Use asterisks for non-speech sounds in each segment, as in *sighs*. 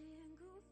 天孤。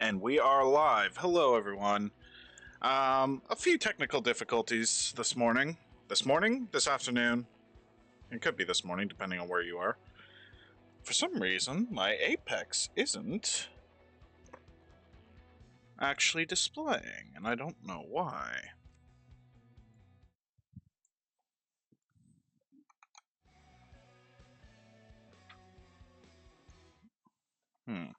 And we are live. Hello, everyone. Um, a few technical difficulties this morning. This morning? This afternoon? It could be this morning, depending on where you are. For some reason, my Apex isn't actually displaying, and I don't know why. Hmm.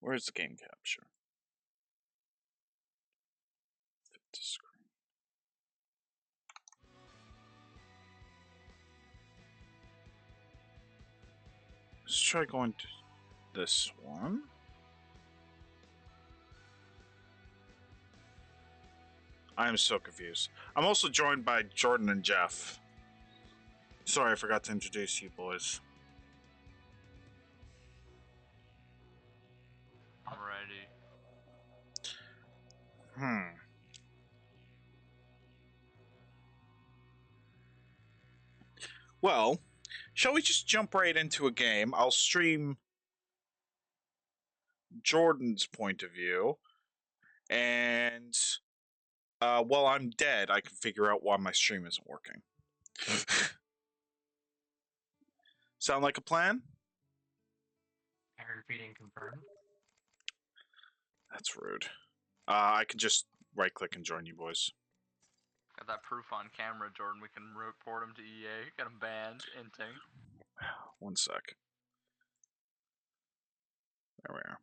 Where's the game capture? Fit to screen. Let's try going to this one. I am so confused. I'm also joined by Jordan and Jeff. Sorry, I forgot to introduce you boys. Hmm. Well, shall we just jump right into a game? I'll stream Jordan's point of view, and uh, while I'm dead, I can figure out why my stream isn't working. *laughs* Sound like a plan? I repeating confirm. That's rude. Uh, I can just right click and join you boys. Got that proof on camera, Jordan. We can report him to EA. Get him banned. Inting. One sec. There we are.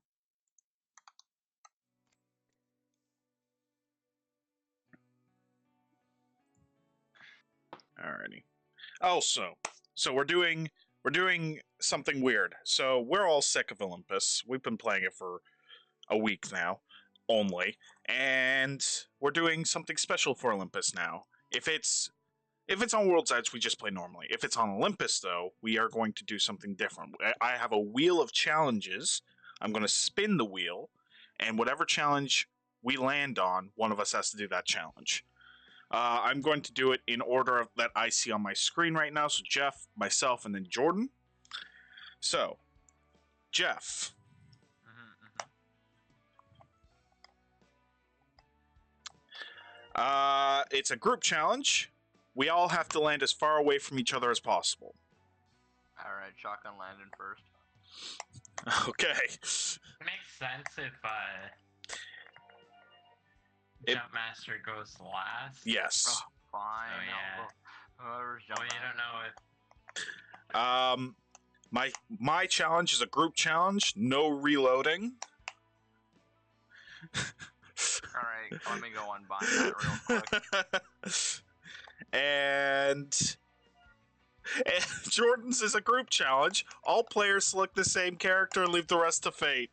Alrighty. Also, so we're doing we're doing something weird. So we're all sick of Olympus. We've been playing it for a week now, only, and we're doing something special for Olympus now. If it's if it's on World's Edge, we just play normally. If it's on Olympus, though, we are going to do something different. I- have a wheel of challenges. I'm going to spin the wheel, and whatever challenge we land on, one of us has to do that challenge. Uh, I'm going to do it in order that I see on my screen right now. So Jeff, myself, and then Jordan. So, Jeff, uh, it's a group challenge. We all have to land as far away from each other as possible. Alright, shotgun landing first. *laughs* Okay. It makes sense if uh, It- Jumpmaster goes last. Yes. Fine. Oh, yeah. I'll- Whoever's Well, jumping. you don't know if Um, my my challenge is a group challenge. No reloading. *laughs* Alright, let me go unbind that real quick. *laughs* and, and *laughs* Jordan's is a group challenge. All players select the same character and leave the rest to fate.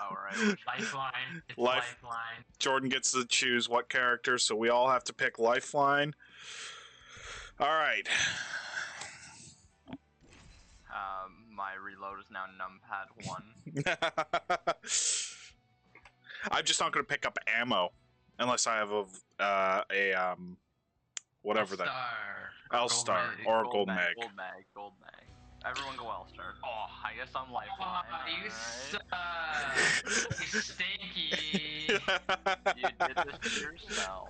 Alright, *laughs* Lifeline. It's Life- Lifeline. Jordan gets to choose what character, so we all have to pick Lifeline. All right. um, my reload is now numpad 1. *laughs* I'm just not going to pick up ammo unless I have a uh, a um whatever that Star. L star or a gold mag. Gold mag, gold mag. Everyone go L star. Oh, I guess I'm Oh, lifeline. you alright. suck. *laughs* you stinky. *laughs* You did this to yourself.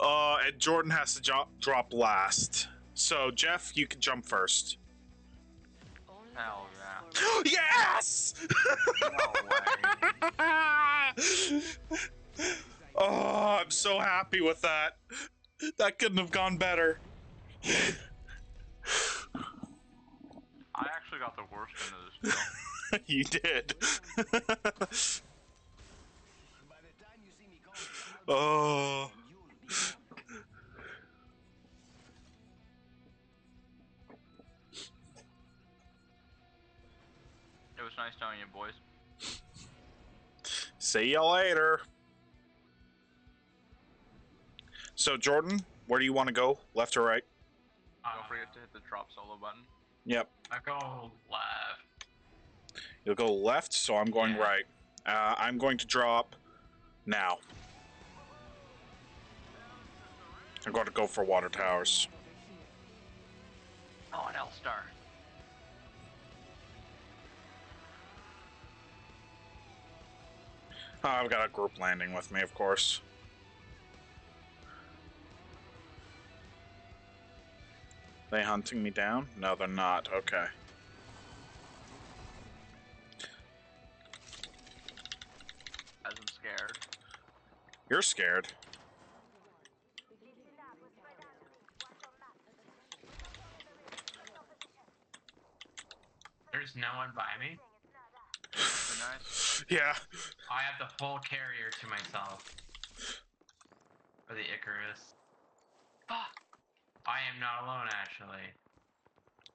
Uh, and Jordan has to jo- drop last. So Jeff, you can jump first. Hell *gasps* yes! No *laughs* oh, I'm so happy with that. That couldn't have gone better. I actually got the worst end of this *laughs* deal. you did. *laughs* oh. Was nice knowing you, boys. *laughs* See you later. So, Jordan, where do you want to go? Left or right? Don't forget to hit the drop solo button. Yep. I go left. You'll go left, so I'm going Yeah. right. Uh, I'm going to drop now. I'm going to go for water towers. Oh, I've got a group landing with me, of course. They hunting me down? No, they're not. Okay. As I'm scared. You're scared. There's no one by me. *sighs* *sighs* *sighs* Be. Yeah. I have the full carrier to myself. For the Icarus. Fuck. I am not alone, actually.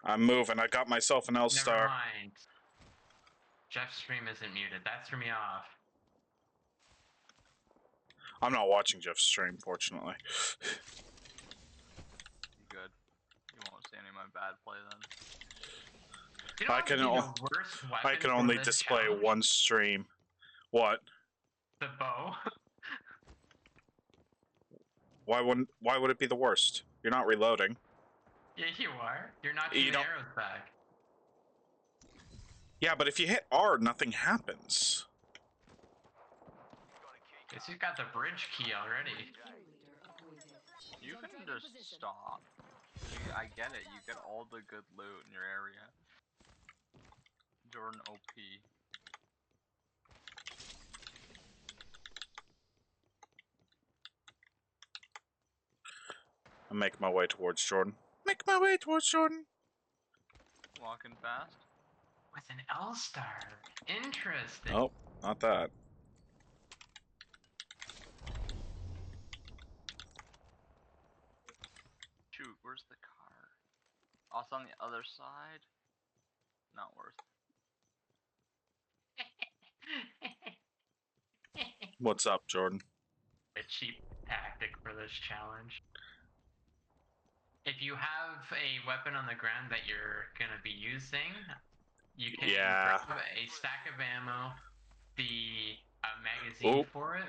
I'm moving. I got myself an L star. Never star. mind. Jeff's stream isn't muted. That threw me off. I'm not watching Jeff's stream, fortunately. You good. You won't see any of my bad play then. You know I can would be al- the worst I weapon can only display challenge? one stream. What? The bow. *laughs* Why wouldn't? Why would it be the worst? You're not reloading. yeah, you are. You're not You shooting don't- arrows back. Yeah, but if you hit R, nothing happens. Guess he's got the bridge key already. You can just stop. I get it. You get all the good loot in your area. Jordan OP. I make my way towards Jordan. Make my way towards Jordan. Walking fast. With an L star. Interesting. Oh, not that. Shoot, where's the car? Also on the other side. Not worth. What's up, Jordan? a cheap tactic for this challenge. If you have a weapon on the ground that you're gonna be using, you can Yeah. grab a stack of ammo, the uh, magazine Oh. for it.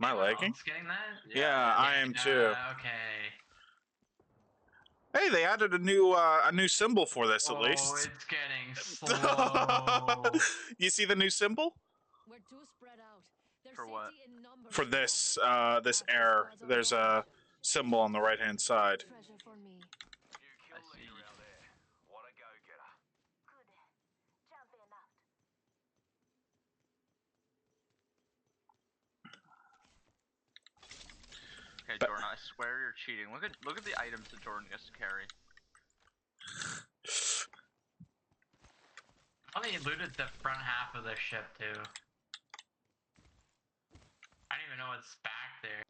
Am I lagging? getting that? Yeah, I am too. uh, okay. Hey, they added a new uh, a new symbol for this at oh, least. it's getting *laughs* slow. you see the new symbol We're too spread out. For what? safety in numbers. for this uh, this air. There's a symbol on the right hand side. Treasure for me. I see. Okay, But- Jordan, I swear you're cheating. Look at look at the items that Jordan gets to carry. Oh, they looted the front half of the ship too. I even know what's back there.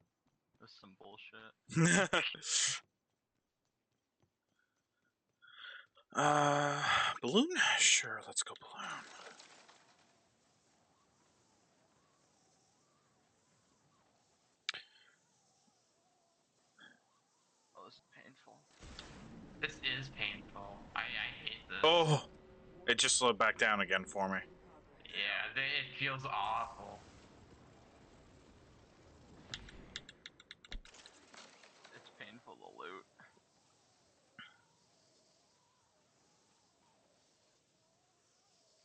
This is some bullshit. *laughs* uh, balloon? Sure, let's go balloon. Oh, this is painful. This is painful. I, I hate this. Oh, it just slowed back down again for me. Yeah, they, it feels awful. It's painful to loot.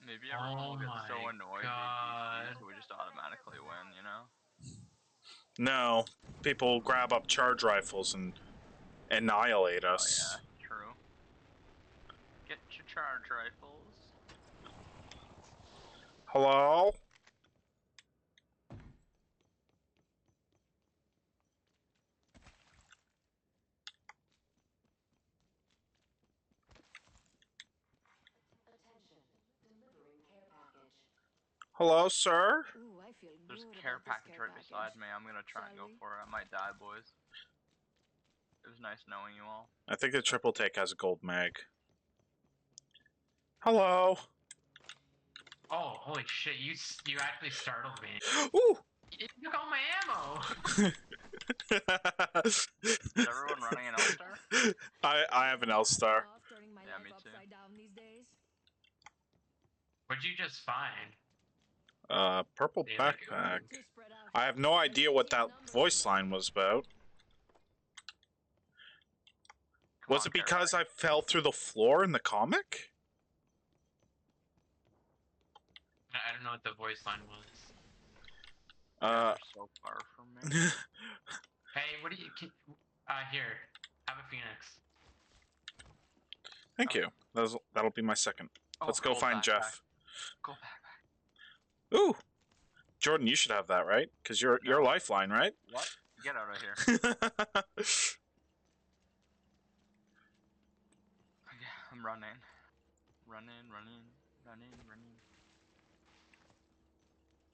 Maybe oh everyone will Oh get so my annoyed God. with these we just automatically win, you know? No, people grab up charge rifles and annihilate oh, us. Oh yeah, true. Get your charge rifles. Hello? Hello, sir? Ooh, I feel There's a care about this package right beside me. I'm gonna try and go for it. I might die, boys. It was nice knowing you all. I think the triple take has a gold mag. Hello? Oh, holy shit! You you actually startled me. *gasps* Ooh! You took all my ammo. Is everyone running an L-Star? *laughs* I, I have an L star. Off turning my Yeah, me too. upside down these days. What'd you just find? Uh, purple backpack. Too spread out. I have no idea what that voice line was about. Was it because I fell through the floor in the comic? I I don't know what the voice line was. Uh, so far from me. *laughs* Hey, what do you? Can, uh, here, have a phoenix. thank you. That'll, that'll be my second. Oh, Let's go find backpack. Jeff. Go back. Ooh, Jordan, you should have that, right? Because you're you're No. lifeline, right? What? Get out of here. *laughs* Yeah, I'm running. Running, running, running, running.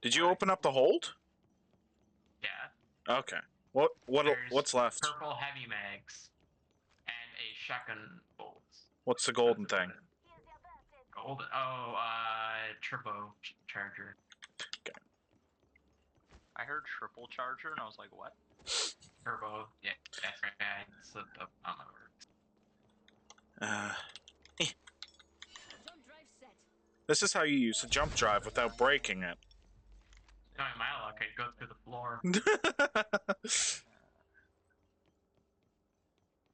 Did you open up the hold? Yeah. Okay. What what There's what's left? Purple heavy mags, and a shotgun bolt. What's the golden thing? Golden. Oh, uh, turbo ch- charger. I heard triple charger and I was like, what? Turbo. Yeah, that's right. I slipped up on my words. Uh, Jump this is how you use a jump drive without breaking it. Knowing my luck, I'd go through the floor. *laughs*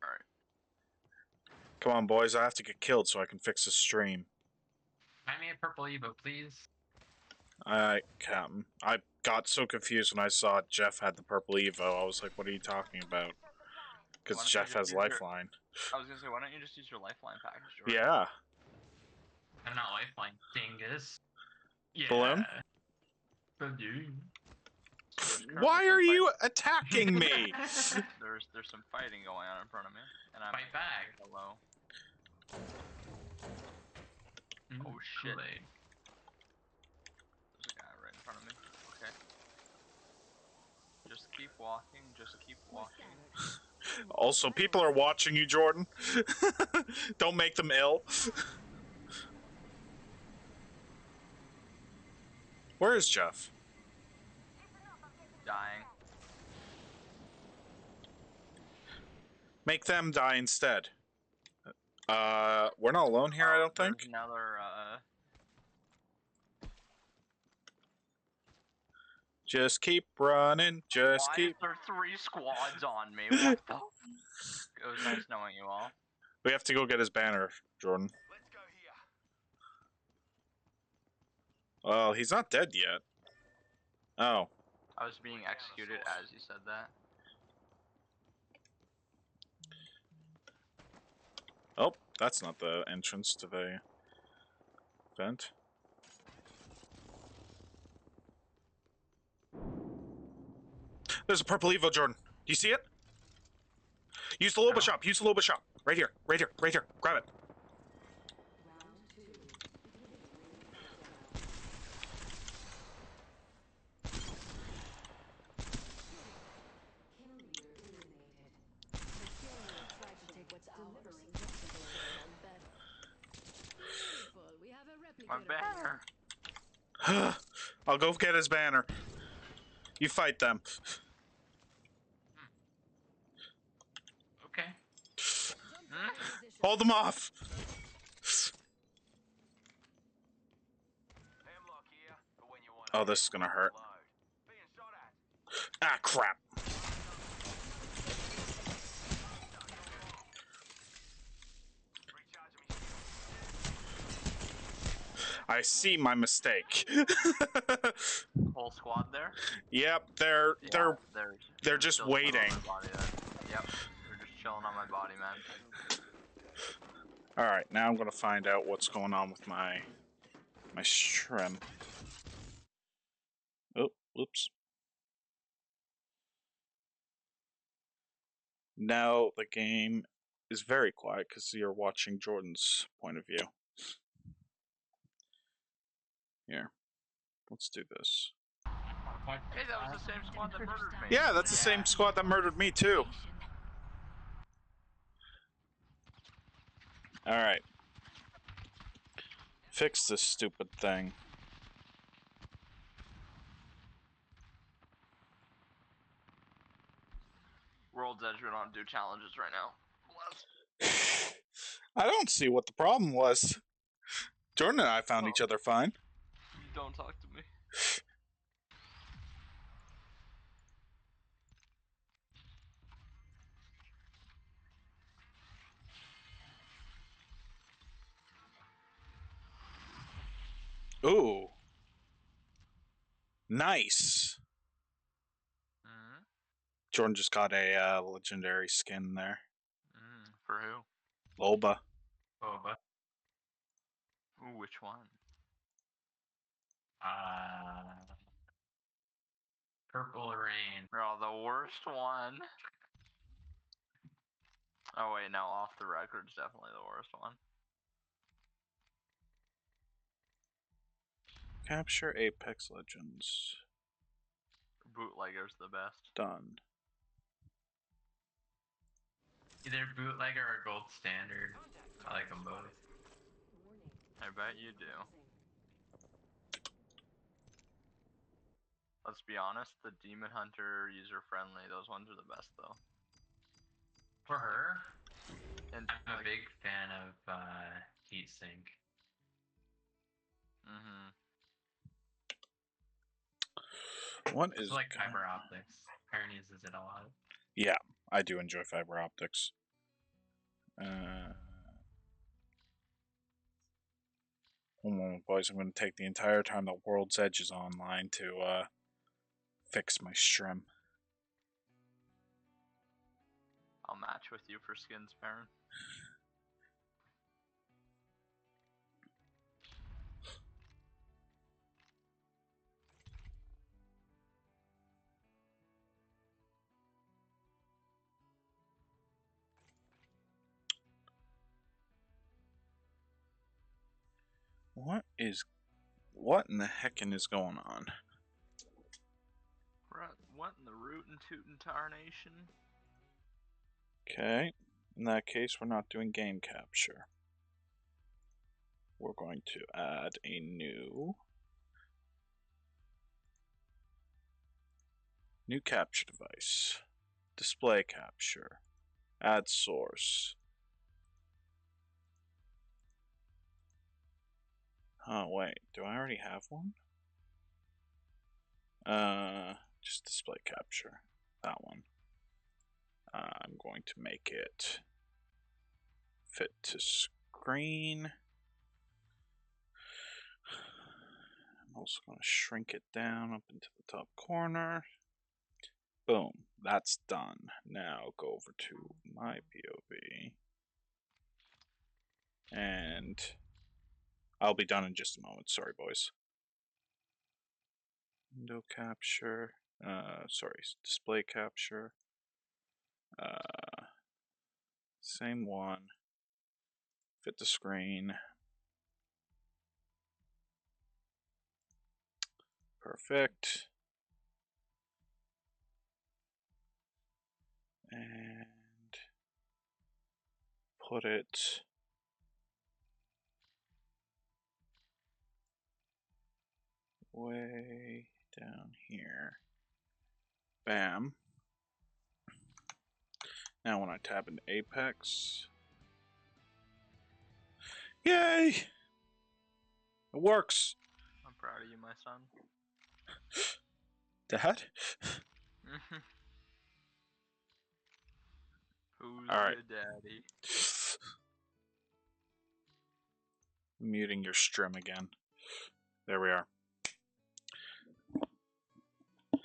Alright. Come on, boys! I have to get killed so I can fix the stream. Find me a purple Evo, please. Alright, Captain. I got so confused when I saw Jeff had the purple Evo. I was like, "What are you talking about?" Because Jeff has use your- lifeline. I was gonna say, why don't you just use your lifeline package? Jordan? Yeah. I'm not lifeline, dingus. Yeah. Balloon? Balloon. So there's Why some are fight- you attacking me? *laughs* There's there's some fighting going on in front of me, and I'm Fight back. hello. Mm, Oh, shit. Kool-Aid. There's a guy right in front of me. Okay. Just keep walking. Just keep walking. *laughs* also, people are watching you, Jordan. *laughs* Don't make them ill. Where is Jeff? Dying. Make them die instead. Uh, we're not alone here, I Oh, don't think. Another. Uh, Just keep running. Just why keep. is there three squads on me? What the? It was nice knowing you all. We have to go get his banner, Jordan. Let's go here. Well, he's not dead yet. Oh, I was being executed as you said that. oh, that's not the entrance to the vent. There's a purple Evo, Jordan. Do you see it? Use the Loba shop. Use the Loba shop. Right here. Right here. Right here. Grab it. The carrier tried to take what's ours. On bed. Beautiful. We have a My banner. *sighs* I'll go get his banner. You fight them. Okay. Jump Hmm? drive position. Hold them off. Oh, this is gonna hurt. Ah, crap. I see my mistake. *laughs* Whole squad there. yep, they're Yeah, they're they're they're just still chilling on waiting. my body then. Yep, they're just chilling on my body, man. All right. Now I'm gonna find out what's going on with my my shrimp. Oh, whoops. Now the game is very quiet because you're watching Jordan's point of view. Here, let's do this. Hey, that was the same squad that murdered me. Yeah, that's the same squad that murdered me too. All right. Fix this stupid thing. World's Edge, we don't do challenges right now. *sighs* I don't see what the problem was. Jordan and I found each oh. other fine. Don't talk to me. *sighs* *laughs* Ooh. Nice. Mm, Jordan just got a uh, legendary skin there. mm, for who? Loba. Boba. Ooh, which one? Uh, Purple Rain. Oh, the worst one. Oh wait, no, off the record's definitely the worst one. Capture Apex Legends. Bootlegger's the best. Done. Either bootlegger or gold standard. I like them both. I bet you do. Let's be honest, the Demon Hunter user friendly, those ones are the best though. For her, And I'm a big fan of uh, Heatsink. hmm What is It's like go- fiber optics. Karen uses it a lot. Yeah, I do enjoy fiber optics. Uh, one moment, boys. I'm going to take the entire time that World's Edge is online to uh, fix my stream. I'll match with you for skins, Baron. What is. What in the heckin' is going on? What, what in the root and tootin' tarnation? Okay. In that case, we're not doing game capture. We're going to add a new. New capture device. Display capture. Add source. Oh, wait. Do I already have one? Uh, just display capture. That one. Uh, I'm going to make it fit to screen. I'm also going to shrink it down up into the top corner. Boom, that's done. Now go over to my POV. And I'll be done in just a moment. Sorry, boys. Window capture. Uh, sorry, display capture. Uh, same one. Fit the screen. Perfect. And put it way down here. Bam. Now when I tap into Apex. Yay! It works. I'm proud of you, my son. *gasps* Dad? Mm-hmm. *laughs* Who's Alright. your daddy? *sighs* Muting your stream again. There we are.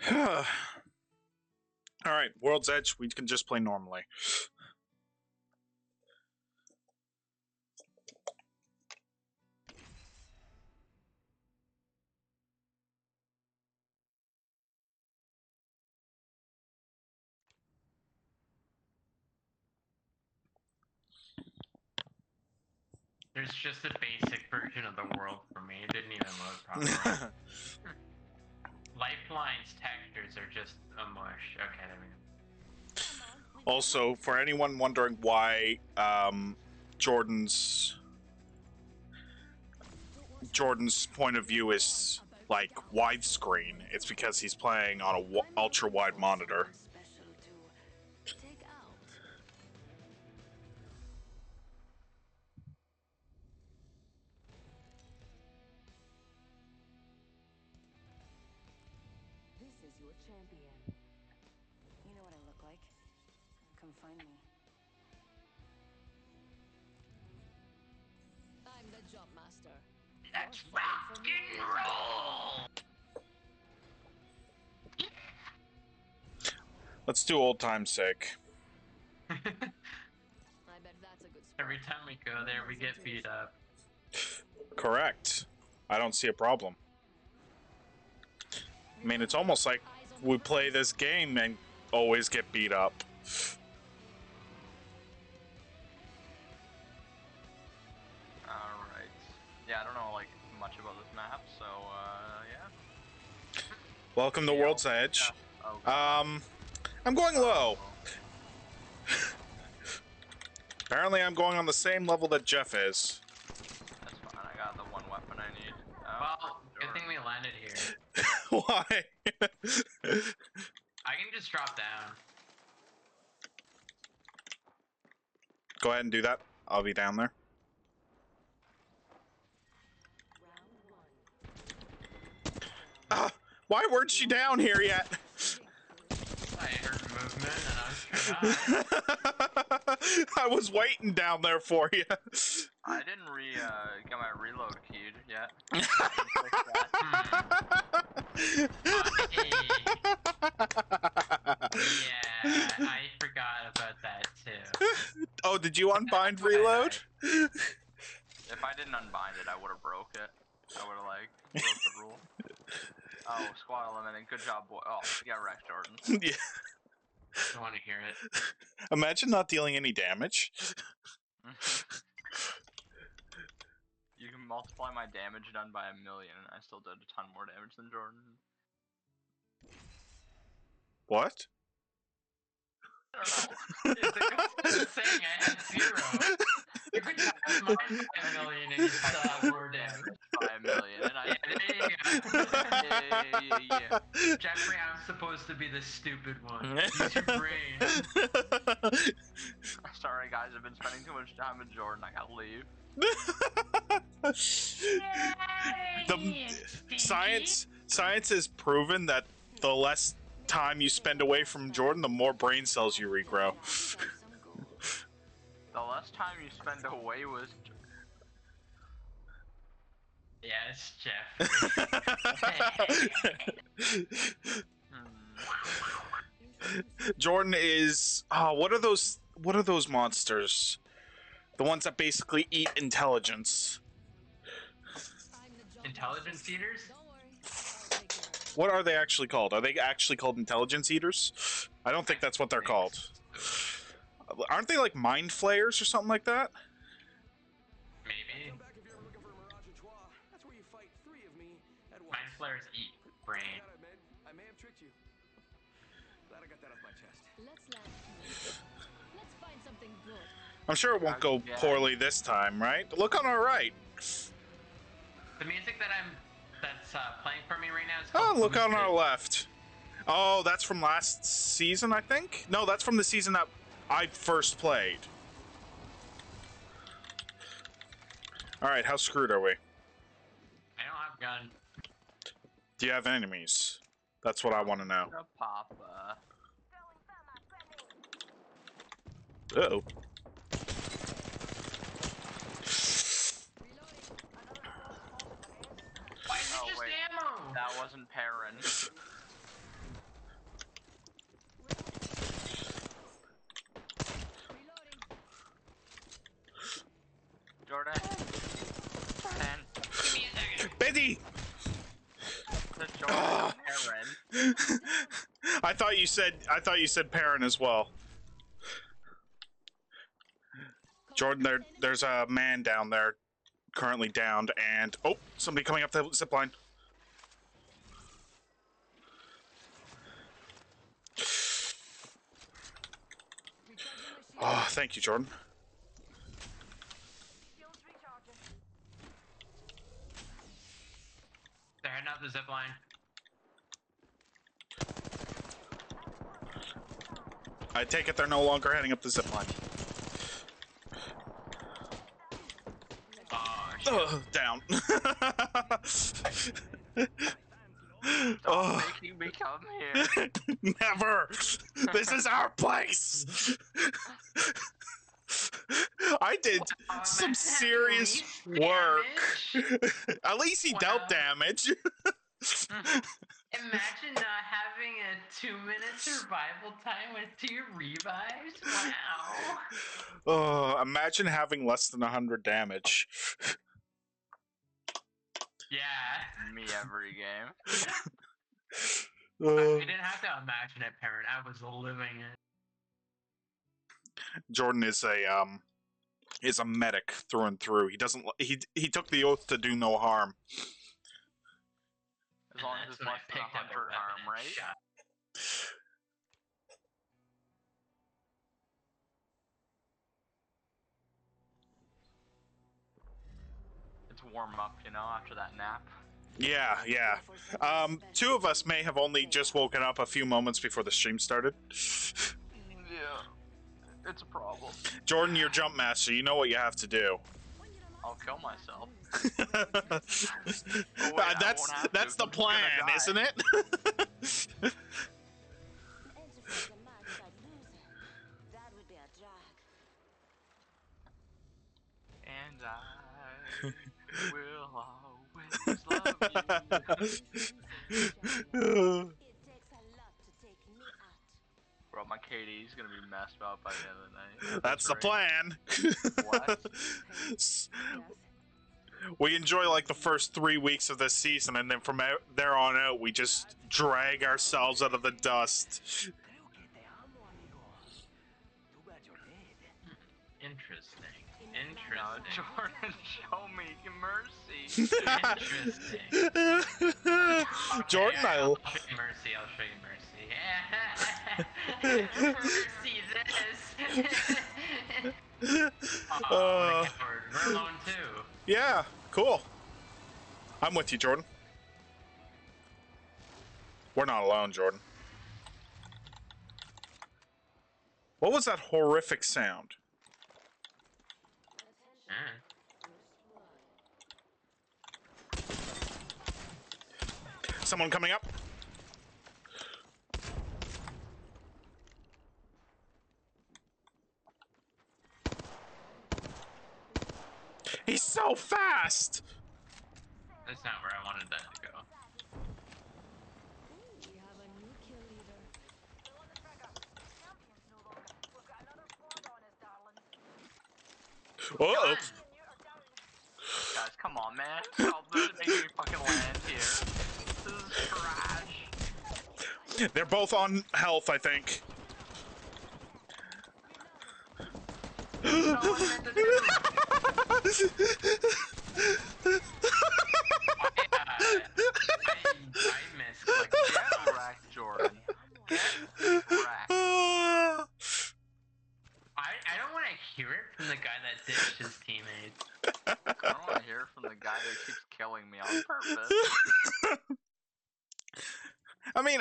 *sighs* Alright, World's Edge, we can just play normally. There's just a basic version of the world for me. It didn't even load properly. *laughs* Lifeline's textures are just a mush. Okay, there we go. also, for anyone wondering why um, Jordan's Jordan's point of view is like widescreen, it's because he's playing on a w- ultra wide monitor. Let's You're fighting for and roll. Let's do old time's sake. *laughs* I bet that's a good spot. Every time we go there, we get beat up. Correct. I don't see a problem. I mean, it's almost like we play this game and always get beat up. Welcome to World's Edge. Oh, Um, I'm going low. *laughs* Apparently, I'm going on the same level that Jeff is. That's fine. I got the one weapon I need. Oh, Well, good thing we landed here. *laughs* Why? I can just drop down. Go ahead and do that. I'll be down there. Ah, why weren't you down here yet? I heard movement and I was. I was waiting down there for you. I didn't re uh, get my reload keyed yet. I can fix that. Yeah, I forgot about that too. oh, did you unbind reload? If I didn't unbind it, I would have broke it. I would have like broke the rule. *laughs* Oh, squad eliminated. Good job, boy. Oh, you got wrecked, Jordan. *laughs* yeah. I want to hear it. *laughs* Imagine not dealing any damage. *laughs* you can multiply my damage done by a million, and I still did a ton more damage than Jordan. What? I don't know. It's like saying I had zero. You could have mine by a million and you still have more damage. By a million, and I. Yeah, there you go. yeah, yeah, yeah, yeah. Jeffrey, I'm supposed to be the stupid one. Use your brain. Sorry, guys. I've been spending too much time with Jordan. I gotta leave. the science science has proven that the less time you spend away from Jordan, the more brain cells you regrow. *laughs* The less time you spend away was. Yes, Jeffrey. Hmm. *laughs* Jordan is oh, what are those what are those monsters? The ones that basically eat intelligence. I'm the jump Intelligence eaters? Don't worry. I'll take care of it. What are they actually called? Are they actually called intelligence eaters? I don't think that's what they're called. Aren't they like mind flayers or something like that? Maybe. Back if you're ever looking for Mirage à Trois. That's where you fight three of me at once. Mind flayers eat brain. I may have tricked you. Glad I got that off my chest. Let's Let's find something good. I'm sure it won't go poorly this time, right? Look on our right. The music that I'm that's uh, playing for me right now is Oh, look on our left. Oh, that's from last season, I think. No, that's from the season that I first played. All right, how screwed are we? I don't have gun. Do you have enemies? That's what I want to know. Papa. Uh-oh. Why is Oh, it just wait. ammo? That wasn't Perrin. Jordan. Jordan. Give me a second. Betty! Ah. *laughs* I thought you said I thought you said Perrin as well. Jordan, there there's a man down there currently downed and oh, somebody coming up the zip line. Recharging my shield. Oh, thank you, Jordan. They're heading up the zip line. I take it they're no longer heading up the zip line. Oh, down. *laughs* Stop oh, making me come here. *laughs* never. This is our place. I did Wow, some serious work. *laughs* At least he dealt damage. *laughs* Imagine not having a two minute survival time with two revives. Wow. Oh, imagine having less than 100 damage. Yeah. Me every game. *laughs* *laughs* Uh, we didn't have to imagine it, parent. I was living it. Jordan is a um is a medic through and through. He doesn't he he took the oath to do no harm. As long as that's it's when less than picked up a 100 weapon harm, and right? It's warm up, you know, after that nap. Yeah, yeah. Um two of us may have only just woken up a few moments before the stream started. *laughs* Yeah. It's a problem. Jordan, you're jump master. You know what you have to do. I'll kill myself. *laughs* Uh, that's that's to, the plan, isn't it? *laughs* will always love you. It takes a lot to take me out. Bro, my KD's gonna be messed up by the end of the night. That's the right. plan. What? *laughs* We enjoy like the first three weeks of this season, and then from there on out, we just drag ourselves out of the dust. No, *laughs* Jordan, show me mercy. *laughs* Interesting. Jordan, Okay, I I'll show you mercy. I'll show you mercy. *laughs* mercy this. oh, Uh. We're alone too. yeah, cool. I'm with you, Jordan. We're not alone, Jordan. What was that horrific sound? Yeah. Someone coming up? He's so fast! That's not where I wanted that to go. We have a new kill leader. Oh, Guys, come on, man. Help this make me fucking land here. This is trash. they're both on health, I think. No one meant to do I, I missed. Like, Get wrecked, Jordan. Get wrecked. I, I don't want to hear it from the guy that ditched his teammates. I don't want to hear from the guy that keeps killing me on purpose. *laughs* I mean,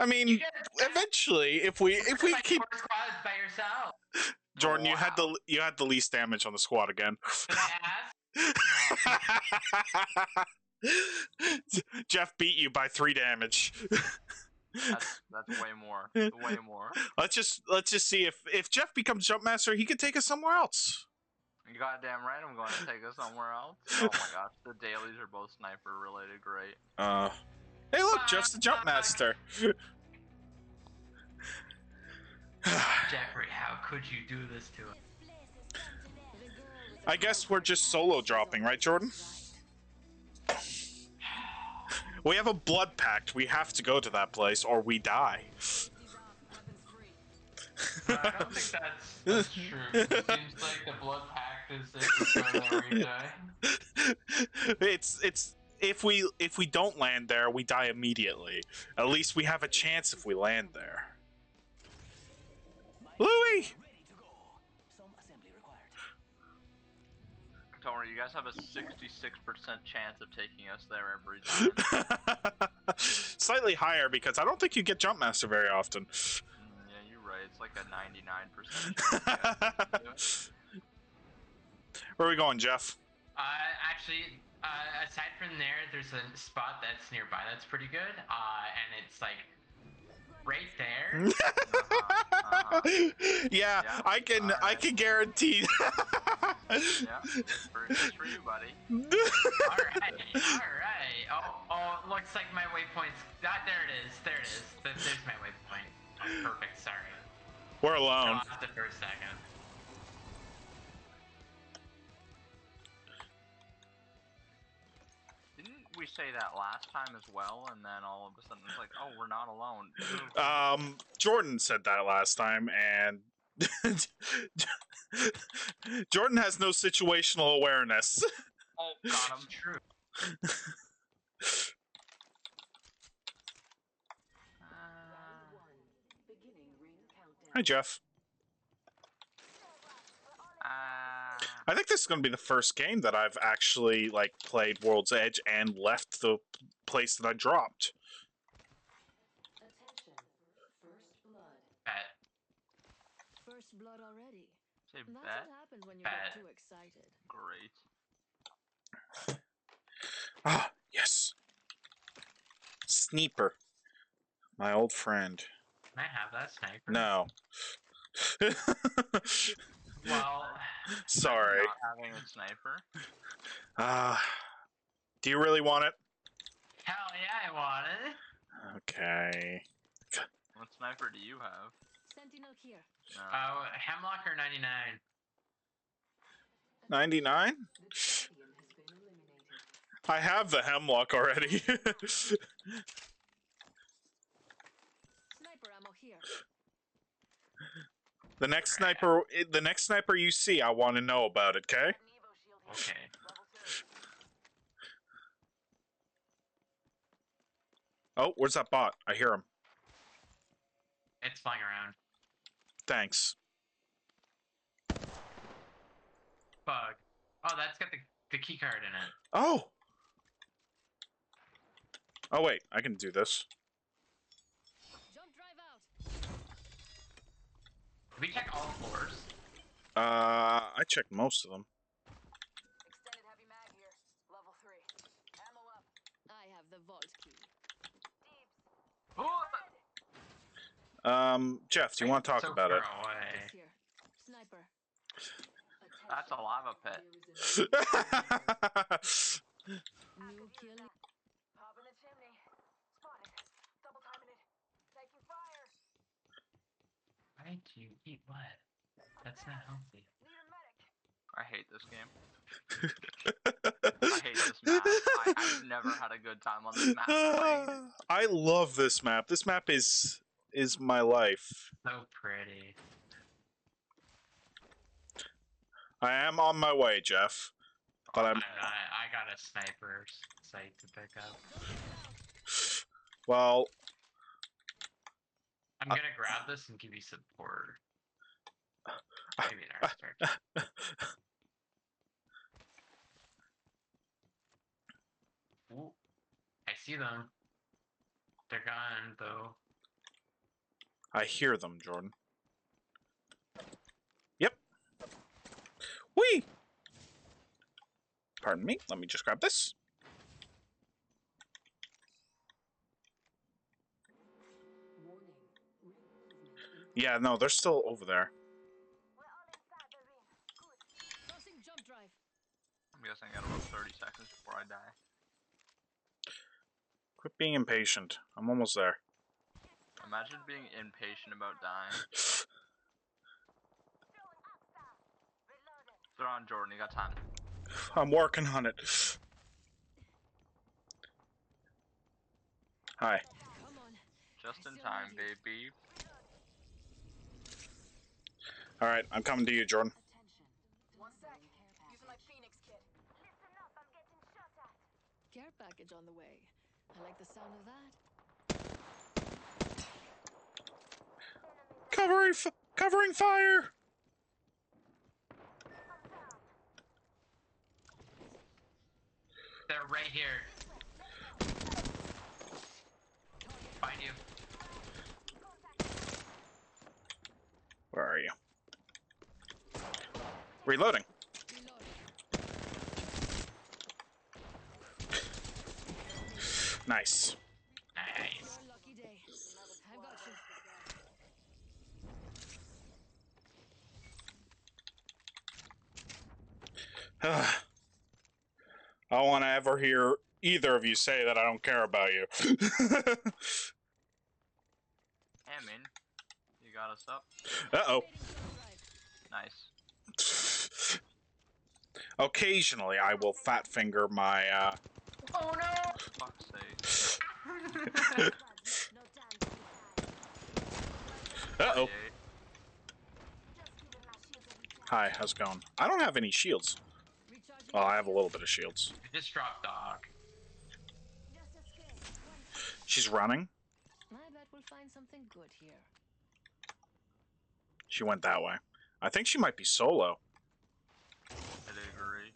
I mean, eventually, if we if we keep by yourself. Jordan, you had the you had the least damage on the squad again. Can I ask? Jeff beat you by three damage. That's that's way more. Way more. let's just let's just see if if Jeff becomes jump master, he could take us somewhere else. You goddamn right I'm going to take us somewhere else. *laughs* Oh my gosh, the dailies are both sniper related. Great. Uh, hey, look, Jeff's the jump master. *sighs* Jeffrey, how could you do this to him? I guess we're just solo dropping, right, Jordan? We have a blood pact. We have to go to that place or we die. Uh, I don't think that's, that's true. *laughs* It seems like the blood pact is if we we die. it's it's if we if we don't land there, we die immediately. At least we have a chance if we land there. Louis. Don't worry, you guys have a 66% chance of taking us there every *laughs* time. Slightly higher because I don't think you get Jumpmaster very often. Mm, yeah, you're right. It's like a 99% chance. you guys can do it. Where are we going, Jeff? Uh, actually, uh, aside from there, there's a spot that's nearby that's pretty good. Uh, and it's like right there. Uh-huh. *laughs* yeah, Yeah, I can. I can guarantee. *laughs* Yeah, it's for, it's for you, buddy. Alright, alright. Oh, oh, looks like my waypoint's. Ah, there it is. There it is. There- There's my waypoint. Oh, perfect. Sorry. We're alone. Lost it for a second. We say that last time as well? And then all of a sudden it's like, oh, we're not alone. Um, Jordan said that last time, and *laughs* Jordan has no situational awareness. oh, got him. True. Uh, Hi, Jeff. I think this is going to be the first game that I've actually like played World's Edge and left the place that I dropped. Bet. First blood already. say That's bet. what happens when you Bet. get too excited. Great. Ah, yes. Sniper. My old friend. Can I have that sniper? No. *laughs* Well, Sorry. Not having a sniper. Ah. do you really want it? hell yeah, I want it. Okay. What sniper do you have? Sentinel here. No. Oh, Hemlok or 99? 99? I have the hemlok already. *laughs* Sniper ammo here. The next sniper the next sniper you see, I want to know about it, okay? Okay. Oh, where's that bot? I hear him. It's flying around. Thanks. Bug. Oh, that's got the, the key card in it. Oh. Oh wait, I can do this. Jump drive out. Did we check all floors? Uh, I checked most of them. Extended heavy mag here. Level 3. Ammo up. I have the vault key. Um, Jeff, do you want to talk so about it? away. Sniper. that's a lava pit. *laughs* New kill. Pop in the chimney. Spotted. Double timing it. Taking fire. Why you eat what? That's not healthy. Need a medic. I hate this game. *laughs* I hate this map. I, I've never had a good time on this map playing. *laughs* I love this map. This map is is my life. So pretty. I am on my way, Jeff. But I, I'm I, I got a sniper s- sight to pick up. well. I'm gonna grab this and give you support. Maybe an arc star. Ooh, I see them. They're gone though. I hear them, Jordan. Yep. Whee! Pardon me. Let me just grab this. Yeah, no, they're still over there. I got about 30 seconds before I die. Quit being impatient. I'm almost there. Imagine being impatient about dying. *laughs* Throw on Jordan, you got time. I'm working on it. Hi. Just in time, baby. All right, I'm coming to you, Jordan. One sec. Using my Phoenix kit. Listen up, I'm getting shot at. Care package on the way. I like the sound of that. Covering, f- covering fire. They're right here. Find you. Where are you? Reloading. Reloading. Nice. Nice. *sighs* I don't want to ever hear either of you say that I don't care about you. *laughs* You got us up. Uh-oh. Nice. Occasionally, I will fat finger my uh, Oh no! *laughs* Fuck's sake. Blood, no time to be Uh oh. Yay. Just giving my shields a recharge. Hi, how's it going? I don't have any shields. Recharging Well, I have a little bit of shields. Just drop dog. Just a scare. One She's running. I bet we'll find something good here. She went that way. I think she might be solo. I agree.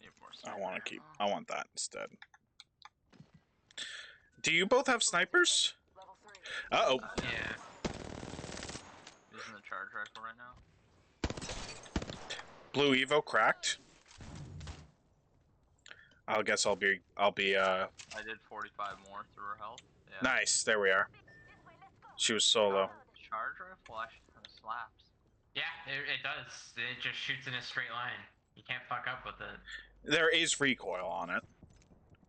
Need more I want to keep. I want that instead. Do you both have snipers? Uh oh. Uh, Yeah. Using the charge rifle right now. Blue Evo cracked. I guess I'll be. I'll be. Uh. I did 45 more through her health. Yeah. Nice. There we are. This way, let's go. She was solo. Charge rifle actually kind of slaps. Yeah, it, it does. It just shoots in a straight line. You can't fuck up with it. There is recoil on it.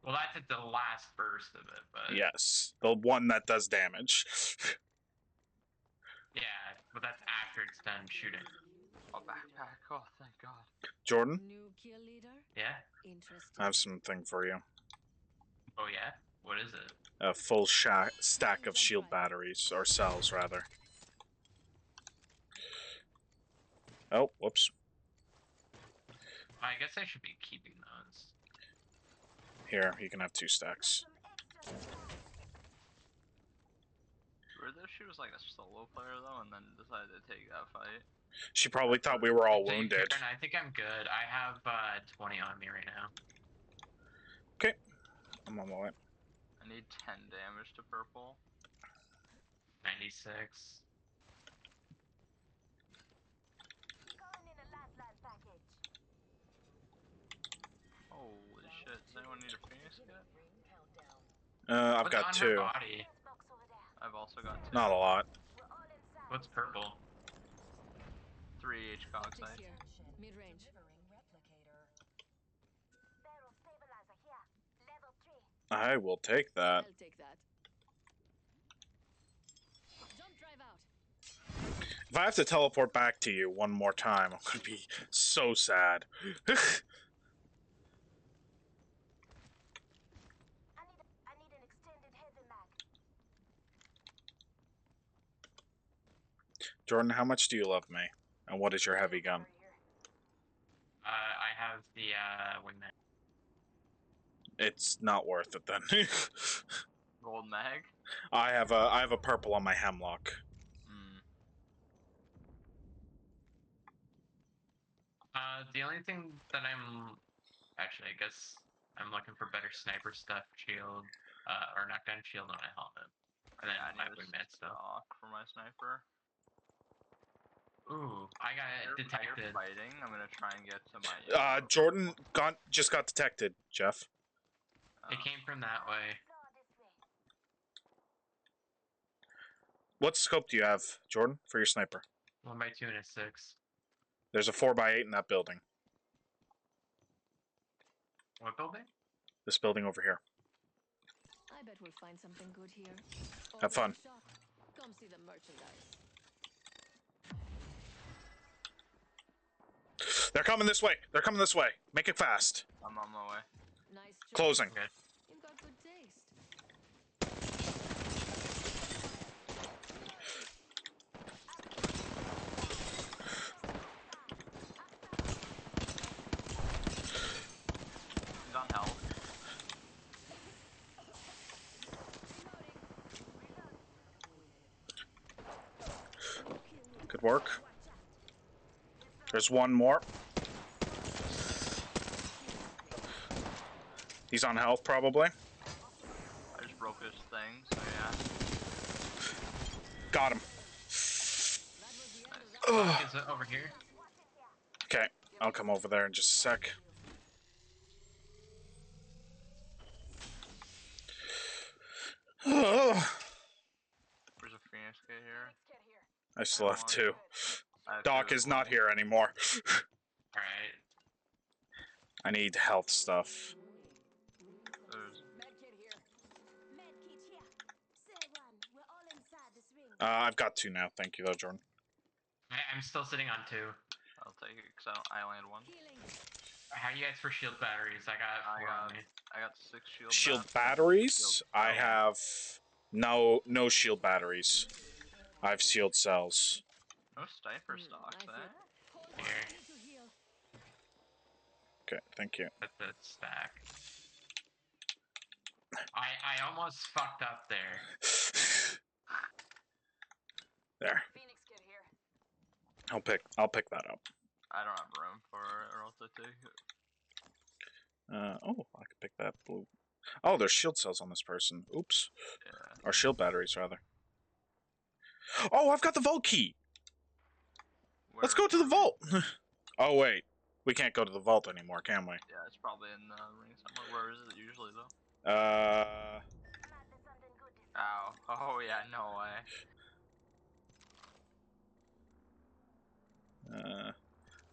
Well, that's at the last burst of it, but Yes, the one that does damage. *laughs* yeah, but that's after it's done shooting. Oh, backpack. Oh, thank God. Jordan, New kill leader? Yeah. Interesting. I have something for you. Oh yeah. What is it? A full sha- stack of shield batteries or cells, rather. Oh, whoops. I guess I should be keeping those. Here, you can have two stacks. Some extra. Weird though, she was like a solo player though, and then decided to take that fight. She probably thought we were all So wounded. can- I think I'm good. I have uh, 20 on me right now. Okay, I'm on my way. I need 10 damage to purple. 96. Calling in a lifeline package. Holy shit, does anyone need a phoenix kit? Uh, I've What's got on two. Body? Smoke's over there. I've also got two. Not a lot. We're all inside. What's purple? 3 HCOG sight. Mid-range. Barrel stabilizer here. Level three. I will take I'll that. take that. Jump drive out. If I have to teleport back to you one more time, I'm gonna be so sad. *laughs* I need I need an extended heavy mag. Jordan, how much do you love me? And what is your heavy gun? Uh, I have the uh, wingman. It's not worth it then. *laughs* Gold mag. I have a I have a purple on my hemlok. Hmm. Uh, the only thing that I'm actually, I guess I'm looking for better sniper stuff, shield, uh, or knockdown shield on my helmet, and then Yeah, I my need a wingman stuff. stock for my sniper. Ooh, I got You're- detected. You're fighting. I'm gonna try and get to my. Uh, Jordan got just got detected. Jeff, It Uh, came from that way. Floor this way. what scope do you have, Jordan, for your sniper? One by two and a six. There's a four by eight in that building. What building? This building over here. I bet we'll find something good here. Have fun. Come see the merchandise. They're coming this way. They're coming this way. Make it fast. I'm on my way. Nice. Closing. Good. You've got good taste. He's on health. Good work. There's one more. He's on health, probably. I just broke his thing, so yeah. Got him. Is it over here? Okay, I'll come over there in just a sec. Oh. There's a Phoenix kit here. I still have two. Doc is not here anymore. *laughs* Alright. I need health stuff. Uh, I've got two now. Thank you, though, Jordan. I, I'm still sitting on two. I'll take it because I, only had one. Healing. How you guys for shield batteries? I got I got- I got six shield. Shield bats. batteries. Shield I have no no shield batteries. I have shield cells. No sniper Hmm, stocks, I feel- Hold on, Here. I need to heal. Okay, thank you. Put the stack. I I almost fucked up there. *laughs* There. Phoenix kit here. I'll pick. I'll pick that up. I don't have room for it, or else I take it. Uh, oh, I could pick that blue. Oh, there's shield cells on this person. Oops. Yeah. Or shield batteries, rather. Oh, I've got the vault key. Let's go to the vault. *laughs* oh wait, we can't go to the vault anymore, can we? Yeah, it's probably in the ring somewhere. Where is it usually though? Uh, Might be something good this Ow. *laughs* Oh yeah, no way. Uh.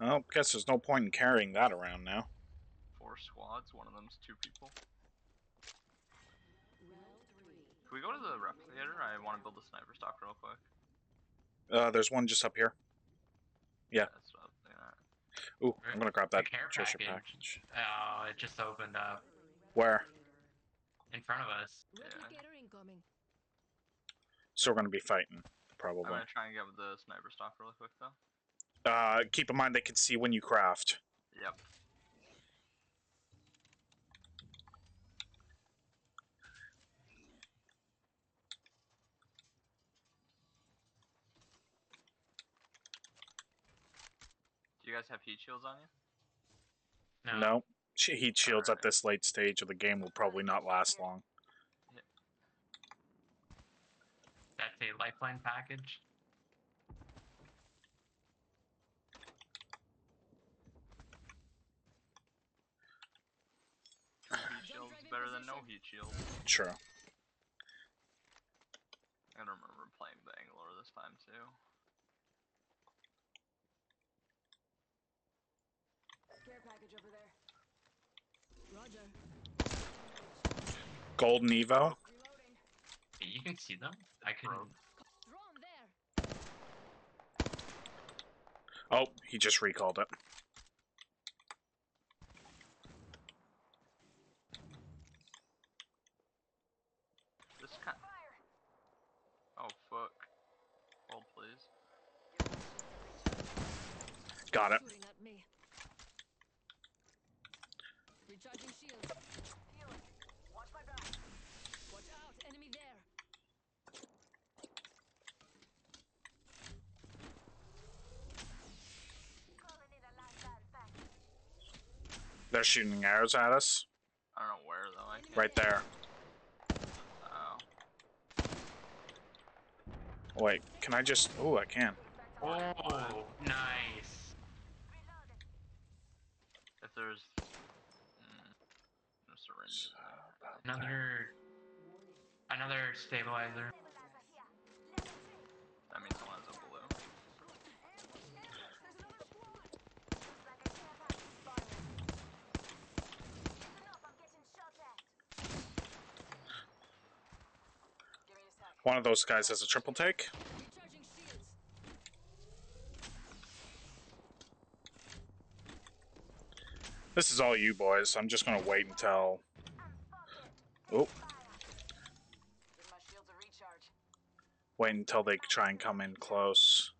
Well, guess there's no point in carrying that around now. Four squads. One of them's two people. Can we go to the replicator? I want to build a sniper stock real quick. Uh, there's one just up here. Yeah. That's what I was thinking of. Ooh, I'm gonna grab that The care treasure package. package. Oh, it just opened up Where? in front of us. Yeah. So we're gonna be fighting, probably. I'm probably. gonna try and get the sniper stock really quick though. Uh, keep in mind they can see when you craft. Yep. Do you guys have heat shields on you? No. No, heat shields at this late stage of the game will probably not last long. That's a lifeline package. Two heat shields is better than no heat shield. True. I don't remember playing Bangalore this time too. care package over there. Roger. Golden Evo. Reloading. You can see them. I couldn't. Rogue. Drone there. Oh, he just recalled it. This kind. Fire. Oh fuck. Hold please. Got it. Shooting at me. Recharging shield. Healing. Watch my back. Watch out. Enemy there. Calling in a lifetime it. They're shooting arrows at us. I don't know where though. I can't. Right there. Oh. Wait, can I just? Oh, I can. Oh, nice. Reloading. If there's. Mm, no syringes. there. Another. Another stabilizer. Stabilizer here. Level three. That means someone has a blue. There's another squad. Looks like a care package spawning. Listen up, I'm getting shot at. Give me a sec. One of those guys has a triple take. Recharging shields. This is all you boys. I'm just gonna wait until. Oh, wait until they try and come in close.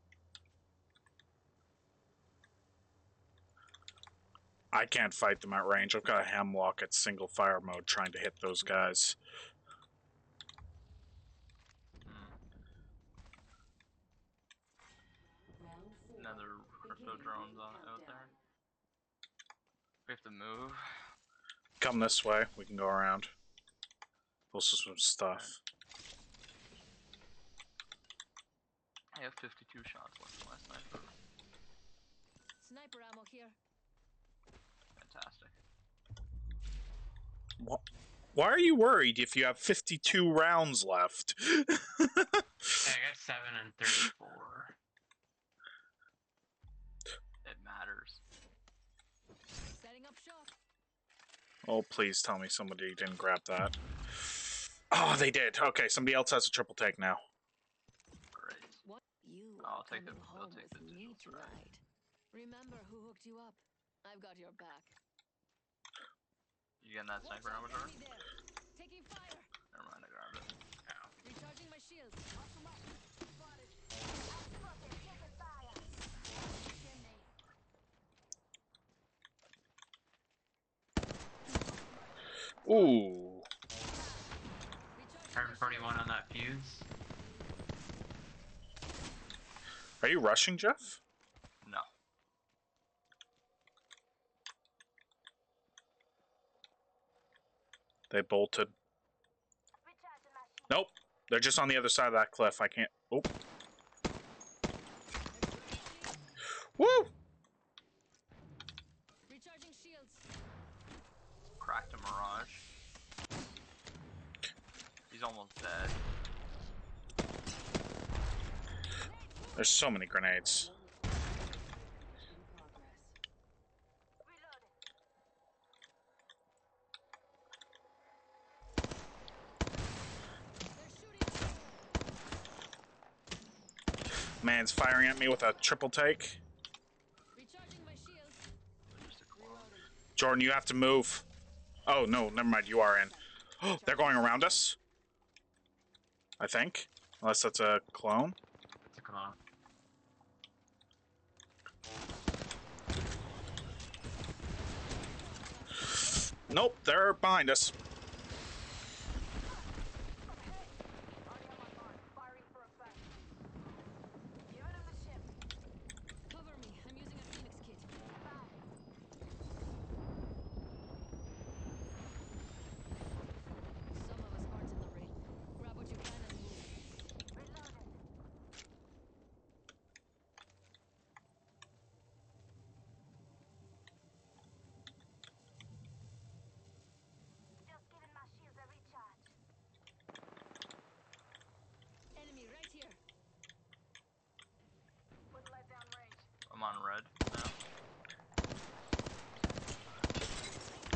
I can't fight them at range. I've got a hemlok at single fire mode trying to hit those guys. Drones on there. We have to move. Come this way. We can go around. Also some stuff. I have 52 shots left in my sniper. Sniper ammo here. Fantastic. What? Why are you worried if you have 52 rounds left? *laughs* I got 7 and 34. Oh, please tell me somebody didn't grab that. Oh, they did. Okay, somebody else has a triple take now. Great. What? You I'll take the- coming I'll home take the me digital strike. Remember who hooked you up? I've got your back. You getting that sniper out, ammo, Jordan? enemy there. Taking fire. Never mind, I grabbed it. Recharging my shields. Ooh. Recharging Carbon my forty-one on that fuse. Are you rushing, Jeff? No. They bolted. Nope. They're just on the other side of that cliff. I can't. Oh. Woo! Recharging shields. Cracked a Mirage. He's almost dead. There's so many grenades. Man's firing at me with a triple take. Jordan, you have to move. Oh, no, never mind. You are in. Oh, *gasps* They're going around us? I think. Unless that's a clone. So come on. Nope, they're behind us. Cover me. I'm using a Phoenix kit. Some of us aren't in the ring. Grab what you can and move. Enemy right here. I'm on red now.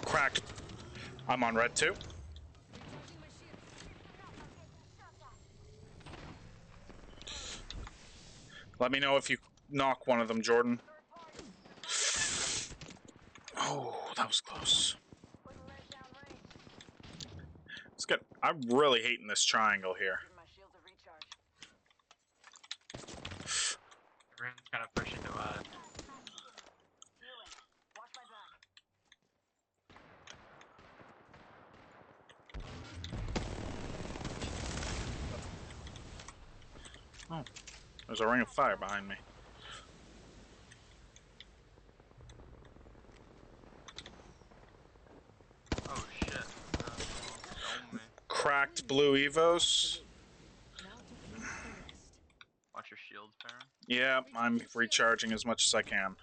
Cracked. I'm on red too. Recharging my shields. Let me know if you knock one of them, Jordan. Oh, that was close. It's good. I'm really hating this triangle here. Everyone's gotta push into uh There's a ring of fire behind me. Oh shit. Uh, Cracked blue evos. Now to face the rest. Watch your shields, Baron. Yeah, I'm recharging as much as I can.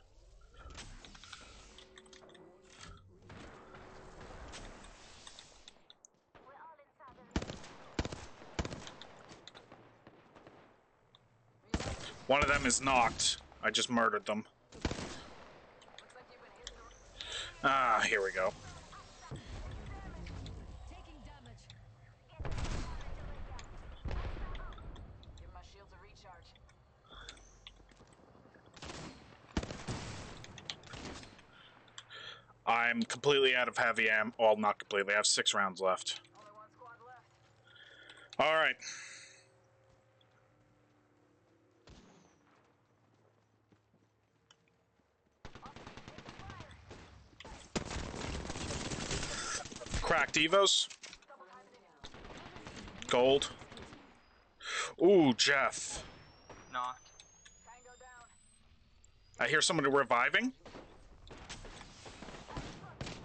One of them is knocked. I just murdered them. Ah, here we go. I'm completely out of heavy ammo. Well, not completely. I have six rounds left. All right. Cracked Evos. Gold. Ooh, Jeff. Down. I hear somebody reviving. Reloading.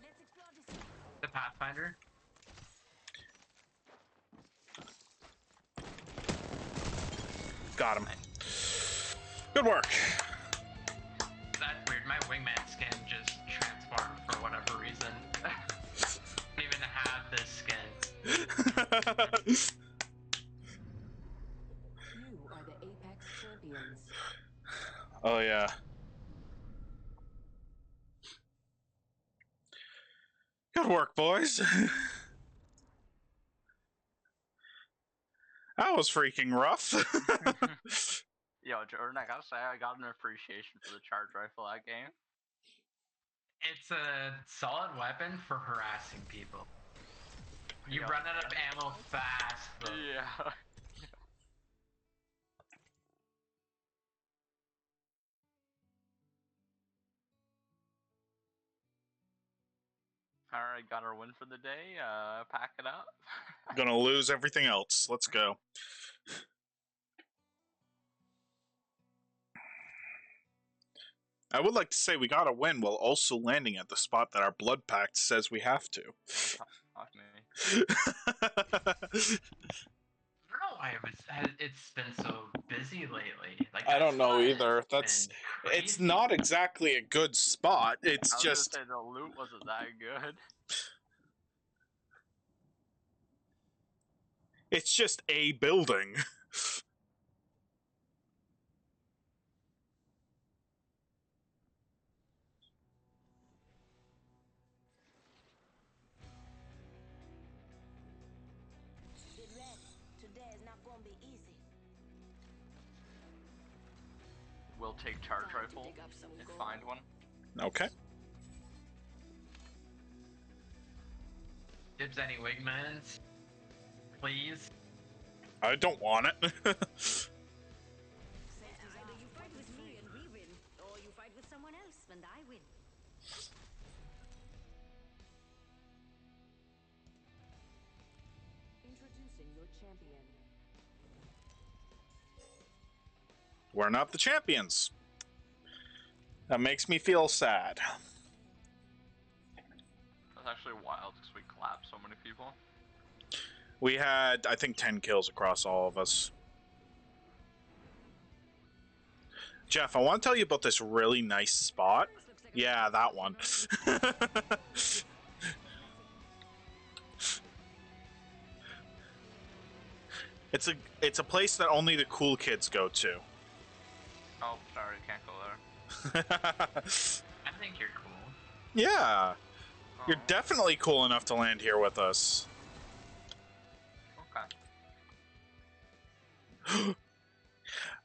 Let's explore this. the Pathfinder. Got him. Good work. *laughs* oh yeah. Good work, boys. *laughs* that was freaking rough. *laughs* Yo, Jordan, I gotta say, I got an appreciation for the charge rifle that game. It's a solid weapon for harassing people. You Yeah. run out of ammo fast. Though. Yeah. *laughs* Alright, got our win for the day. Uh, pack it up. *laughs* Gonna lose everything else. Let's go. I would like to say we got a win while also landing at the spot that our blood pact says we have to. Fuck me. I don't know why it was, has- it's been so busy lately. Like I don't know either. That's- it's not exactly a good spot. It's I was just say the loot wasn't that good. it's just a building. *laughs* We'll take charge rifle dig up some and gold. find one. Okay. Dibs any wingmans? Please. I don't want it. *laughs* We're not the champions. That makes me feel sad. That's actually wild because we clapped so many people. We had, I think, 10 kills across all of us. Jeff, I want to tell you about this really nice spot. This looks like a Yeah, that one. *laughs* it's a it's a place that only the cool kids go to. Oh, sorry, can't go there. I think you're cool. yeah, you're Oh, definitely cool enough to land here with us. Okay.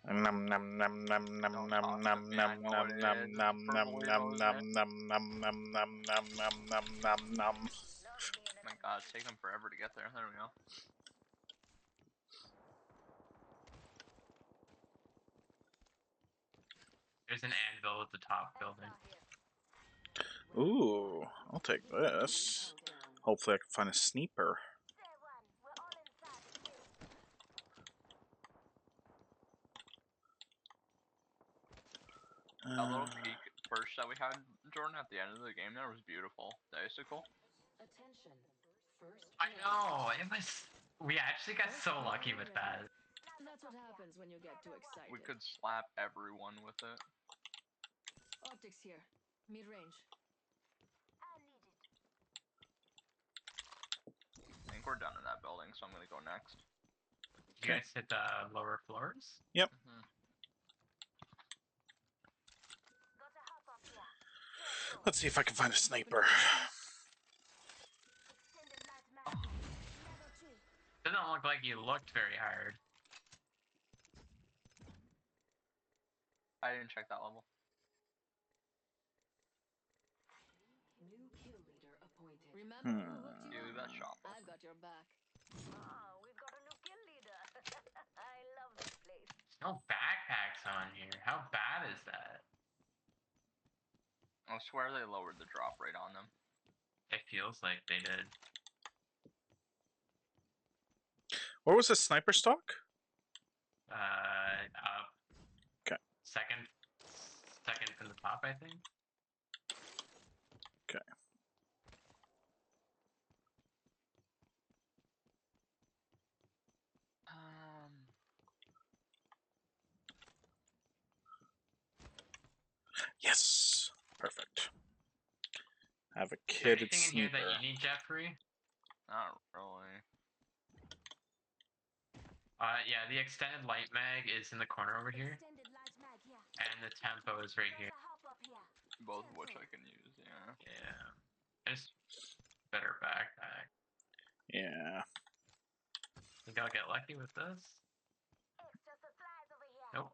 Num num num num num num Don't num talk num to me, I num know num what it num is. num It's num purple num Weirdos, num right? num num num num num num num num num. Love being my god, it's taking them forever to get there. There we go. There's an anvil at the top building. Ooh, I'll take this. Hopefully, I can find a sniper. Day one. We're all inside the queue. That little Uh, peak first that we had, Jordan, at the end of the game there was beautiful. The icicle. Attention. First I know, it was. We actually got so lucky with that. That's what happens when you get too excited. We could slap everyone with it. Optics here. Mid range. I need it. I think we're done in that building, so I'm gonna go next. You guys hit the lower floors? Got a hop up here. Let's see if I can find a sniper. Extended light mag. Level three. Doesn't look like you looked very hard. I didn't check that level. New kill leader appointed. Hmm. Remember who hooked you Dude, that up? shot. I've got your back. Oh, we've got a new kill leader. *laughs* I love this place. No backpacks on here. How bad is that? I swear they lowered the drop rate on them. It feels like they did. Where was the sniper stock? Uh, up. 'Kay. Second, second from the top, I think. Okay. Um, Yes, perfect. I have a kid. Is there anything in here that you need, Jeffrey? not really. Uh, yeah, the extended light mag is in the corner over here, Extended large mag here. And the tempo is right here. There's a hop up here. Both of which I can use, yeah. Yeah. It's better backpack. Yeah. Think I'll get lucky with this? Extra supplies over here. Nope.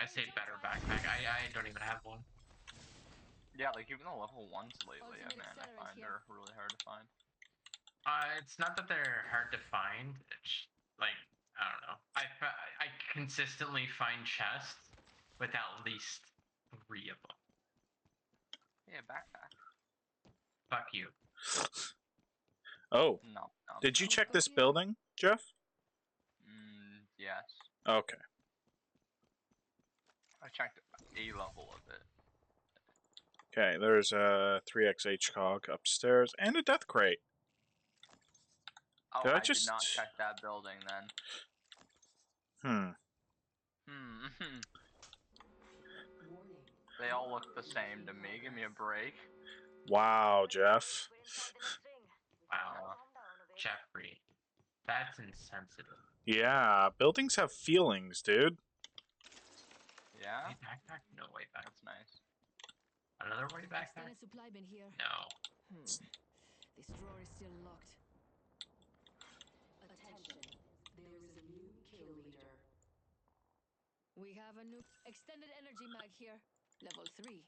I say better backpack. I, I don't even have one. Yeah, like even the level ones lately, I Ultimate man, I find here. are really hard to find. Uh, it's not that they're hard to find. It's like I don't know. I I consistently find chests with at least three of them. Yeah, backpack. Fuck you. Oh, No. no did you check this building, Jeff? Mm, yes. Okay. I checked a level of it. Okay, there's a 3x HCOG upstairs and a death crate. Oh, Did I I, did not just- check that building then. Hmm. Hmm. *laughs* they all look the same to me. Give me a break. Wow, Jeff. We're starting a string. Wow. Calm down a bit. Jeffrey, that's insensitive. Yeah, buildings have feelings, dude. Yeah, White backpack? No way backpack. that's nice. Another way backpack? Extended supply bin here. No. Hmm. This drawer is still locked. Attention. There is a new kill leader. We have a new extended energy mag here. Level 3.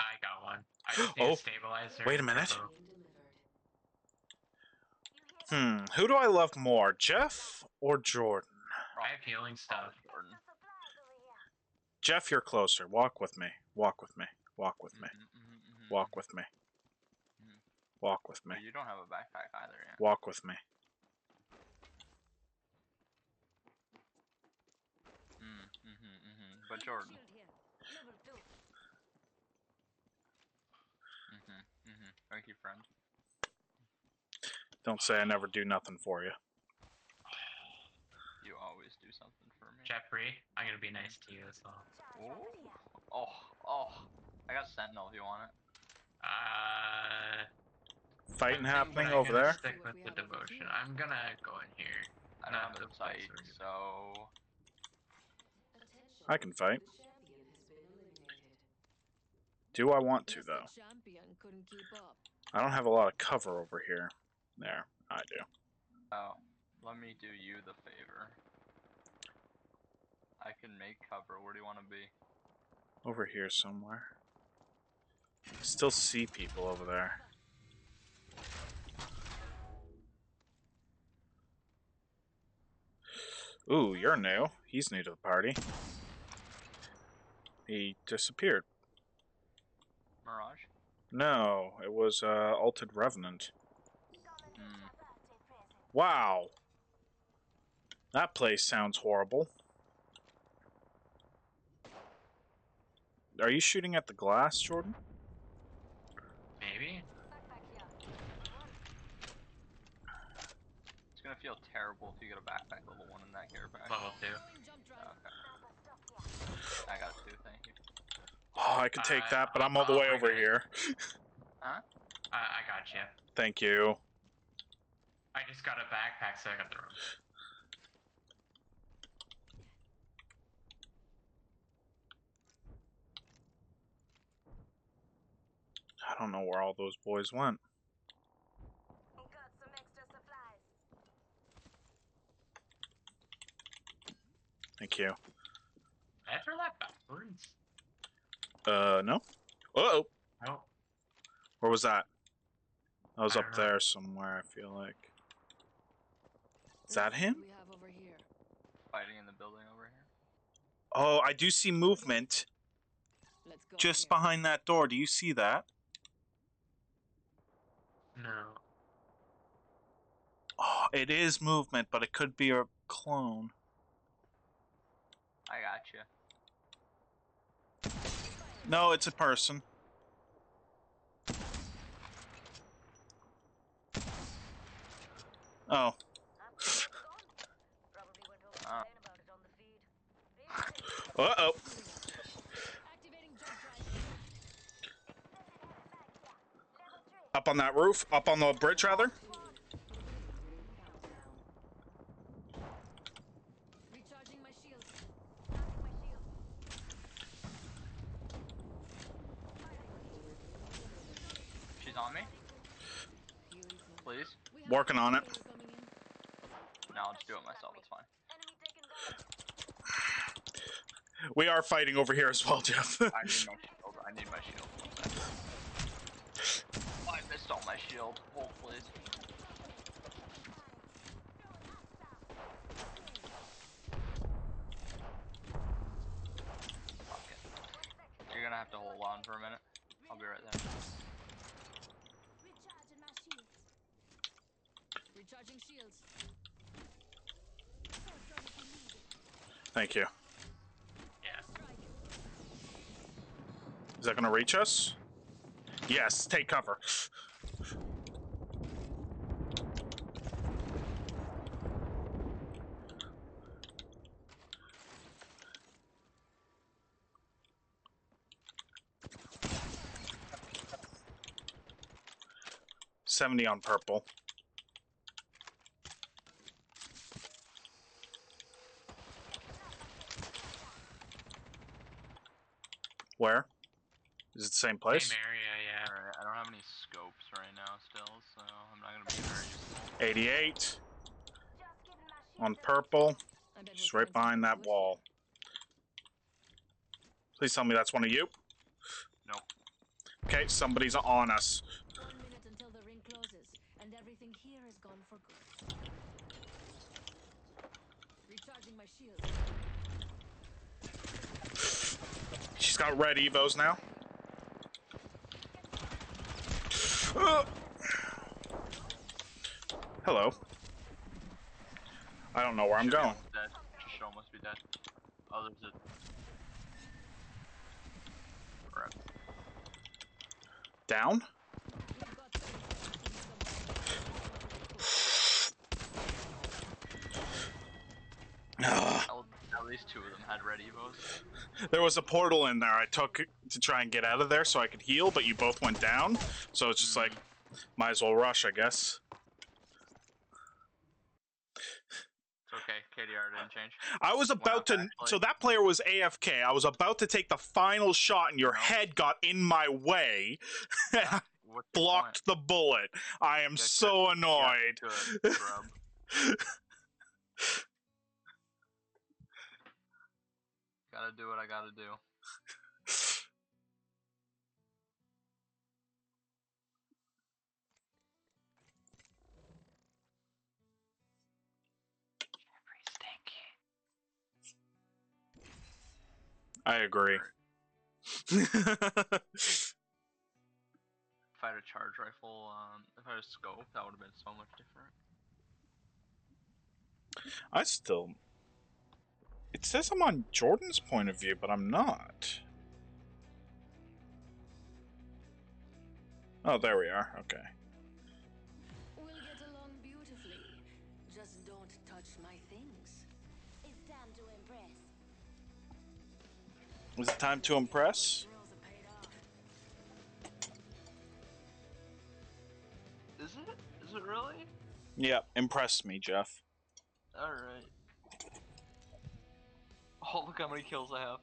I got one. I Oh, a stabilizer. wait a minute. turbo. Being delivered. You hear Hmm, who do I love more, Jeff or Jordan? I have healing stuff. Jordan. extra supplies over here. Jeff, you're closer. Walk with me. Walk with me. Walk with me. Mhm, mhm, mhm, Walk with me. Walk with me. You don't have a backpack either, yeah. Walk with me. Mm, mhm, But Jordan. Shield here. Level two. Mhm, mhm. Thank you, friend. Don't say I never do nothing for you. You always do something for me. Jeffrey, I'm gonna be nice to you as well. Ooh. Oh, oh. I got Sentinel if you want it. Uh, Fighting happening over there? Stick with the devotion. I'm gonna go in here. I Not don't have the a sight, so Attention. I can fight. The champion has been eliminated. Do I want to, though? The champion couldn't keep up. I don't have a lot of cover over here. There, I do. oh, let me do you the favor. I can make cover. Where do you want to be? Over here somewhere. Still see people over there. Ooh, you're new. He's new to the party. He disappeared. Mirage. No, it was uh, Altered Revenant. Come and get your birthday present. Wow. That place sounds horrible. Are you shooting at the glass, Jordan? Maybe. It's gonna feel terrible if you get a backpack level one in that gear pack. Level two. Throwing. Okay, Grab my stuff here. I got two. Thank you. Oh, I could take Uh, that, but I'm all the oh way over God. here. Huh? I, I got you. Thank you. I just got a backpack, so I got the room. I don't know where all those boys went. Got some extra supplies. Thank you. Did I throw that backwards? Uh, no. Uh oh. Oh, Where was that? I was I up don't know. there somewhere, I feel like. Is that him? We have over here. Fighting in the building over here. Oh, I do see movement Let's go. just here. behind that door. Do you see that? no. Oh, it is movement, but it could be a clone. I got you. No, it's a person. Oh, I'm gone. Probably went home to Ah. complain about it on the feed. Reloading. uh oh. Activating jump drive. Extended heavy mag here. Level three. Up on that roof? Up on the bridge, rather? Recharging my shields. She's on me. Beautiful. Please. We have Working on it. player coming in. No, I'll just do it myself. It's fine. Enemy taken down. We are fighting over here as well, Jeff. I need my shield. I need my shield. I missed all my shield. Hold, please. You're gonna have to hold on for a minute. I'll be right there. Recharging my shields. Recharging shields. Thank you. Yeah. Is that gonna reach us? Yes, take cover. Seventy on purple. Where? Is it the same place? Same area, yeah. Alright, I don't have any scopes right now still, so I'm not gonna be very useful. 88 Just giving my on purple. I Just right behind that wall. Please tell me that's one of you. Nope. Okay, somebody's on us. One minute until the ring closes, and everything here is gone for good. Recharging my shields. She's got red evos now. Uh. Hello. I don't know where I'm going. almost Dead. Show must be dead. Oh, there's a. Rip. Down? *sighs* Ugh. At least two of them had red evos. *laughs* There was a portal in there I took to try and get out of there so I could heal, but you both went down. So it's just like, might as well rush, I guess. It's okay. KDR didn't change. I was about to. So that player was AFK. I was about to take the final shot, and your head got in my way, *laughs* What's your point? blocked the bullet. I am so annoyed. Good, *laughs* gotta do what I gotta do. Jeffrey Stinky. I agree. If I had a charge rifle, um, if I had a scope, that would have been so much different. I still. It says I'm on Jordan's point of view, but I'm not. Oh, there we are. Okay. We'll get along beautifully. Just don't touch my things. It's time to impress. Is it time to impress? Drills have paid off. Is it? Is it really? Yep, impress me, Jeff. Alright. Oh, look how many kills I have.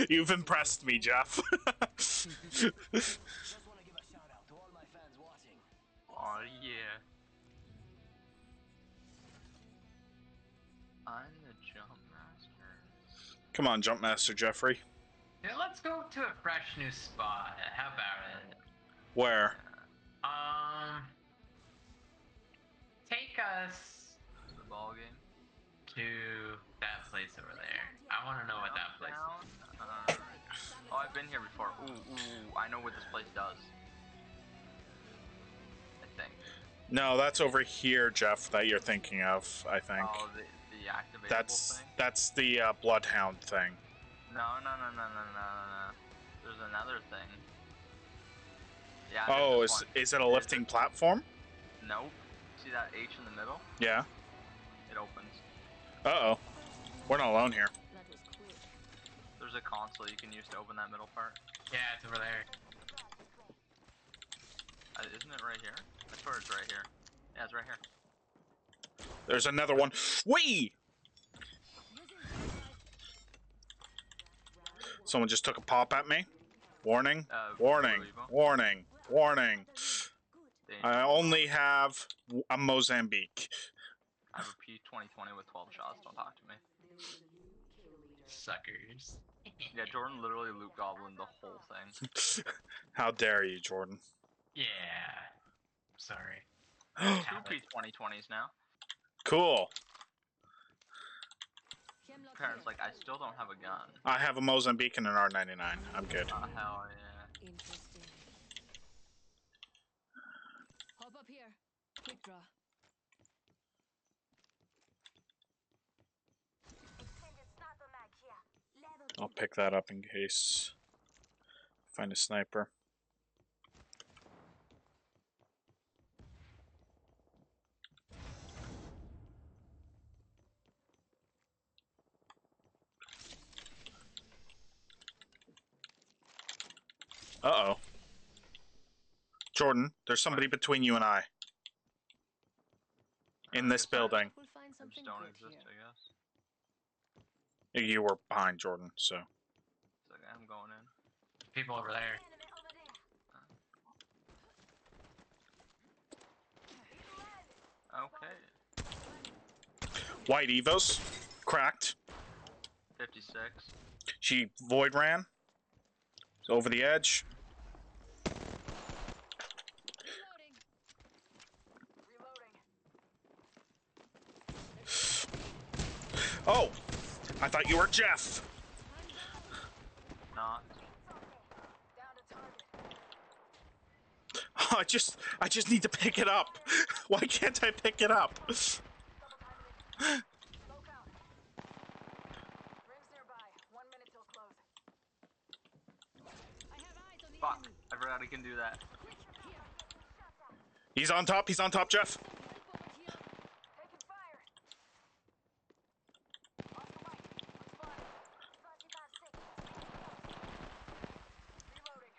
*laughs* You've impressed me, Jeff. *laughs* Just want to give a shout out to all my fans watching. Oh yeah. I'm the jump master. Come on, Jump Master Jeffrey. Yeah, let's go to a fresh new spot. How about it? Where? Um, take us To the ball game. to that place over there. I want to know what that place is. Uh, oh, I've been here before. Ooh, ooh, I know what this place does. I think. No, that's over here, Jeff. That you're thinking of. I think. Oh, the, the activatable that's thing? that's the uh, Bloodhound thing. No, no, no, no, no, no, no, no. There's another thing. Yeah. Oh, is one. is it a lifting this- platform? Nope. See that H in the middle? Yeah. It opens. Uh oh. We're not alone here. That was quick. There's a console you can use to open that middle part. Yeah, it's over there. Uh, isn't it right here? I swear it's right here. Yeah, it's right here. There's another one. Whee! Someone just took a pop at me. Warning. Uh, Warning. Warning. Warning. Danger. I only have a Mozambique. I have a P2020 with 12 shots. Don't talk to me. Suckers. *laughs* Yeah, Jordan literally loot goblin the whole thing. *laughs* How dare you, Jordan? Yeah. Sorry. *gasps* Two P2020s now. cool. Parents like, I still don't have a gun. I have a Mozambique and an R99. I'm good. Uh, hell yeah. Interesting. Hop up here. Quick draw. Extended sniper mag here. Level I'll pick that up in case. I find a sniper. Uh oh. Jordan, there's somebody between you and I. In this building. We'll find I something just don't good exist, here. I guess. You were behind Jordan, so. It's like, I'm going in. People over there. enemy over there. Okay. White Evos. Cracked. 56. She void ran. Over the edge. Reloading. Oh! I thought you were Jeff! Not. Target. *laughs* I just I just need to pick it up. *laughs* Why can't I pick it up? Double time it. Smoke out. Rings nearby. One minute till close. I have eyes on the Fuck. I forgot he can do that. He's on top, he's on top, Jeff. Help over here. Taking fire. Off the right. I'm spotted. 45 seconds. Reloading.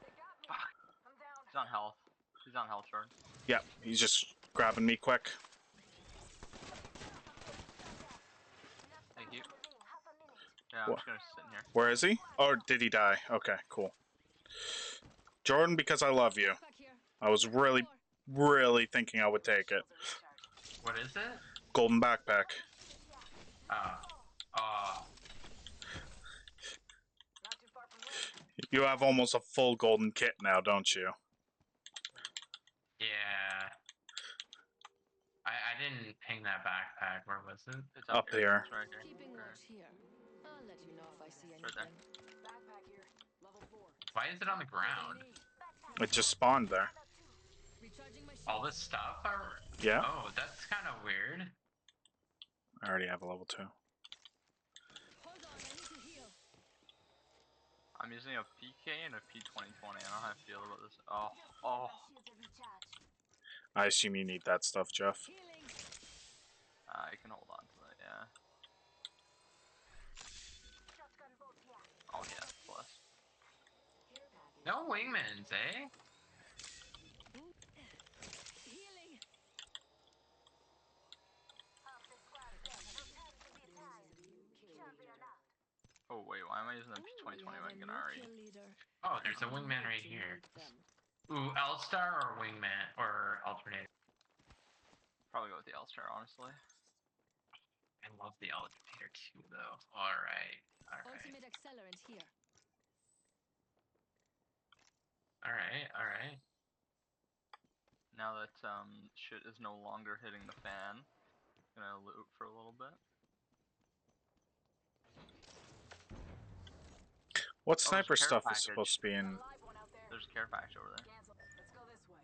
They got me. Fuck. I'm down. He's on health. He's on health, Jordan. Yep, he's just grabbing me quick. Thank you. Half a minute. Yeah, I'm Wha- just gonna sit in here. Where is he? Oh, did he die? Okay, cool. Jordan, because I love you. I was really, really thinking I would take it. What is it? Golden backpack. Not too far from where. You have almost a full golden kit now, don't you? Yeah. I I didn't ping that backpack. Where was it? It's Up here. It's right here. Keeping Right. watch here. I'll let you know if I see Right there. anything. Backpack here. Level 4. Why is it on the ground? It just spawned there. Recharging my All shield. this stuff? Are... Yeah, Oh, that's kind of weird. I already have a level two. Hold on, I need to heal. I'm using a PK and a P2020. I don't know how I feel about this. Oh, oh. Shields are recharged. I assume you need that stuff, Jeff. Healing. I can hold on to that, yeah. Shotgun bolt here. Oh, yeah, plus. No wingmans, eh? Healing. Half the squad dead. No time to be tired. Champion out. Oh, wait, why am I using the Ooh, P2020 we when have I a can new already? kill leader. Oh, there's a wingman right here. meet them. Ooh, L-Star or wingman or alternator? Probably go with the L-Star, honestly. I love the alternator too, though. All right, all right, Ultimate accelerant here. all right, all right. Now that um shit is no longer hitting the fan, gonna loot for a little bit. What there's a sniper care stuff is supposed to be in? Live one out there. There's a care package over there. Let's go this way.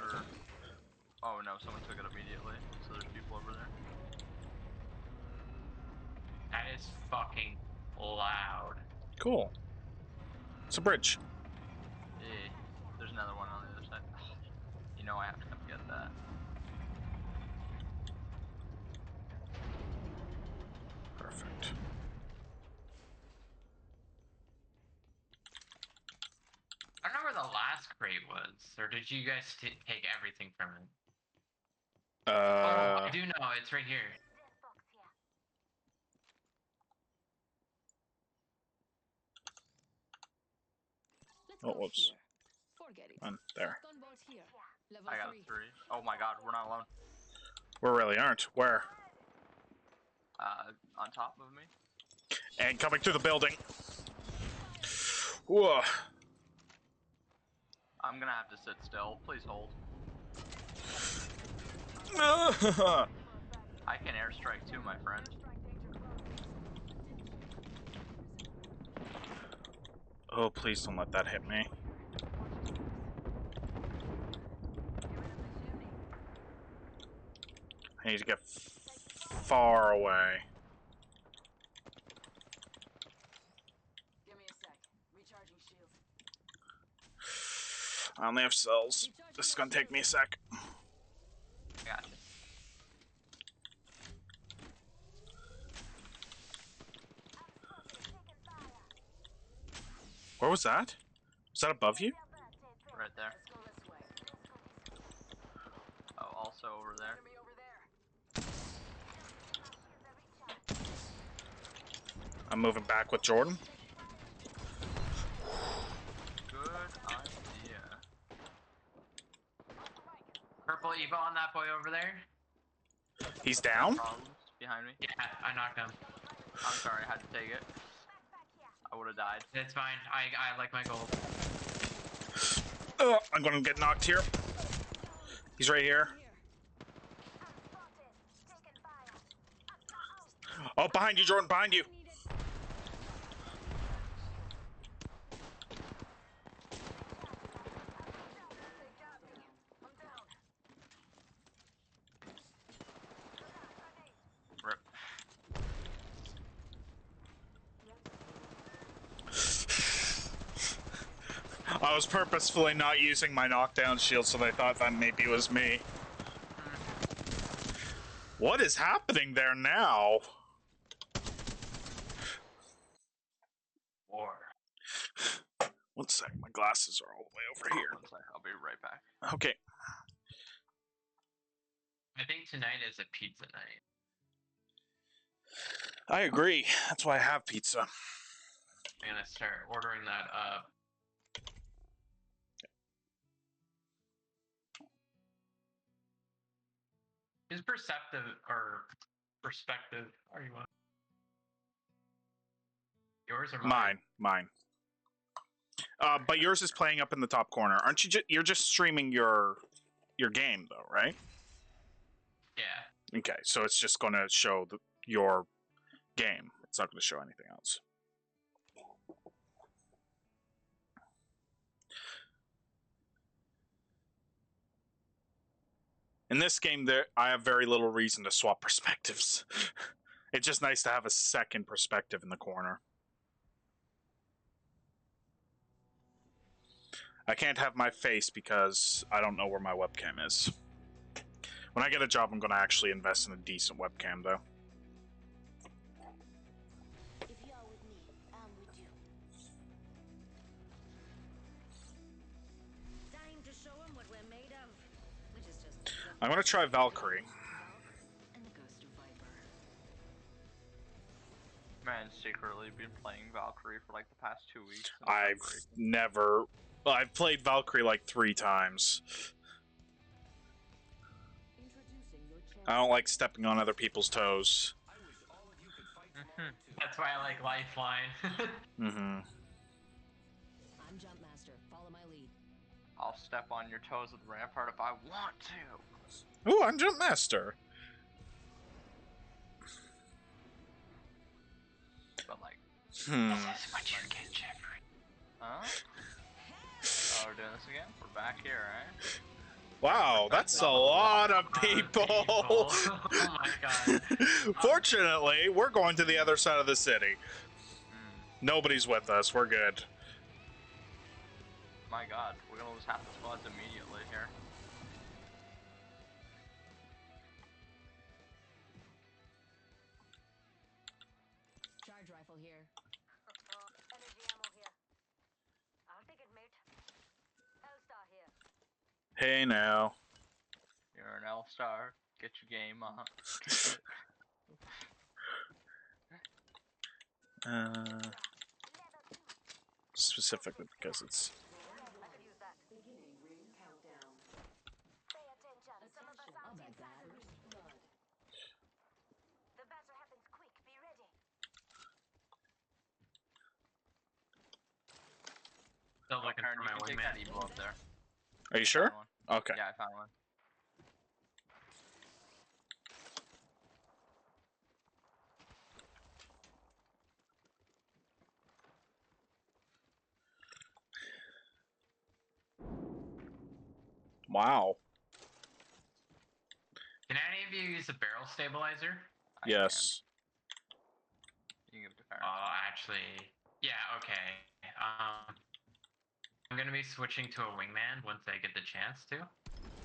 Or oh no, someone took it immediately. So there's people over there. That is fucking loud. Cool. It's a bridge. Yeah, there's another one on the other side. *sighs* You know I have to come get that. Perfect. I remember the last crate was, or did you guys t- take everything from it? Uh, oh, I do know. It's right here. This box here. Let's Oh, go whoops. here. Forget there. Gunboat here. Level I got three. three. Oh my god, we're not alone. We really aren't. Where? Uh, on top of me. And coming through the building. Whoa. I'm gonna have to sit still. Please hold. *laughs* I can airstrike too, my friend. Oh, please don't let that hit me. I need to get f- far away. Give me a sec. Recharging shield. I only have cells. This is gonna take me a sec. I got you. Where was that? Was that above you? Right there. Let's go this way. Oh, also over there. Over there. I'm moving back with Jordan. Good idea. Purple Evo on that boy over there. He's down? Problems behind me. Yeah, I knocked him. I'm sorry, I had to take it. I would have died. It's fine. I I like my gold. Oh, I'm gonna get knocked here. He's right here. Oh, behind you, Jordan, behind you. Rip. I was purposefully not using my knockdown shield, so they thought that maybe it was me. What is happening there now? War. One sec, my glasses are all the way over here. I'll be right back. Okay. I think tonight is a pizza night. I agree. That's why I have pizza. I'm gonna start ordering that up. Is perceptive or perspective? Are you on? Yours or mine? Mine, mine. Uh, but yours is playing up in the top corner, aren't you? Ju- you're just streaming your your game, though, right? Yeah. Okay, so it's just going to show the, your game. It's not going to show anything else. In this game, there I have very little reason to swap *laughs* perspectives. it's just nice to have a second perspective in the corner. I can't have my face because I don't know where my webcam is. When I get a job, I'm going to actually invest in a decent webcam, though. I'm to try Valkyrie. and the ghost of Viper. Man, secretly been playing Valkyrie for like the past two weeks. I've never. well, I've played Valkyrie like three times. Introducing your champion. I don't like stepping on other people's toes. *laughs* That's why I like Lifeline. *laughs* Mm-hmm. I'll step on your toes with the Rampart if I want to. Ooh, I'm Jump Master. But like, Hmm. this is what you get, Jeffrey. huh? Oh, we're doing this again? We're back here, right? Wow, that's a lot of people. *laughs* oh my *laughs* god. Fortunately, we're going to the other side of the city. Hmm. Nobody's with us. We're good. My god, we're gonna lose half the squads immediately here. Charge rifle here. Uh, energy ammo here. I'll take it, mate. L star here. Hey now. You're an L star. Get your game on. *laughs* *laughs* Uh, specifically because it's I could use that. Beginning ring countdown. Pay attention. Some of us Attention. aren't yet Combat fast. first blood. The battle happens quick. Be ready. Still looking Karen, for my can take that wingman. Evo up there. Are you sure? Okay. Yeah, I found one. Wow. Can any of you use a barrel stabilizer? I can. Yes. You can give it to Karen. Oh, actually, yeah, okay. Um, I'm gonna be switching to a wingman once I get the chance to.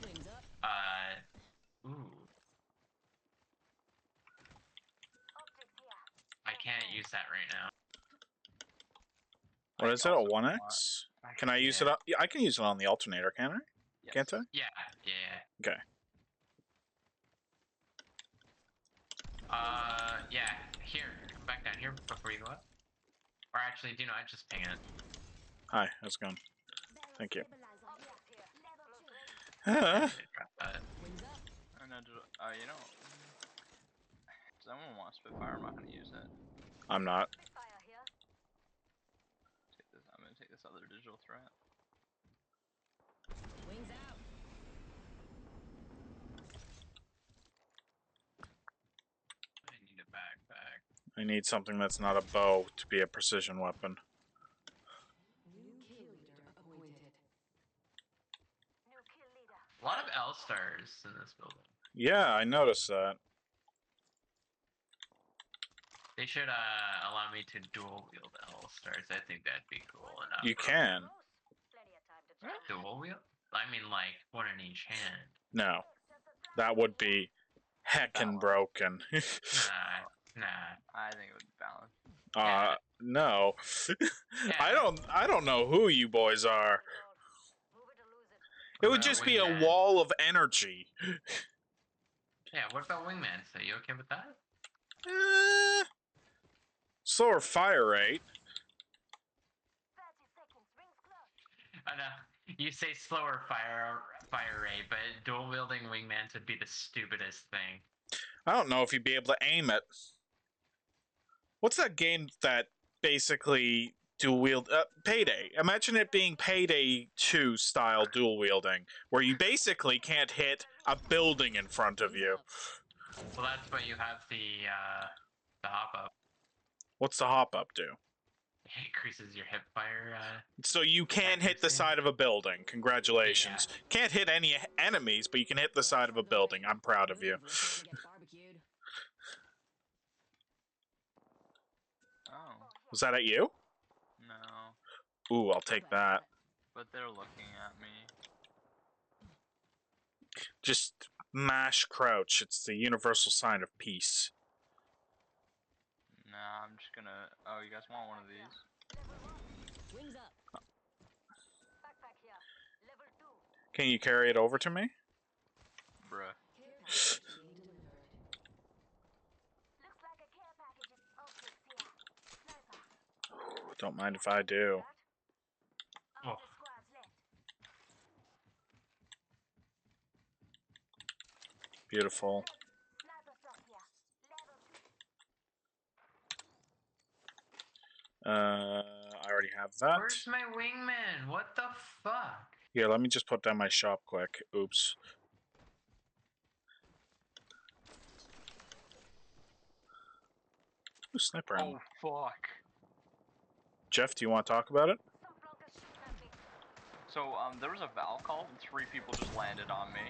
Wings up. Uh, ooh, I can't use that right now. What is it? A one X? Can I use Yeah. it? On, yeah, I can use it on the alternator, can I? Yes. Can't I? Yeah, yeah. Okay. Uh, yeah. Here, come back down here before you go up. Or actually, do you know? I just ping it. Hi, how's it going? Thank you. Optics here. Level three. Drop that. Wings up. I know. do- Uh, you know. Someone wants Spitfire. I'm not gonna use it. I'm not. Take this. I'm gonna take this other digital threat. Wings out. I need a backpack. I need something that's not a bow to be a precision weapon. New kill leader appointed. New kill leader. A lot of L stars in this building. Yeah, I noticed that. They should uh allow me to dual wield L stars. I think that'd be cool enough. You can. Close. Plenty of time to chat. dual wield? I mean, like one in each hand. No, Just a plan. that would be heckin' broken. *laughs* Nah, nah. I think it would be balanced. uh, no. *laughs* I don't. I don't know who you boys are. Move it or lose it. Would about just be a wall of energy. Yeah, what about wingman? So you okay with that? Eh, slower fire rate. 30 seconds. Rings close. I know. You say slower fire fire rate, but dual wielding wingmans would be the stupidest thing. I don't know if you'd be able to aim it. What's that game that basically dual wield? Uh, Payday. Imagine it being Payday 2 style dual wielding, where you basically can't hit a building in front of you. Well, that's why you have the uh, the hop up. What's the hop up do? It increases your hip fire. Uh, So you can hit the side of a building. Congratulations. Can't hit any enemies, but you can hit the side of a building. I'm proud of you. We're gonna get barbecued. Oh Was that at you? No, Ooh, I'll take that. but they're looking at me. Just mash crouch. It's the universal sign of peace. Nah, I'm just gonna. Oh, you guys want one of these? Wings up. Backpack here. Level 2. Can you carry it over to me? Bruh. Care package being delivered. Looks like a care package is optics here. Sniper. Don't mind if I do. That? Up Oh. to squads left. Beautiful. Sniper shot here. Level 2. Uh, I already have that. where's my wingman? What the fuck? Yeah, let me just put down my shop quick. Oops. Ooh, sniper ammo. Oh fuck. Jeff, do you want to talk about it? Some flunkers shooting at me. So um, there was a Val call and three people just landed on me.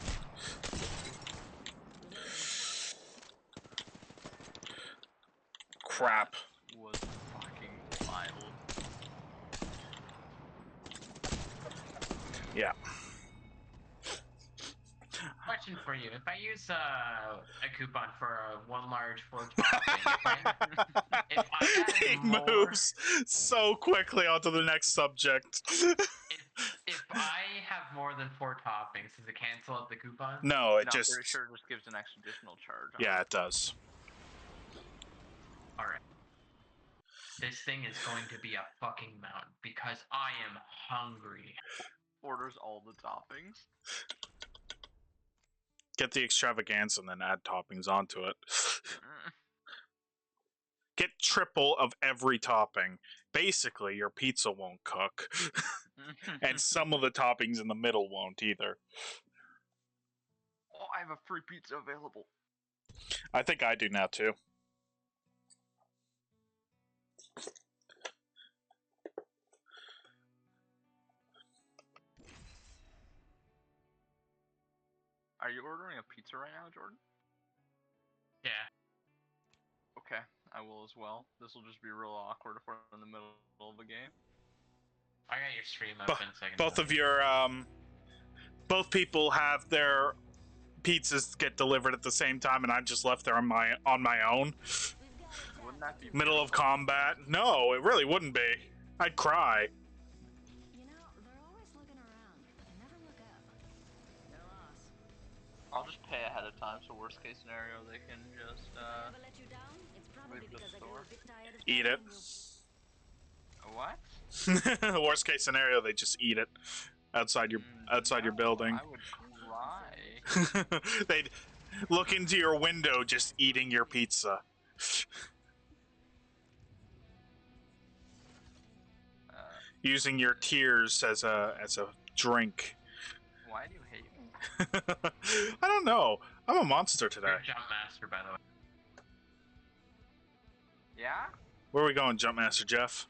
crap. was fucking wild. Yeah. Question for you: If I use uh, a coupon for a one large four topping, if I, if I *laughs* he more, moves so quickly onto the next subject. if, if I have more than four toppings, does it cancel out the coupon? no, it No, just I'm pretty sure it just gives an extra additional charge. yeah, it. it does. All right. This thing is going to be a fucking mountain because I am hungry. Orders all the toppings. Get the extravaganza and then add toppings onto it. *laughs* Get triple of every topping. Basically, your pizza won't cook, *laughs* and some of the toppings in the middle won't either. oh, I have a free pizza available. I think I do now too. Are you ordering a pizza right now, Jordan? Yeah. Okay, I will as well. This will just be real awkward if we're in the middle of a game. I got your stream Bo- open. so I can Both tell of your um, both people have their pizzas get delivered at the same time, and I'm just left there on my on my own, Wouldn't that be middle of combat. No, it really wouldn't be. I'd cry. You know, they're always looking around. Never look up. No loss. I'll just pay ahead of time, so worst case scenario, they can just uh, Ever let you down? It's probably leave the store. grew a bit tired of Eat it. what? *laughs* worst case scenario, they just eat it outside your Mm, outside your building. I would cry. *laughs* They'd look into your window just eating your pizza. Using your tears as a as a drink. why do you hate me? *laughs* I don't know. I'm a monster today. Great jump master, by the way. Yeah? Where are we going, Jumpmaster Jeff?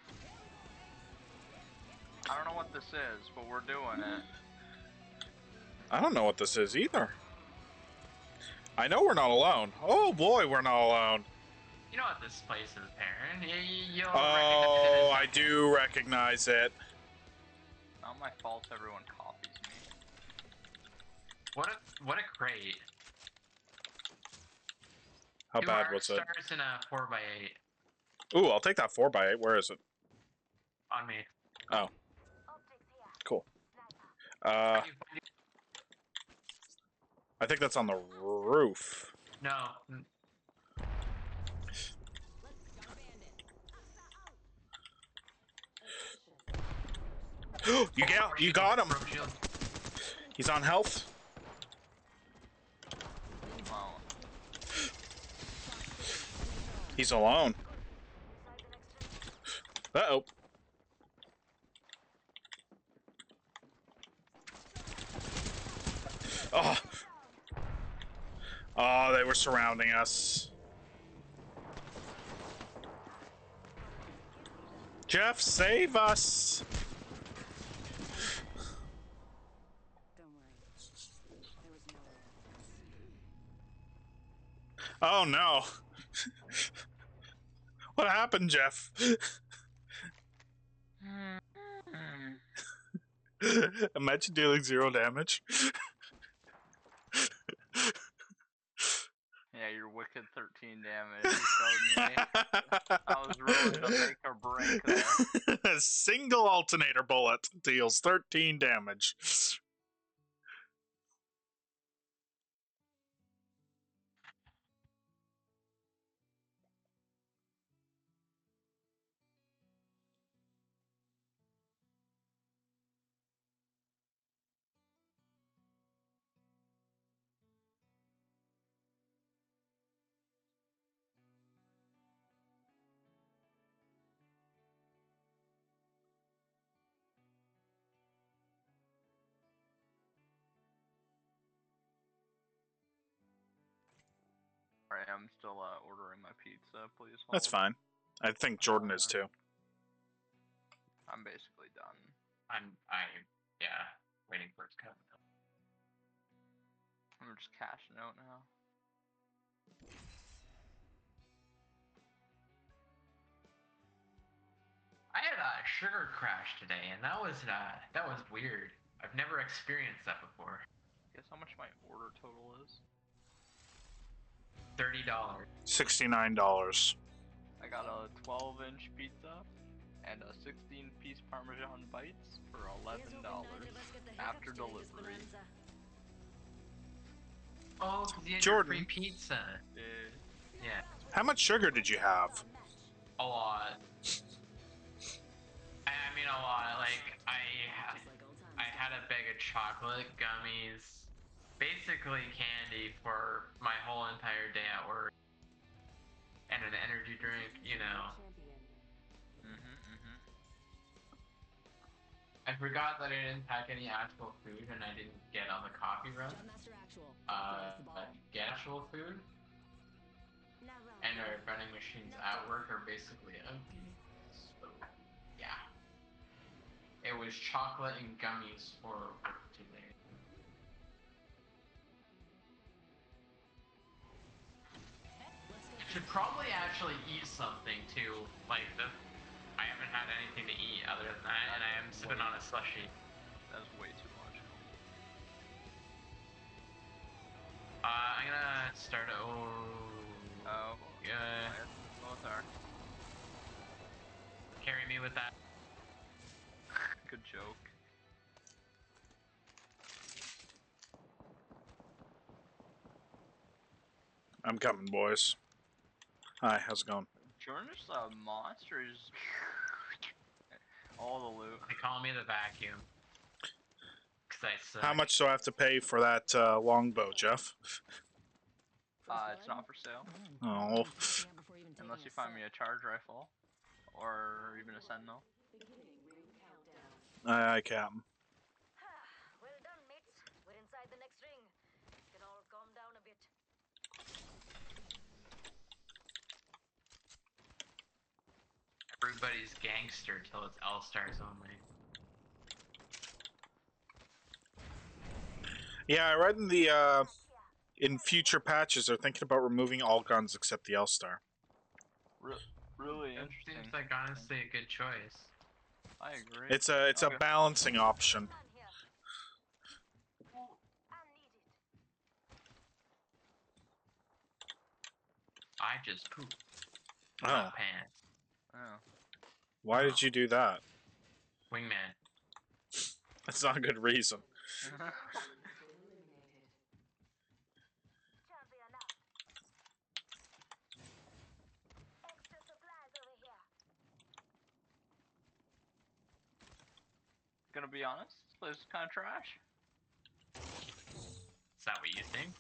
I don't know what this is, but we're doing it. I don't know what this is either. I know we're not alone. Oh boy, we're not alone. You know what this place is, Perrin. You, Oh, I do recognize it. Not my fault everyone copies me. What a what a crate. How Two bad arc was it? Stars in a four by eight Ooh, I'll take that 4x8. Where is it? on me. Oh. Cool. Uh, You- you- I think that's on the roof. no, *gasps* you got you got him. He's on health. He's alone. Uh oh. Oh. Oh, they were surrounding us. Jeff, save us! Don't worry. There was nowhere else. Oh no. what happened, Jeff? Imagine dealing zero damage. Yeah, your wicked 13 damage. You showed me. I was rolling to make or break there. A *laughs* single alternator bullet deals 13 damage. I'm still uh, ordering my pizza, please. Hold. That's fine. I think Jordan is too. I'm basically done. I'm I yeah, waiting for it to come. I'm just cashing out now. I had a sugar crash today, and that was uh, that was weird. I've never experienced that before. Guess how much my order total is? Thirty dollars. Sixty-nine dollars. I got a 12 inch pizza and a 16 piece Parmesan bites for $11 after delivery. Oh, 'cause you had Jordan. free pizza. Yeah, How much sugar did you have? a lot. I, I mean, a lot. Like I, ha- I had a bag of chocolate gummies, basically candy for my whole entire day at work, and an energy drink. You know, mhm, mhm. I forgot that I didn't pack any actual food, and I didn't get on the coffee run. Uh, get actual food, and our vending machines at work are basically empty. So, yeah. It was chocolate and gummies for work today. Should probably actually eat something too. Like the, I haven't had anything to eat other than that, and I am sipping on a slushy. That's way too much. Uh, I'm gonna start. Oh, Oh, yeah. both are. Carry me with that. *laughs* Good joke. I'm coming, boys. Hi, how's it going? Jordan just a monster. Just all the loot. They call me the vacuum. Cause How much do I have to pay for that uh, longbow, Jeff? Uh, it's not for sale Oh, unless you find me a charge rifle or even a sentinel. aye, aye, Captain. Well done, mates. We're inside the next ring. Can all calm down a bit. Everybody's gangster till it's L Stars only. Yeah, I read in the uh, in future patches they're thinking about removing all guns except the L Star. Re- really It interesting. seems like honestly a good choice. I agree. It's a it's Okay. a balancing option. I. I just pooped. Oh, My pants. Oh. Why did you do that? Wingman. That's not a good reason. Champion up. Extra supplies over here. Gonna be honest, this place is kind of trash. Is that what you think?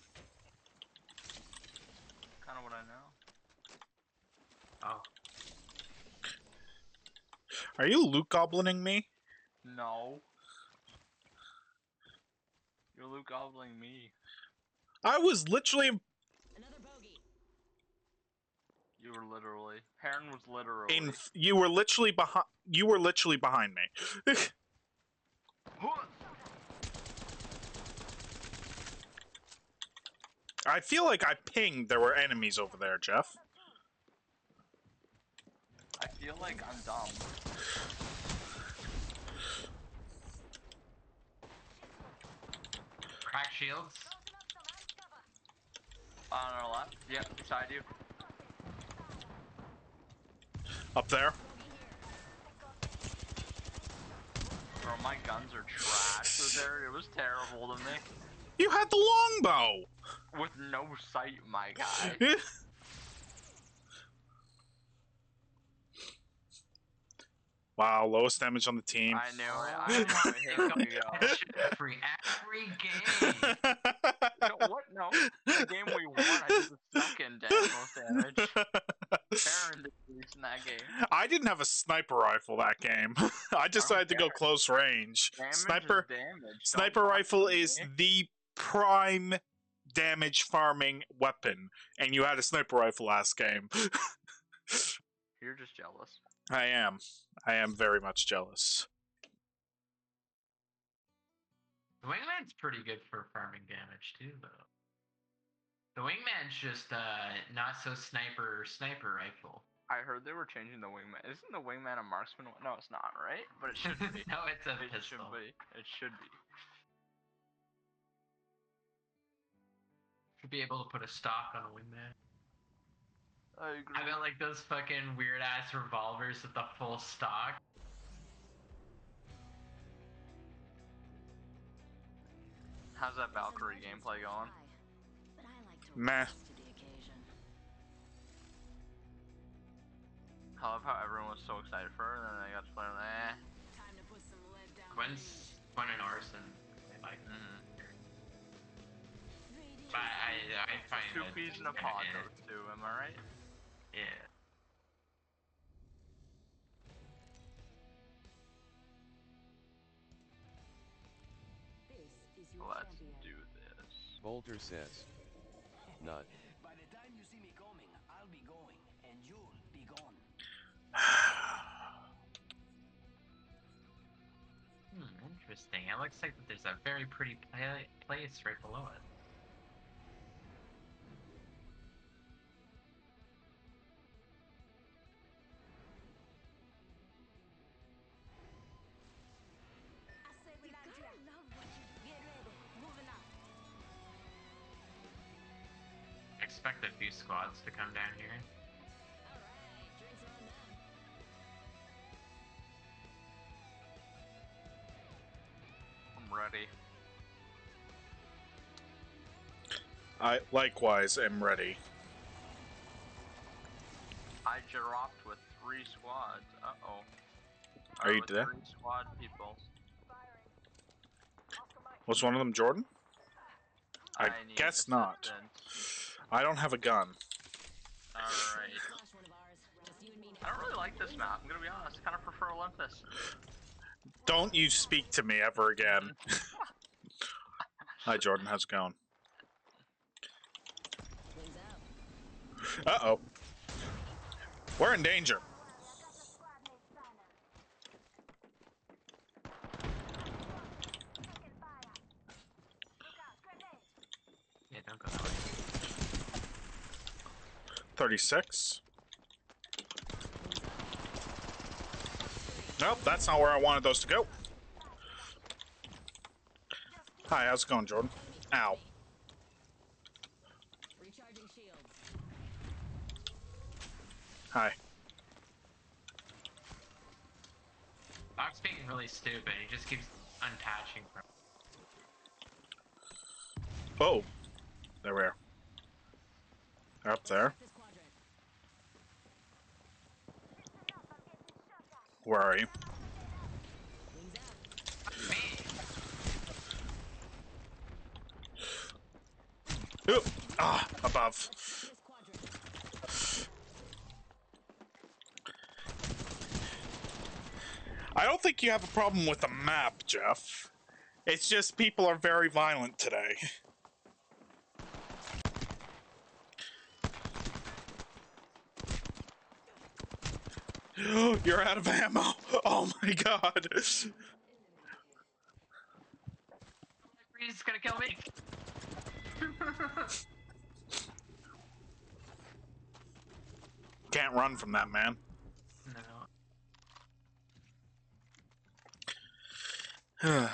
Kind of what I know. Oh. Are you Loot Goblining me? No. You're loot goblining me. I was literally. Another bogey. You were literally. Heron was literally. In, you were literally behind. You were literally behind me. *laughs* I feel like I pinged there were enemies over there, Jeff. I feel like I'm dumb. Crack shields. On our left. Yep, beside you. Up there. Bro, my guns are trash. So there, it was terrible to me. You had the longbow. With no sight, my guy. *laughs* wow, lowest damage on the team. I knew it. I knew it. Here we. *laughs* Oh, every every game. *laughs* No, what? No. The game we won, I did the second da- most damage. Baron did the least in that game. I didn't have a sniper rifle that game. *laughs* I decided to go care. close range. Damage Sniper is damage. Sniper rifle to is me. the prime damage farming weapon, and you had a sniper rifle last game. You're just jealous. I am. I am very much jealous. The wingman's pretty good for farming damage too, though. The wingman's just uh not so sniper sniper rifle. I heard they were changing the wingman. Isn't the wingman a marksman? No, it's not, right? But it should be. *laughs* no, it's a it pistol. should be. It should be. Should be able to put a stock on a wingman. I agree. I got like those fucking weird ass revolvers with the full stock. How's that Valkyrie gameplay going? But I Meh. rise to the occasion. I love how everyone was so excited for her, and then they got to play on eh. Time to put some lead down. Quinn's Quinn and Orson. I like them. Mm. But I I find Two peas in a pod, those two. Am I right? Yeah. This is your Let's do this. Bolter says. Nut. By the time you see me coming, I'll be going, and you'll be gone. Hmm, interesting. It looks like that there's a very pretty pla- place right below it. Few to come down here. Alright, drinks are on them. I'm ready. I likewise am ready. I dropped with three squads. Uh oh. Are you dead? Three squad people. Was one of them Jordan? I need guess not. I don't have a gun. Alright. Flash one of ours. Just you and me I don't really like this map. I'm gonna be honest. I kind of prefer Olympus. Don't you speak to me ever again. *laughs* Hi, Jordan. How's it going? Uh oh. We're in danger. Yeah, don't go that way. 36. Nope, that's not where I wanted those to go. Hi, how's it going, Jordan? Ow. Recharging shields. Hi. Doc's being really stupid. He just keeps untaching from. Oh. There we are. They're up there. This quadrant. Where are you? Oop. Ah, above. I don't think you have a problem with the map, Jeff. It's just people are very violent today. *laughs* *gasps* You're out of ammo. *laughs* Oh my god. He's gonna kill me! Can't run from that man. no. *sighs*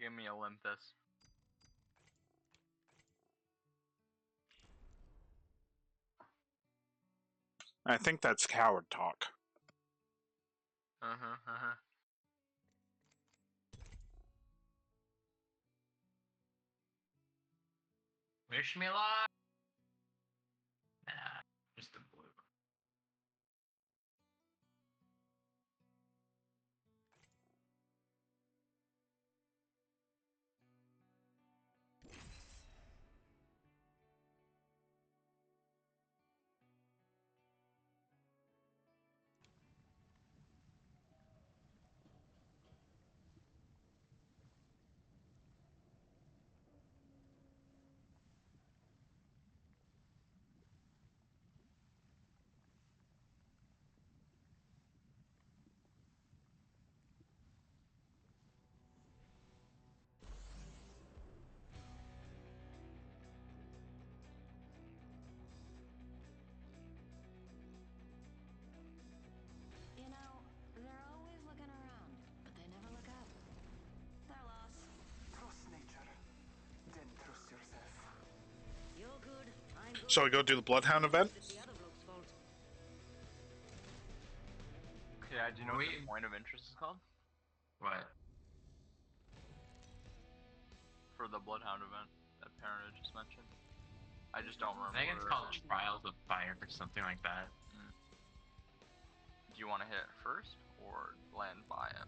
Give me Olympus. I think that's coward talk. Uh huh. Uh huh. Wish me luck! Shall we go do the Bloodhound event? It's the other bloke's fault. Yeah, do you know what the point of interest is called? What? For the Bloodhound event that Parent just mentioned. I just don't remember. I think it's what it called. Trials of Fire or something like that. Mm. Do you want to hit it first or land by it?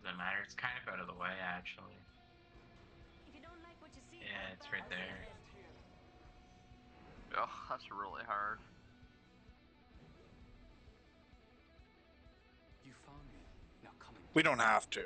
Doesn't matter. It's kind of out of the way, actually. Yeah, it's right there. Oh, that's really hard. You found me. Now come We don't have to.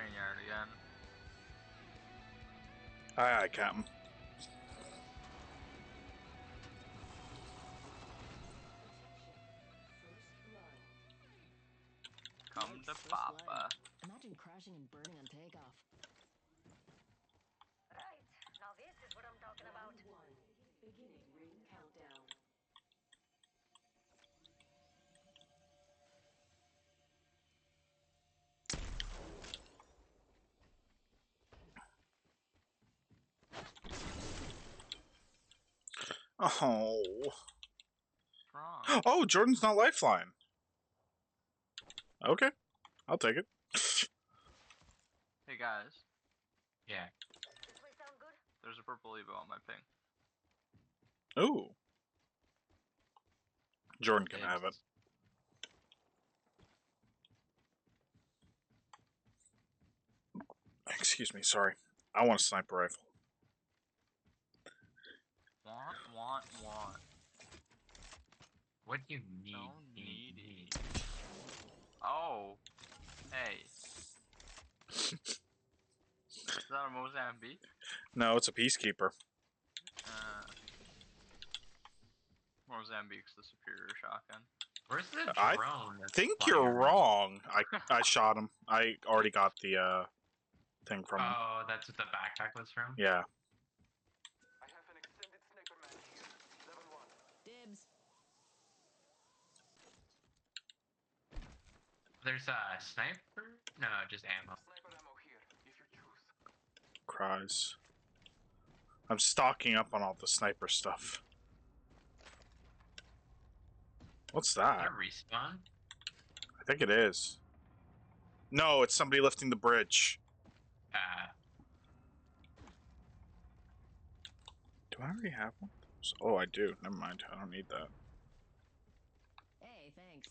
Train yard again. Aye, aye, Captain. Come to Papa. Imagine crashing and burning on takeoff. Right. Now this is what I'm talking about. Beginning ring countdown. Oh. Wrong. Oh, Jordan's not lifeline. Okay. I'll take it. Hey guys, Yeah. This sound good? there's a purple Evo on my ping. Ooh. Jordan can have it. Excuse me, sorry. I want a sniper rifle. Want, want, want. What do you need? Don't need, need need? Oh. Hey. is that a Mozambique? No, it's a peacekeeper. Uh, Mozambique's the superior shotgun. Where's the I drone? that's think you're around? wrong. I *laughs* I shot him. I already got the uh thing from him. Oh, that's what the backpack was from? Yeah. I have an extended sniper man here. Level one. Dibs. There's a sniper? No, just ammo. Sniper ammo here, if you choose. Cries. I'm stocking up on all the sniper stuff. What's that? that a respawn? I think it is. No, it's somebody lifting the bridge. Uh, Do I already have one? Oh, I do. Never mind. I don't need that. Hey, thanks.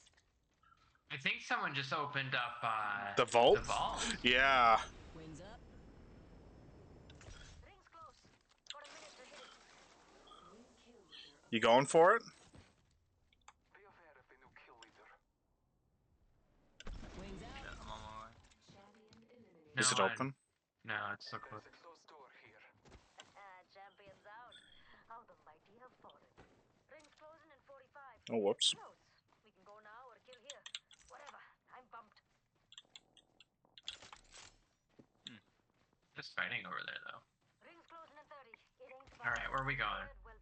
I think someone just opened up uh, The vault? The vault. Yeah. Wings up. Ring's close. Got a minute to hit it. You going for it? Be aware of the new kill leader. Wings out. Yeah, I'm on my way. Is it No, I- open? No, it's so close. There's exhaust door here. Ah, champions out. How the mighty have fallen. Ring's closing in 45. Oh, whoops. Close. We can go now or kill here. Whatever. I'm bumped. Just fighting over there, though. Ring's closing in 30. It ain't All right, where are we going? Well,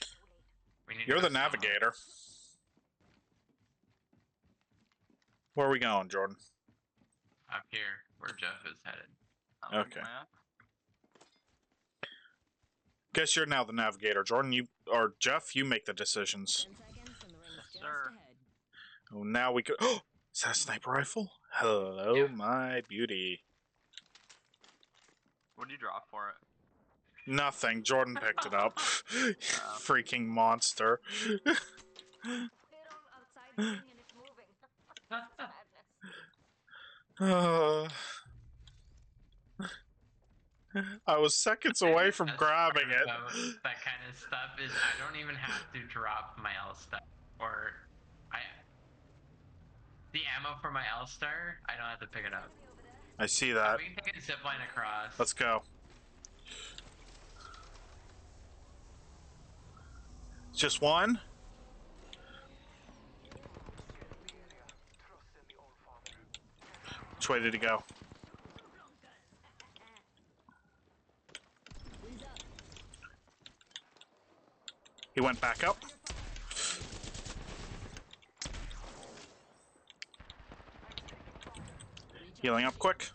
too late. We need You're the somewhere. navigator. Where are we going, Jordan? Up here, where Jeff is headed. I like Okay. Guess you're now the navigator, Jordan. You or Jeff, you make the decisions. Ten seconds and the ring's just sir. ahead. Oh, now we could. Oh, *gasps* is that a sniper rifle? Hello, Yeah. my beauty. What do you drop for it? Nothing. Jordan picked it up. *laughs* *laughs* Freaking monster. Clear on outside the ring and it's moving. Madness. Uh, I was seconds away from grabbing it. That kind of stuff is I don't even have to drop my L star or I the ammo for my L star. I don't have to pick it up. I see that. We can take a zip line across. Let's go. Just one? Which way did he go? He went back up. Healing up quick.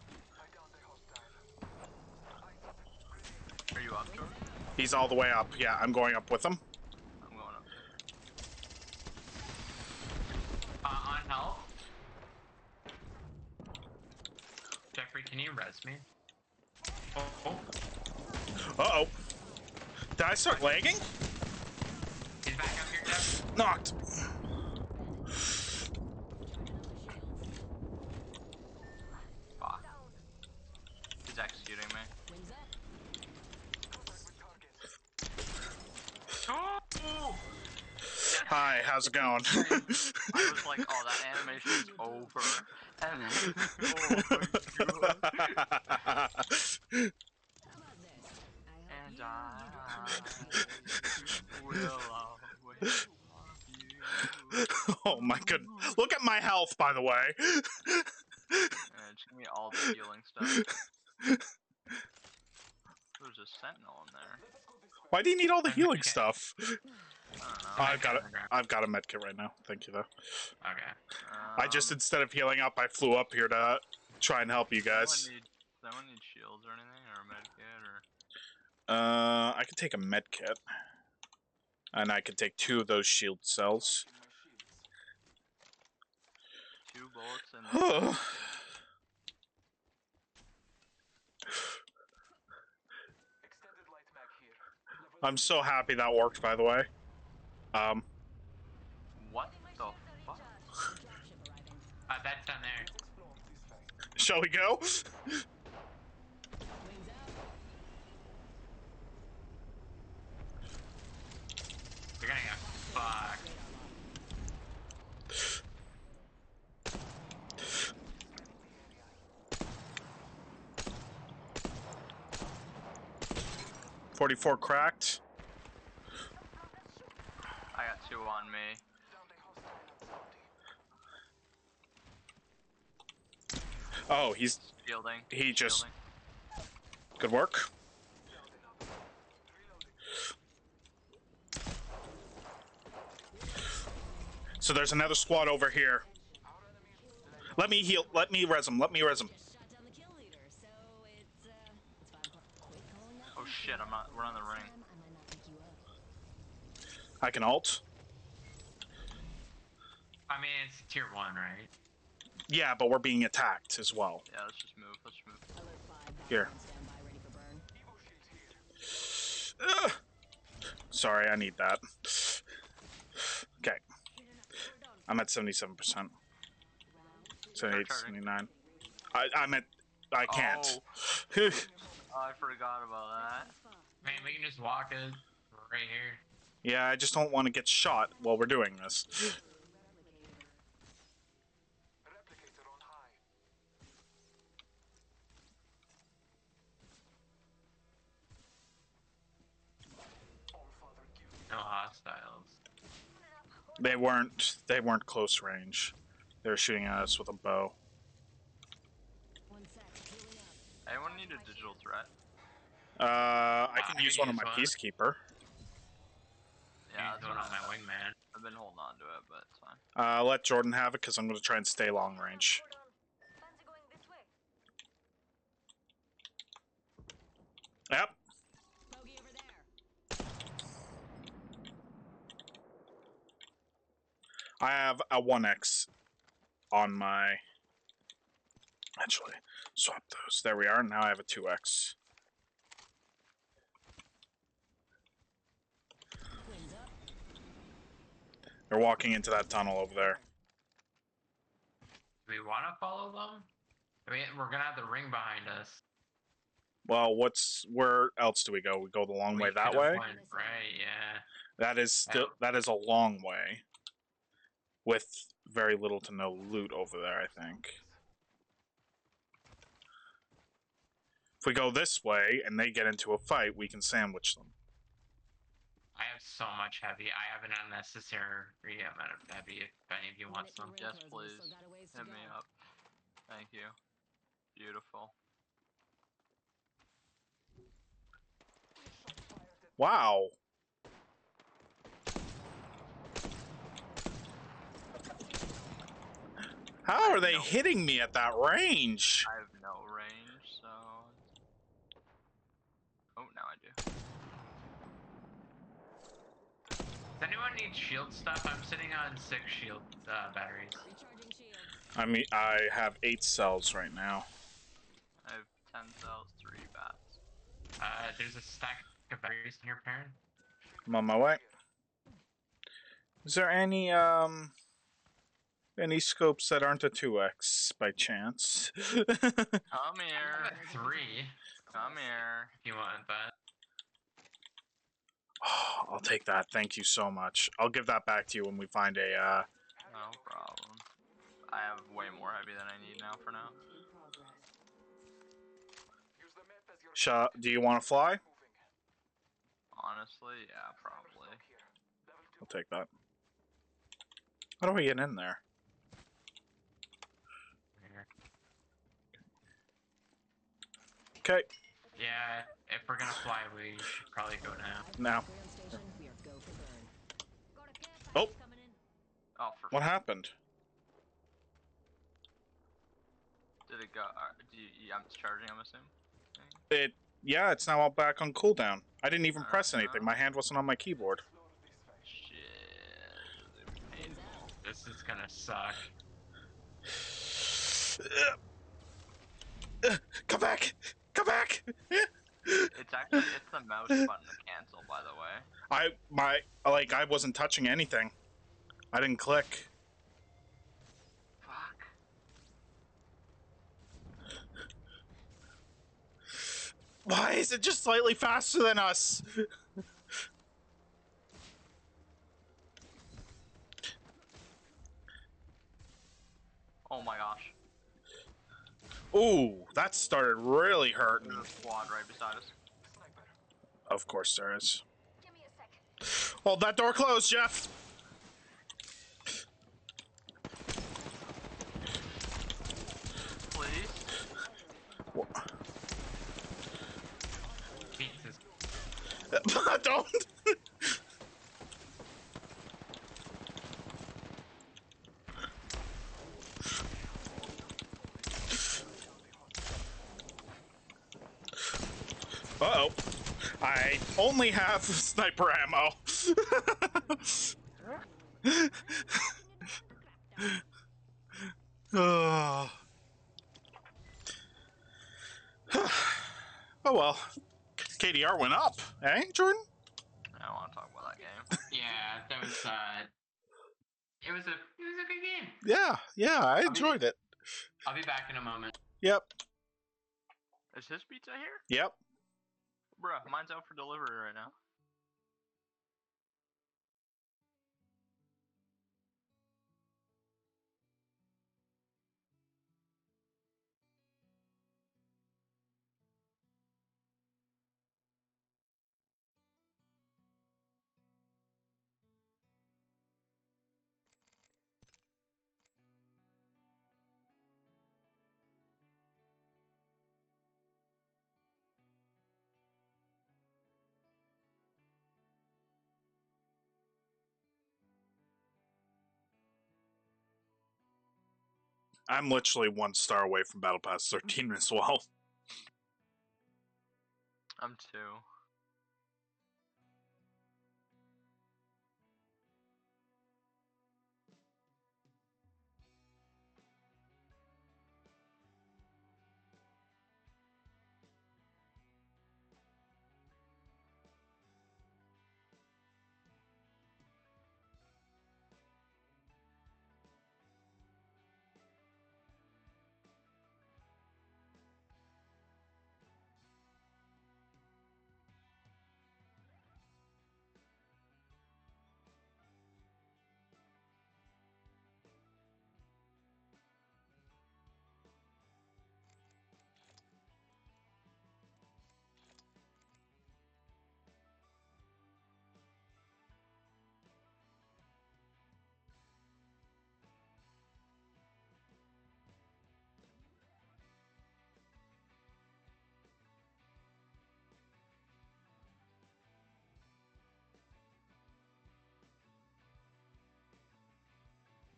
Are you up, Jordan? He's all the way up. Yeah, I'm going up with him. I'm going up. Uh, on health. Jeffrey, can you res me? Oh, oh, Uh oh. Did I start lagging? he's back up here, Jeff. Knocked. Fuck. He's executing me. Wings up. Oh! Hi, how's it going? I was like, oh, that animation's over. And oh my god. How about this? I And I will always oh my good. Look at my health, by the way. And just give me all the healing stuff. There's a sentinel in there. Why do you need all the healing stuff? Know. I've got it. on the ground. I've got a medkit right now. Thank you, though. Okay. I just Um, instead of healing up, I flew up here to try and help you guys. Need, does anyone need shields or anything, or a medkit, or Uh, I can take a medkit, and I can take two of those shield cells. two bullets and *sighs* I'm Extended light mag here. Level so happy that worked. By the way. Um, what the fuck? *laughs* Uh, that's down there. explore this thing. shall we go? You're gonna get fucked. Forty-four cracked. I got two on me. Sounding hostile at 40. Oh, he's Shielding. He just- Shielding. good work. So there's another squad over here. Let me heal. Let me res him. Let me res him. Just shot down the kill leader, so it's it's five o'clock. Quit calling that Oh shit, I'm not. We're on the ring. Time, I might not pick you up. I can alt. I mean, it's tier one, right? Yeah, but we're being attacked as well. Yeah, let's just move. Let's move. Alert five. back Here. on standby, ready for burn. Ugh. Sorry, I need that. Okay, I'm at 77%. 78, 79. I, I'm at. I can't. Oh, *laughs* I forgot about that. Man, we can just walk it right here. yeah, I just don't want to get shot while we're doing this. Replicator on high. All father give. No hostiles. They weren't. They weren't close range. They were shooting at us with a bow. One sec. Healing up. Anyone need a digital threat? Uh, I can I use can one of my one. peacekeeper. Yeah, Use that's one what on I- my wingman. I've been holding on to it, but it's fine. Uh, let Jordan have it because I'm going to try and stay long range. Fancy going this way? Yep. Bogey over there. I have a 1x on my. Actually, swap those. There we are. Now I have a 2x. They're walking into that tunnel over there. Do we want to follow them? I mean, we're gonna have the ring behind us. Well, what's where else do we go? We go the long We way that way. went right, yeah. That is still that is a long way, with very little to no loot over there. I think. If we go this way and they get into a fight, we can sandwich them. I have so much heavy. I have an unnecessary amount of heavy if any of you want some. Minute Yes, ring close, we please. still got a ways to Hit me up. Thank you. Beautiful. Wow. How are they No. hitting me at that range? I have no range, so. Oh, now I do. Does anyone need shield stuff? I'm sitting on six shield uh, batteries. Recharging shields. I mean, I have eight cells right now. I have 10 cells, 3 bats. Uh, there's a stack of batteries in your parent. I'm on my way. Is there any um any scopes that aren't a 2x by chance? *laughs* Come here. three. Come here. You want that. *sighs* I'll take that. Thank you so much. I'll give that back to you when we find a uh No problem. I have way more heavy than I need now for now. shot. Do you want to fly? Honestly, yeah, probably. I'll take that. How do we get in there? Here. Okay, Yeah, if we're gonna fly, we should probably go now. now. Clear on station. We are go for burn. Got a care Oh. package coming in. Oh, for What happened? did it go? Uh, do you, I'm charging, I'm assuming. It yeah, it's now all back on cooldown. I didn't even press Uh-huh. anything. My hand wasn't on my keyboard. Shit. this is painful. This is gonna suck. *sighs* Come back! Come back! *laughs* It's actually it's the mouse button to cancel, by the way. I my like I wasn't touching anything. I didn't click. Fuck. Why is it just slightly faster than us? Oh my gosh. Ooh, that started really hurting. There's a squad right beside us. Of course there is. Give me a sec. Hold that door closed, Jeff. Please. Pizza's *laughs* Don't. Uh oh. I only have sniper ammo. *laughs* oh. *sighs* oh well. KDR went up, eh, Jordan? I don't want to talk about that game. *laughs* *laughs* Yeah, that was uh it was a it was a good game. Yeah, yeah, I enjoyed it. I'll be back in a moment. Yep, Is his pizza here? yep. Bruh, mine's out for delivery right now. I'm literally one star away from Battle Pass 13 *laughs* as well. I'm two.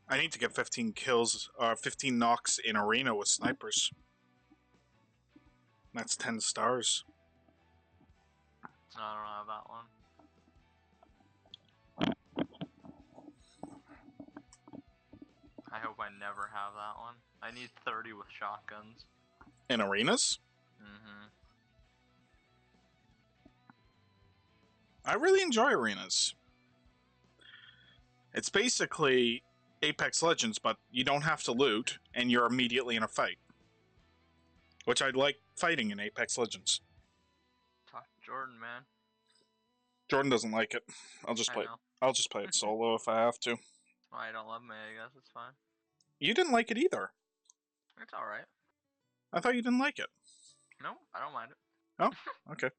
I need to get 15 kills, uh, 15 knocks in arena with snipers. That's 10 stars. I don't have that one. I hope I never have that one. I need 30 with shotguns. In arenas? Mm-hmm. I really enjoy arenas. It's basically Apex Legends, but you don't have to loot, and you're immediately in a fight. Which I like fighting in Apex Legends. Talk to Jordan, man. Jordan doesn't like it. I'll just I play. know. I'll just play it *laughs* solo if I have to. Well, I don't love me, I guess. It's fine. You didn't like it either. It's alright. I thought you didn't like it. No, I don't mind it. Oh, *laughs* okay.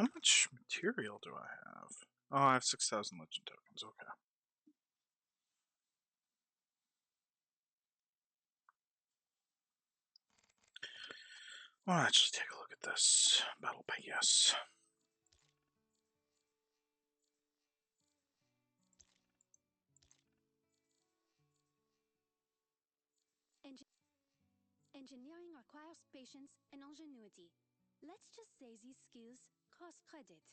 How much material do I have? Oh, I have 6,000 legend tokens. Okay. Well, actually, take a look at this. Battle Yes. Engineering requires patience and ingenuity. Let's just say these skills cost credit.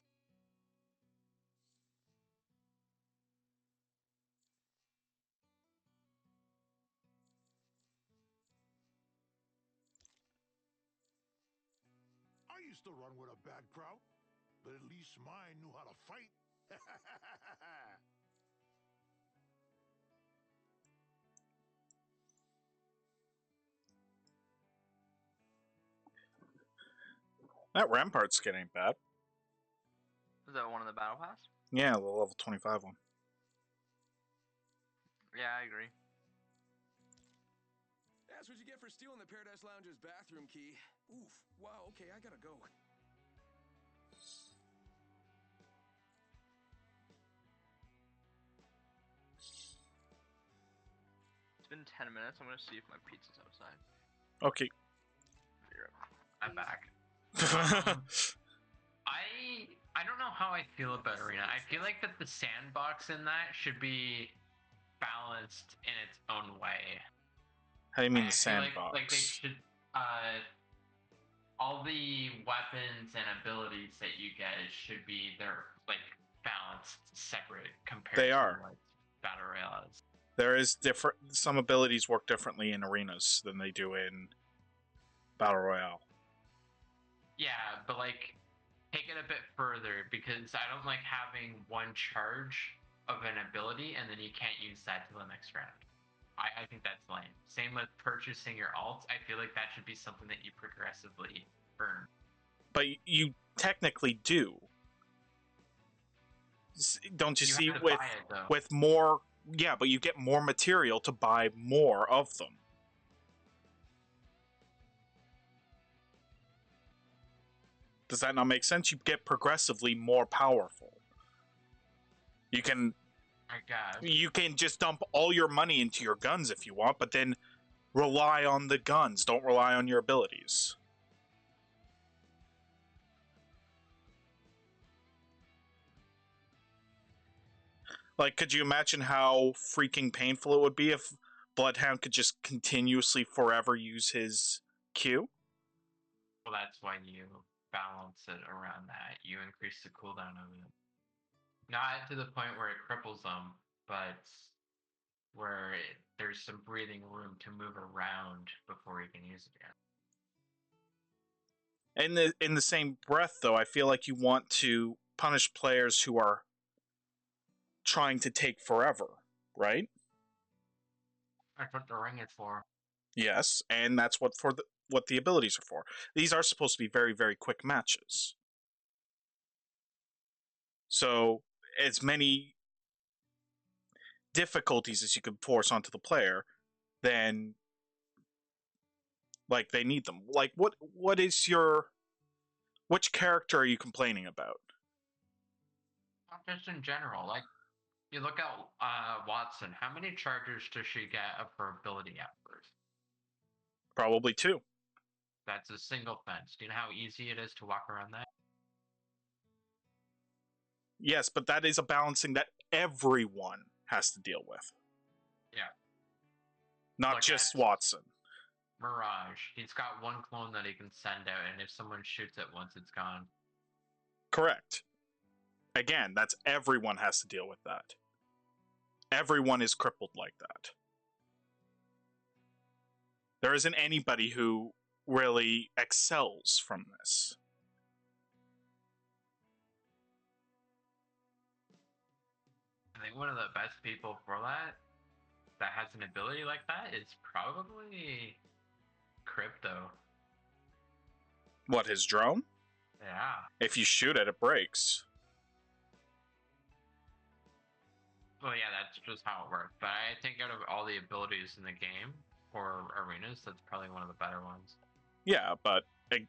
I used to run with a bad crowd, but at least mine knew how to fight. *laughs* That Rampart skin ain't bad. Is that one of the battle pass? Yeah, the level 25 one. Yeah, I agree. That's what you get for stealing the Paradise Lounge's bathroom key. Oof. Wow, okay, I gotta go. It's been 10 minutes. I'm gonna see if my pizza's outside. Okay. Be right back. I'm *laughs* back. I I don't know how I feel about arena. I feel like that the sandbox in that should be balanced in its own way. How do you mean the feel like- sandbox? Like, they should uh all the weapons and abilities that you get should be they're like balanced separate compared They to are. what battle royale is. there is different. Some abilities work differently in arenas than they do in battle royale. Yeah, but like take it a bit further because I don't like having one charge of an ability and then you can't use that till the next round. I, I think that's lame. Same with purchasing your alts. I feel like that should be something that you progressively earn. But you technically do. Don't you, see with it with more? Yeah, but you get more material to buy more of them. Does that not make sense? You get progressively more powerful. You can I guess. you can just dump all your money into your guns if you want, but then rely on the guns. Don't rely on your abilities. Like, could you imagine how freaking painful it would be if Bloodhound could just continuously forever use his Q? Well, that's when you balance it around that. You increase the cooldown of it. Not to the point where it cripples them, but where it, there's some breathing room to move around before you can use it again. In the in the same breath, though, I feel like you want to punish players who are trying to take forever, right? That's what the ring is for. Yes, and that's what for the what the abilities are for. These are supposed to be very very quick matches. So, as many difficulties as you can force onto the player, then like they need them. Like what what is your which character are you complaining about? Not just in general. Like You look at uh, Wattson. How many charges does she get of her ability at first? Probably two. That's a single fence. Do you know how easy it is to walk around that? Yes, but that is a balancing that everyone has to deal with. Yeah. Not just. Wattson. Mirage. He's got one clone that he can send out, and if someone shoots it once, it's gone. Correct. Again, that's everyone has to deal with that. Everyone is crippled like that. There isn't anybody who really excels from this. I think one of the best people for that, that has an ability like that, is probably Crypto. What, his drone? Yeah. If you shoot it, it breaks. Well, yeah, that's just how it works. But I think out of all the abilities in the game for arenas, that's probably one of the better ones. Yeah, but it,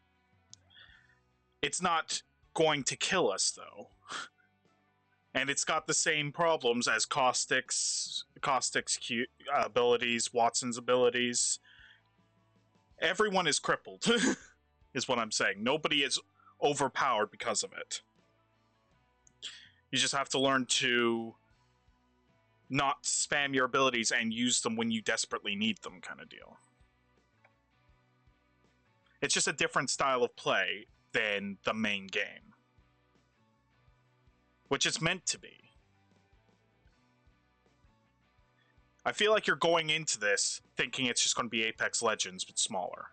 it's not going to kill us, though. And it's got the same problems as Caustic's, Caustic's cu- uh, abilities, Wattson's abilities. Everyone is crippled, *laughs* is what I'm saying. Nobody is overpowered because of it. You just have to learn to not spam your abilities and use them when you desperately need them, kind of deal. It's just a different style of play than the main game, which it's meant to be. I feel like you're going into this thinking it's just going to be Apex Legends, but smaller.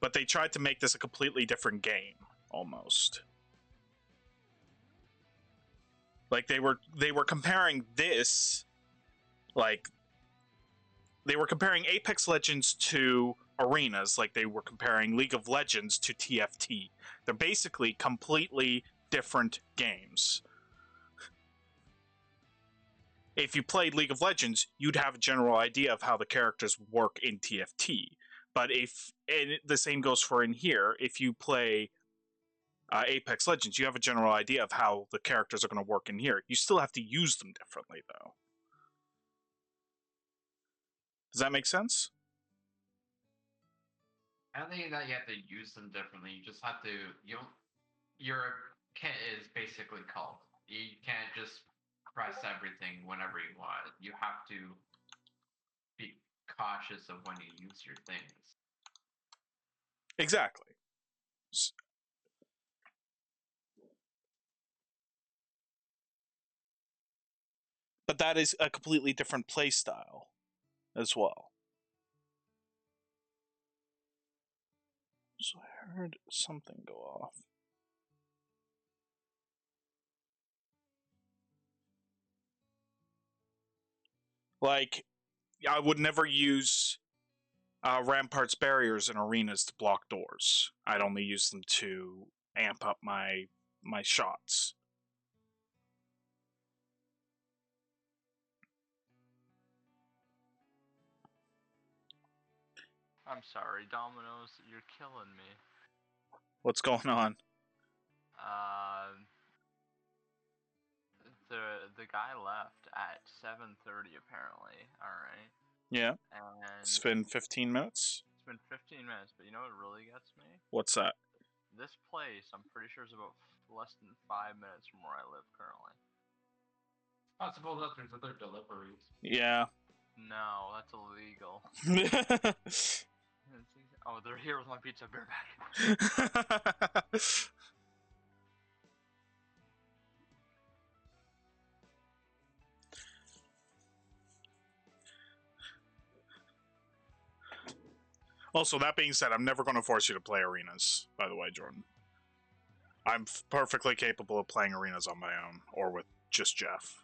But they tried to make this a completely different game, almost. Like they were they were comparing this like they were comparing Apex Legends to arenas like they were comparing League of Legends to TFT. They're basically completely different games. If you played League of Legends, you'd have a general idea of how the characters work in TFT. But if and the same goes for in here, if you play uh, Apex Legends, you have a general idea of how the characters are going to work in here. You still have to use them differently, though. Does that make sense? I don't think that you have to use them differently. You just have to. You don't. Your kit is basically called. You can't just press everything whenever you want. You have to be cautious of when you use your things. Exactly. But that is a completely different play style as well. So I heard something go off. Like, I would never use uh, ramparts barriers in arenas to block doors. I'd only use them to amp up my my shots. I'm sorry, Domino's, you're killing me. What's going on? Uh, the the guy left at 7:30 apparently. All right, Yeah, and it's been 15 minutes. it's been 15 minutes. But you know what really gets me? What's that? This place, I'm pretty sure, is about less than five minutes from where I live currently. Possible that there's other deliveries. Yeah. No, that's illegal. *laughs* *laughs* Oh, they're here with my pizza. Bear back. *laughs* also, that being said, I'm never going to force you to play arenas. By the way, Jordan, I'm perfectly capable of playing arenas on my own or with just Jeff.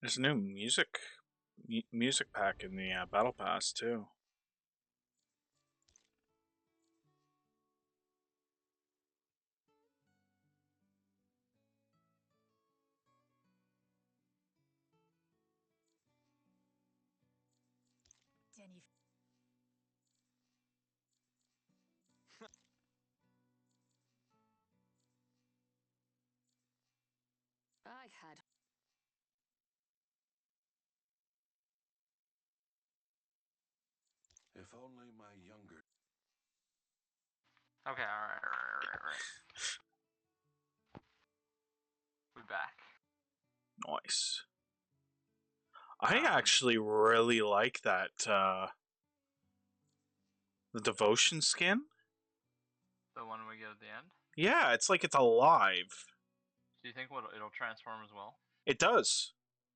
There's a new music mu- music pack in the uh, battle pass too. *laughs* I had only my younger. Okay, alright, alright, alright, alright. We back. Nice. I actually really like that uh the devotion skin. The one we get at the end. Yeah, it's like it's alive. Do you think what it'll transform as well? It does.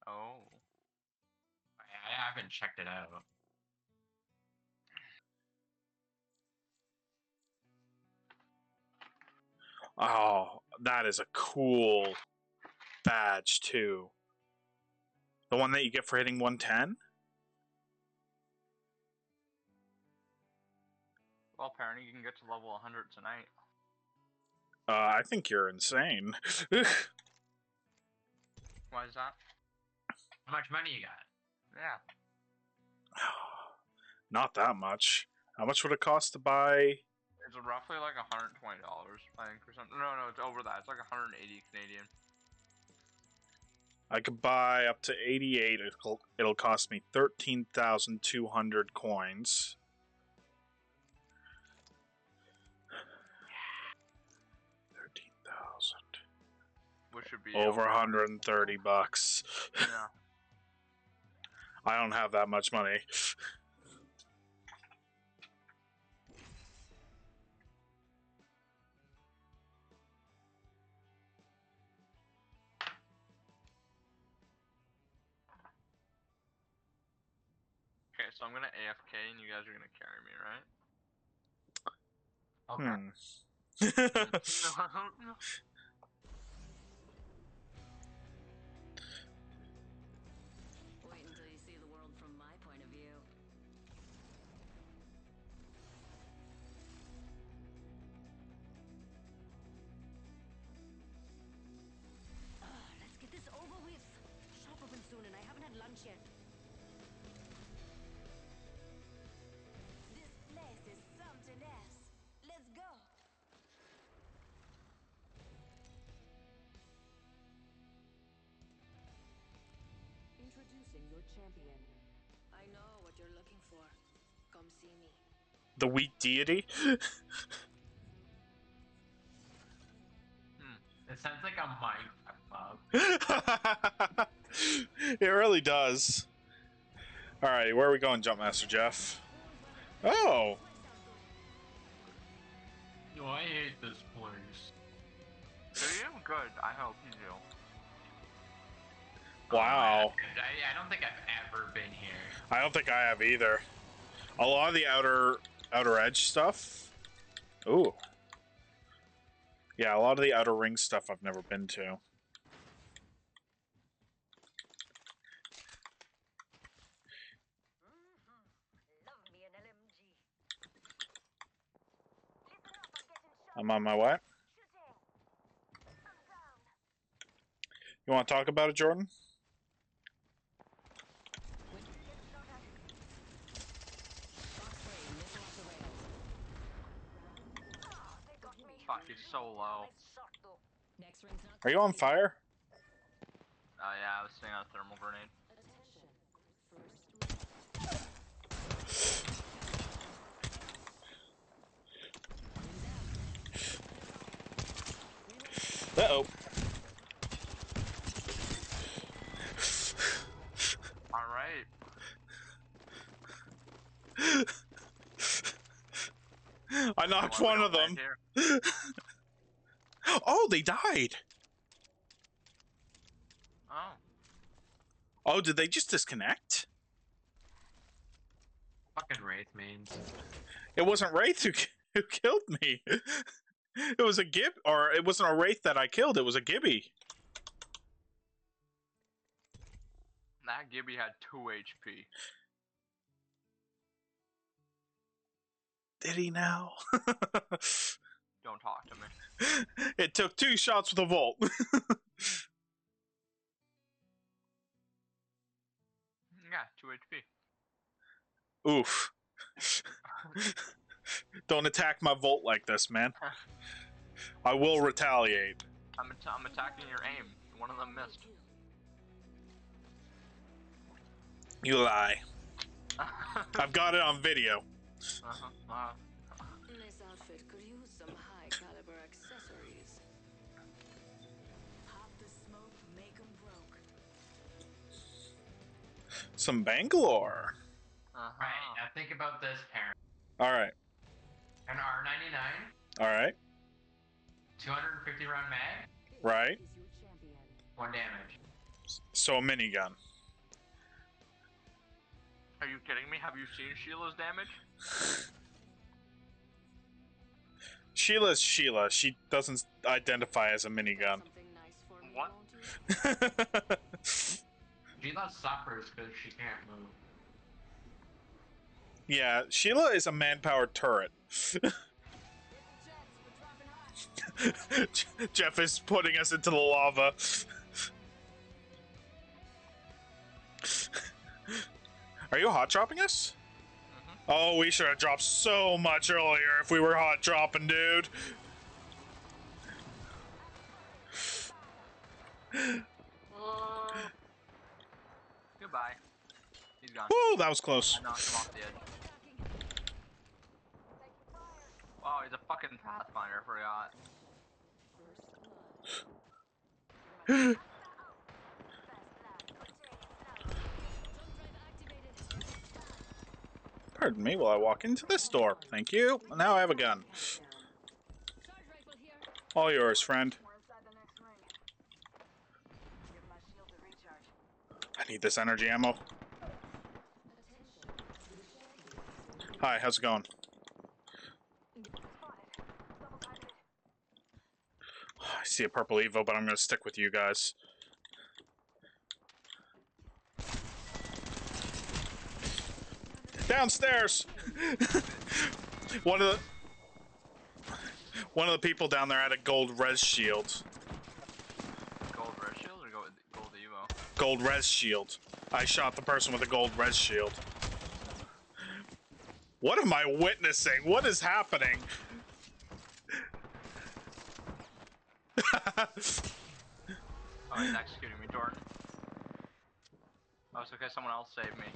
Oh. I, I haven't checked it out. Oh, that is a cool badge too. The one that you get for hitting 110? Well, apparently you can get to level 100 tonight. Uh, I think you're insane. *laughs* Why is that? How much money you got? Yeah. *sighs* Not that much. How much would it cost to buy? It's roughly like $120, I think, or something. No, no, it's over that. It's like 180 Canadian. I could buy up to 88. It'll, it'll cost me 13,200 coins. Thirteen thousand Which should be over 130 bucks. Yeah. *laughs* I don't have that much money. So I'm gonna AFK and you guys are gonna carry me, right? Okay. Hmm. *laughs* *laughs* your champion. I know what you're looking for. Come see me. the weak deity? *laughs* Hmm, it sounds like a Minecraft mob. it really does. Alrighty, where are we going, Jumpmaster Jeff? Oh, No, I hate this place. Do you? Good. I hope you do. Wow. I, I don't think I've ever been here. I don't think I have either. A lot of the outer outer edge stuff. Ooh. Yeah, a lot of the outer ring stuff I've never been to. Love me an LMG. Listen up, I'm getting shot. I'm on my way. Shooting. I'm down. You want to talk about it, Jordan? Ah, they got me. Fuck, he's so low. Nice shot, though. Next ring's not Are you on fire? Oh yeah, I was sitting on a thermal grenade. Uh oh. Alright. *laughs* I knocked Why we one of don't them. *laughs* Oh, they died. Oh. Oh, did they just disconnect? Fucking Wraith mains. It wasn't Wraith who, *laughs* who killed me. *laughs* It was a Gib, or it wasn't a Wraith that I killed. It was a Gibby. That Gibby had 2 HP. Did he now? *laughs* Don't talk to me. *laughs* it took two shots with a Volt. *laughs* Yeah, 2 HP. Oof. *laughs* Don't attack my Volt like this, man. I will retaliate. I'm, at- I'm attacking your aim. One of them missed. You lie. I've got it on video. Uh-huh. Uh, Some Bangalore. uh-huh. Right, now think about this, parent. Alright. An R99, Alright. 250 round mag, Right. Is your champion. one damage. So a minigun. Are you kidding me? Have you seen Sheila's damage? Sheila's Sheila. She doesn't identify as a minigun. Nice What? *laughs* Sheila suffers because she can't move. yeah, Sheila is a manpower turret. *laughs* Jeff is putting us into the lava. Are you hot dropping us? Mm-hmm. Oh, we should have dropped so much earlier if we were hot dropping, dude. Goodbye. He's gone. Woo, that was close. I knocked him off the edge. Wow, he's a fucking Pathfinder, forgot. *gasps* Pardon me while I walk into this door. Thank you. Now I have a gun. Charge rifle here. All yours, friend. We're inside the next ring. Give my shield a recharge. I need this energy ammo. Hi, how's it going? I see a purple Evo, but I'm gonna stick with you guys. Downstairs! *laughs* one of the one of the people down there had a gold res shield. Gold red shield or gold, gold Evo? Gold res shield. I shot the person with a gold res shield. What am I witnessing? What is happening? Oh, he's executing me, Jordan. Oh, it's okay. Someone else saved me.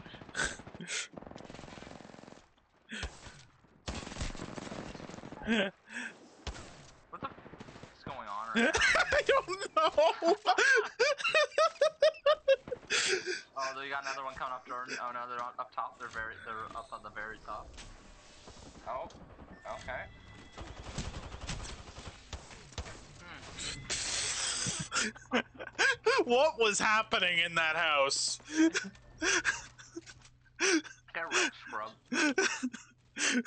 *laughs* What the f is going on right *laughs* now? I don't know. *laughs* Oh, they got another one coming up, Jordan. Oh no, they're on, up top. They're very, they're up on the very top. Oh, okay. *laughs* what was happening in that house? Get wrecked, scrub. *laughs*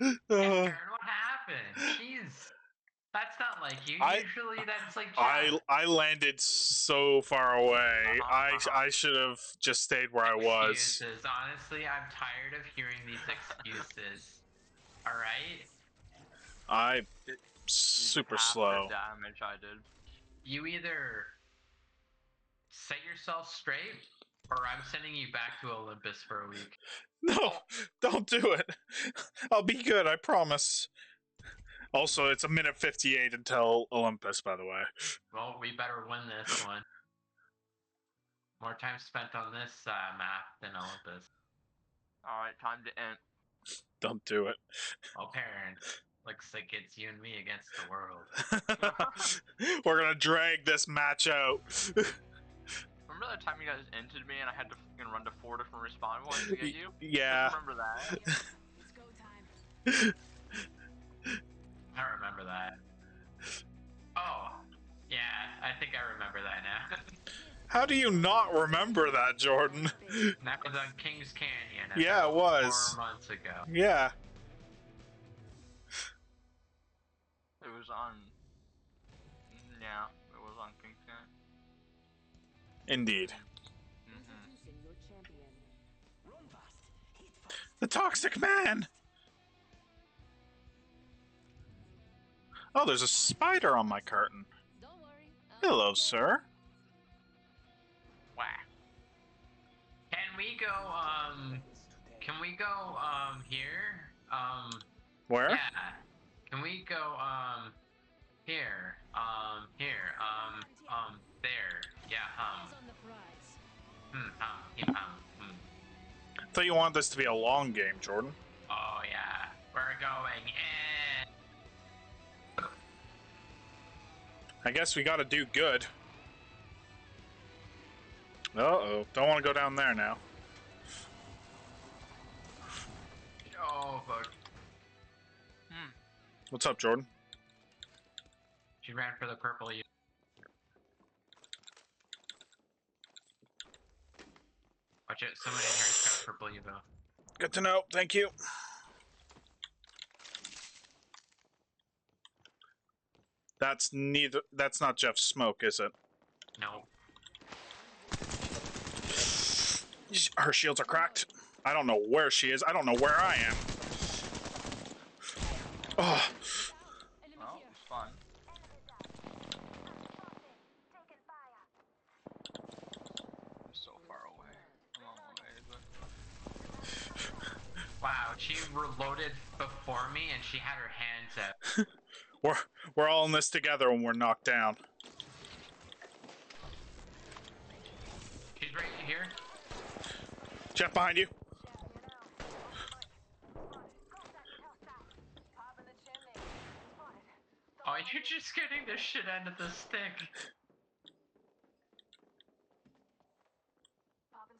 Uh, Aaron, what happened? Jeez. That's not like you. I- Usually that's like I I landed so far away. Uh-huh, I uh-huh. I should have just stayed where I was. Excuses. Honestly, I'm tired of hearing these excuses. Alright? I You super half the slow. damage I did. You either set yourself straight, or I'm sending you back to Olympus for a week. *laughs* No, don't do it. I'll be good, I promise. Also, it's a minute 58 until Olympus, by the way. Well, we better win this *laughs* one. More time spent on this uh, map than Olympus. Alright, time to end. Don't do it. Oh, parent. Looks like it's you and me against the world. *laughs* We're gonna drag this match out. *laughs* Remember that time you guys entered me and I had to fucking run to four different respawn points to get you? yeah. Remember that? It's go time. I remember that. Oh, yeah, I think I remember that now. *laughs* How do you not remember that, Jordan? that was on Kings Canyon. Yeah, it was. Four months ago. Yeah. It was on. Yeah, it was on Kingston. Indeed. hmm Introducing your champion. Run fast. Hit fast. The toxic man! Oh, there's a spider on my curtain. Don't worry. I'll Hello, sir. Wow. Can we go, um, can we go, um, here? Um, Where? yeah. Can we go, um, here? Um, here, um, um, there. Yeah, um, Eyes on the prize. hmm, um, yeah, um, hmm. I thought you wanted this to be a long game, Jordan. Oh, yeah. We're going in. I guess we gotta do good. Uh oh. Don't want to go down there now. Oh, fuck. What's up, Jordan? She ran for the purple. u- Watch it. Someone in here has got a purple Evo. Good to know. Thank you. That's neither. That's not Jeff Smoke, is it? No. Her shields are cracked. I don't know where she is. I don't know where I am. Oh, Well, fun. So far away. I'm on my way, but Wow, she reloaded before me and she had her hands out. *laughs* we're we're all in this together when we're knocked down. She's right here. Jeff behind you. Pop in the chimney. Spotted. Oh, *laughs* you're just getting the shit end of the stick. Popping.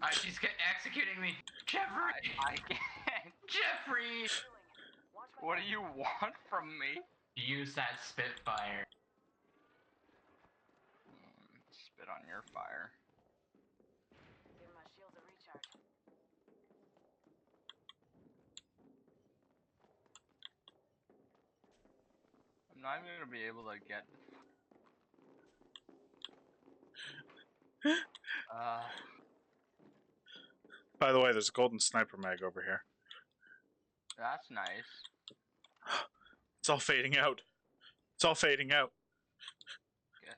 Uh, she's executing me. Jeffrey! I can't. Jeffrey! Watch my What do you want from me? Use that Spitfire. Mm, Spit on your fire. Give my shields a recharge. I'm not even gonna be able to get. *laughs* Uh, By the way, there's a golden sniper mag over here. that's nice. *gasps* It's all fading out. It's all fading out. Good.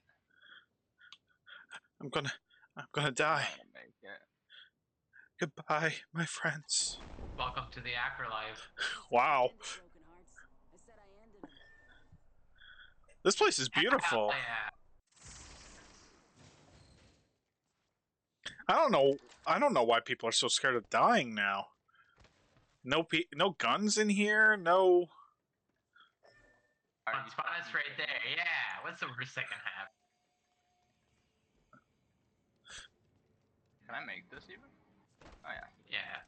I'm gonna. I'm gonna die. I'm gonna make it. Goodbye, my friends. Welcome to the afterlife. *sighs* Wow, End the broken hearts. I said I ended them. this place is beautiful. I don't know. I don't know why people are so scared of dying now. No, pe- no guns in here. No. Are Spawn you spawn us right there. Yeah. What's the second half? Can I make this even? Oh yeah. Yeah.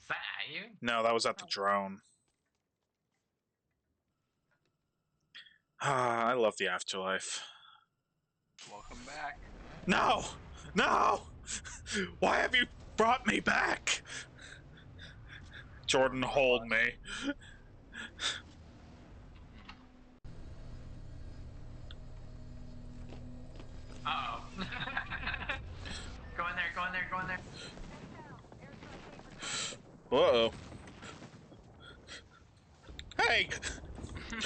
Is that at you? No, that was at the drone. Ah, *sighs* I love the afterlife. Welcome back. No! No! *laughs* Why have you brought me back? Jordan, hold me. Uh oh. *laughs* go in there, go in there, go in there. Whoa. Hey! *laughs*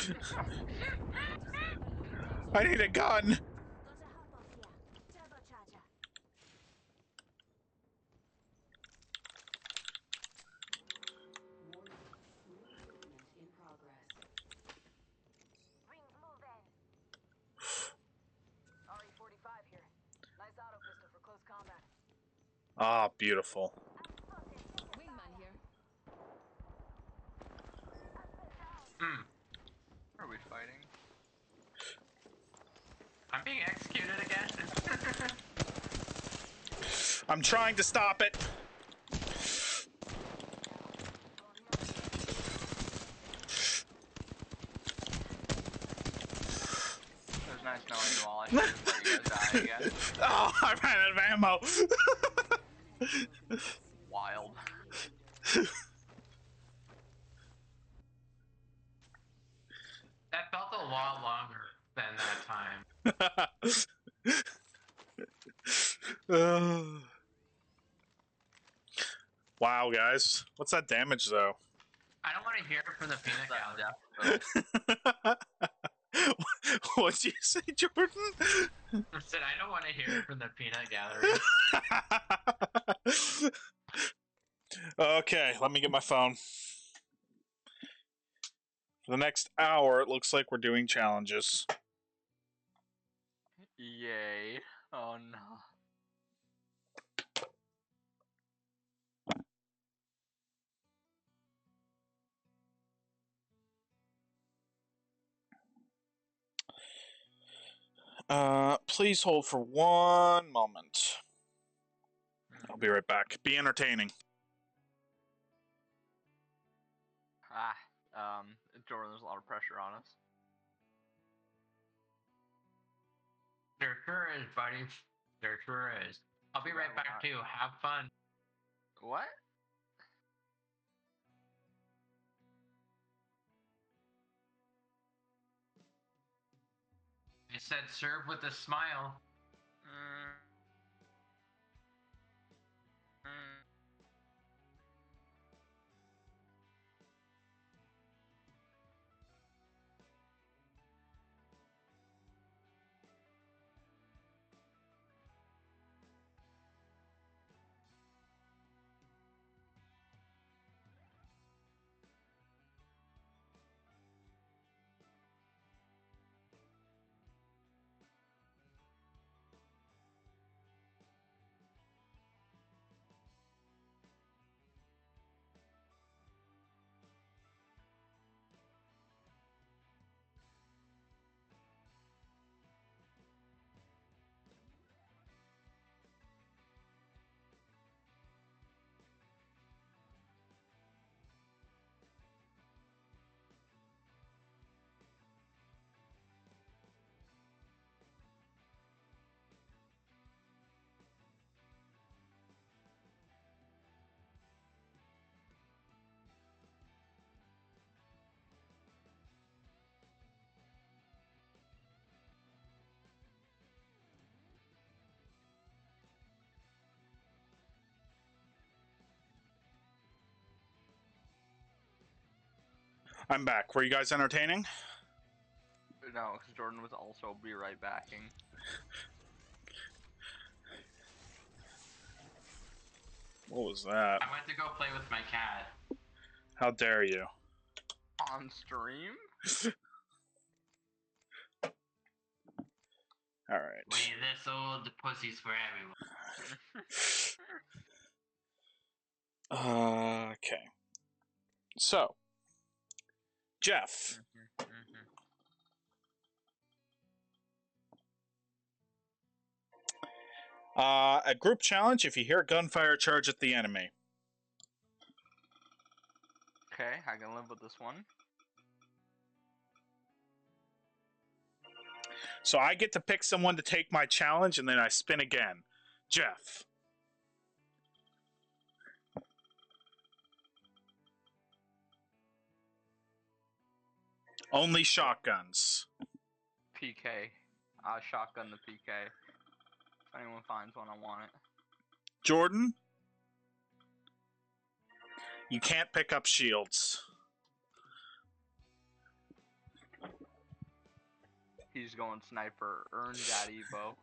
I need a gun! Got a hop off here. Turbocharger. in progress. Rings moving. RE45 here. Nice auto pistol for close combat. Ah, beautiful. Wingman here. Hmm. Are we fighting? I'm being executed again. *laughs* I'm trying to stop it. It was nice knowing you all. I you guys die again. *laughs* Oh, I ran out of ammo. *laughs* Wild. lot longer than that time. Uh, wow, guys. What's that damage, though? I don't want to hear from the peanut That gallery. What'd you say, Jordan? I said I don't want to hear from the peanut gallery. *laughs* okay, let me get my phone. For the next hour, it looks like we're doing challenges. Yay. Uh, please hold for one moment. I'll be right back. Be entertaining. Ah, um, Jordan, there's a lot of pressure on us. There sure is, buddy. There sure is. I'll be right back why- too. Have fun. What? I said serve with a smile. I'm back. Were you guys entertaining? No, because Jordan was also be right backing. What was that? I went to go play with my cat. How dare you? On stream? *laughs* All right. We this old pussies for everyone. Uh, *laughs* okay. So, Jeff, uh, a group challenge if you hear gunfire charge at the enemy. Okay, I can live with this one. So I get to pick someone to take my challenge, and then I spin again. Jeff. Only shotguns. PK. I shotgun the PK. If anyone finds one, I want it. Jordan. You can't pick up shields. He's going sniper. Earn that Evo.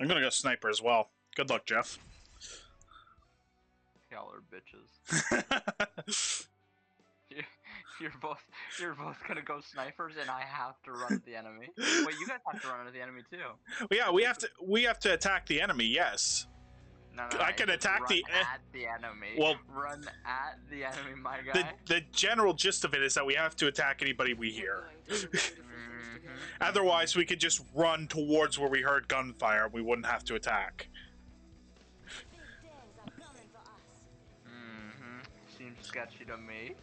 I'm gonna go sniper as well. Good luck, Jeff. Y'all are bitches. *laughs* *laughs* You're both you're both gonna go snipers and I have to run at the enemy. Wait, you guys have to run at the enemy too. Well, yeah, we have to we have to attack the enemy. Yes. No, no, no. I it can says attack the run e- at the enemy. Well- run at the enemy, my The guy. the the general gist of it is that we have to attack anybody we hear. Mhm. Otherwise, we could just run towards where we heard gunfire. We wouldn't have to attack. Mhm. Seems sketchy to me.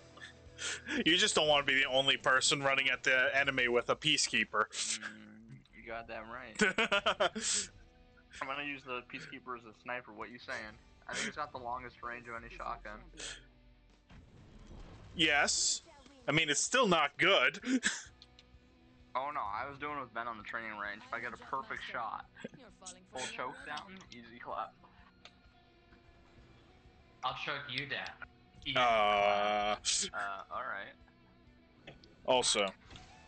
You just don't want to be the only person running at the enemy with a peacekeeper. Mm, you got that right. *laughs* I'm gonna use the peacekeeper as a sniper. What you saying? I think it's got the longest range of any shotgun. yes. I mean, it's still not good. Oh no, I was doing with Ben on the training range. If I get a perfect shot, You're falling for full choke down, easy clap. I'll choke you down. Easy. Uh, Uh, alright. also,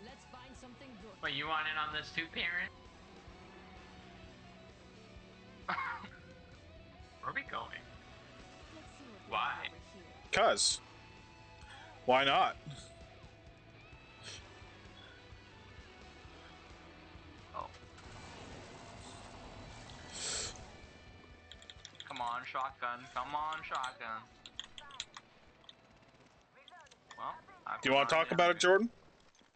Let's find something good. Wait, you want in on this too, parent? *laughs* Where are we going? Let's see Why? have over here. cuz. Why not? Oh. Come on, shotgun. Come on, shotgun. Well, I've Do you want to talk about it, Jordan?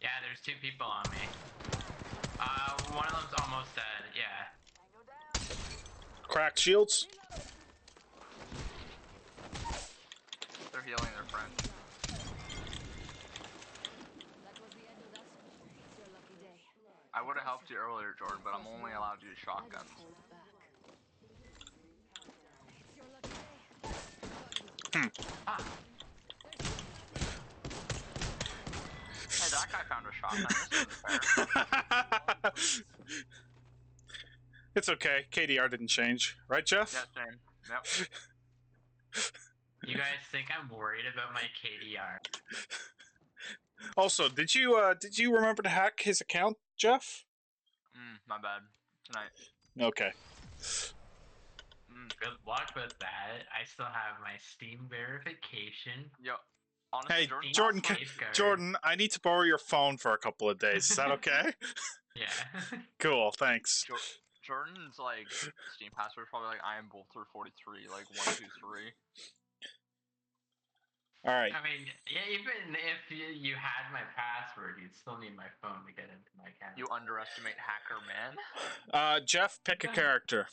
Yeah, there's two people on me. Uh, one of them's almost dead. Yeah. Cracked shields? They're healing their friend. That was the end of that. It's your lucky day. I would have helped you earlier, Jordan, but I'm only allowed to use shotguns. just hold back. It's your lucky day. Ah, Hey, that guy found a shotgun. This isn't fair. *laughs* it's okay. KDR didn't change. Right, Jeff? Yeah, same. Yep. you guys think I'm worried about my KDR? Also, did you uh did you remember to hack his account, Jeff? Mm, my bad. Tonight. Okay. Mm, Good luck with that. I still have my Steam verification. yo. Honestly, Hey, Jordan, Jordan, can- my- Jordan, I need to borrow your phone for a couple of days. Is that *laughs* okay? Yeah. *laughs* cool, thanks. Jo- Jordan's like Steam password is probably like I am Bolter forty three, like one two three. All right. I mean, yeah, even if you, you had my password, you'd still need my phone to get into my account. You underestimate hacker man. Uh, Jeff, pick a *laughs* character.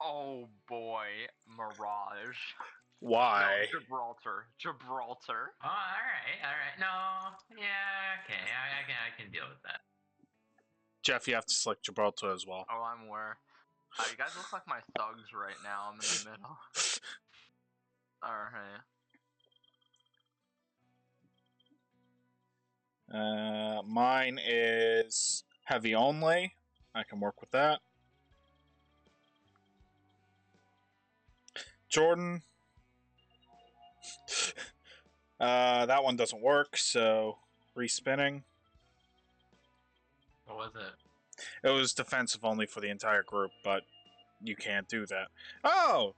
Oh boy, Mirage. Why? No, Gibraltar. Gibraltar. Oh, all right, all right. No, yeah, okay, I, I can, I can deal with that. Jeff, you have to select Gibraltar as well. Oh, I'm aware. Uh, you guys look like my thugs right now. I'm in the *laughs* middle. Alright. Uh, mine is heavy only. I can work with that. Jordan. *laughs* Uh, that one doesn't work, so respinning. What was it? It was defensive only for the entire group, but you can't do that. Oh!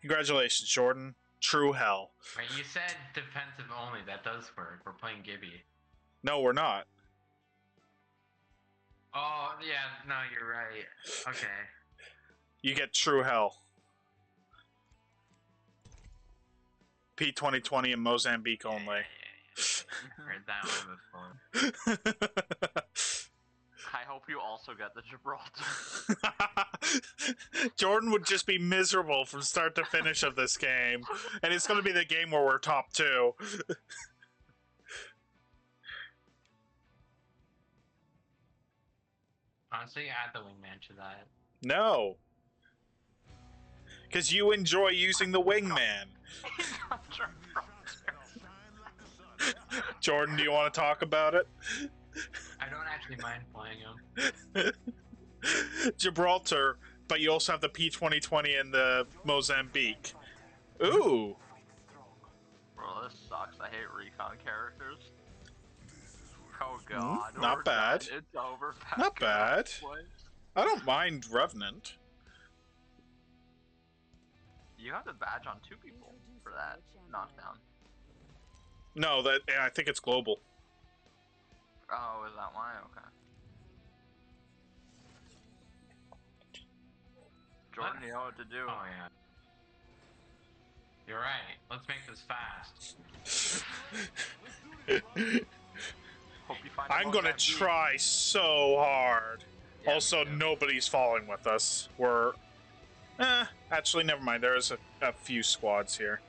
Congratulations, Jordan. True hell. Wait, you said defensive only. That does work. We're playing Gibby. No, we're not. Oh, yeah, no, you're right. Okay. You get true hell. P twenty twenty in Mozambique only. Yeah, yeah, yeah, yeah. Heard that one before. *laughs* I hope you also get the Gibraltar. *laughs* Jordan would just be miserable from start to finish of this game, and it's going to be the game where we're top two. Honestly, add the wingman to that. No, because you enjoy using the wingman. *laughs* Jordan, do you want to talk about it? I don't actually mind playing him. *laughs* Gibraltar, but you also have the P twenty twenty and the Mozambique. Ooh, Bro, this sucks. I hate recon characters. Oh god. Hmm, not we're bad. done. It's over. Not Pack it up, bad. I don't mind Revenant. You have the badge on two people for that knockdown. No, that yeah, I think it's global. Oh, is that why? Okay. Jordan, you know what to do. Oh, yeah. You're right. Let's make this fast. *laughs* Hope you find a I'm gonna Mozambique. try so hard. Yeah, also, too. nobody's following with us. We're. Eh, actually, never mind. There's a, a few squads here.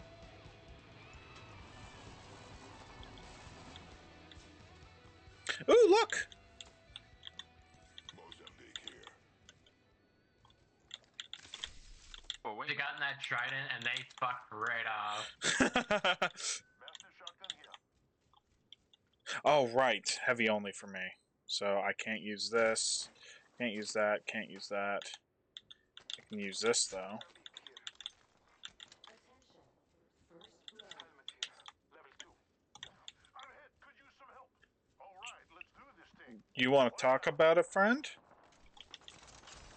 Ooh, look! Oh. They got in that trident and they fucked right off. Master shotgun here. Oh, right. Heavy only for me. So I can't use this. Can't use that. Can't use that. I can use this, though. I'm hit. Could use some help. All right, let's do this thing. You want to talk about it, friend?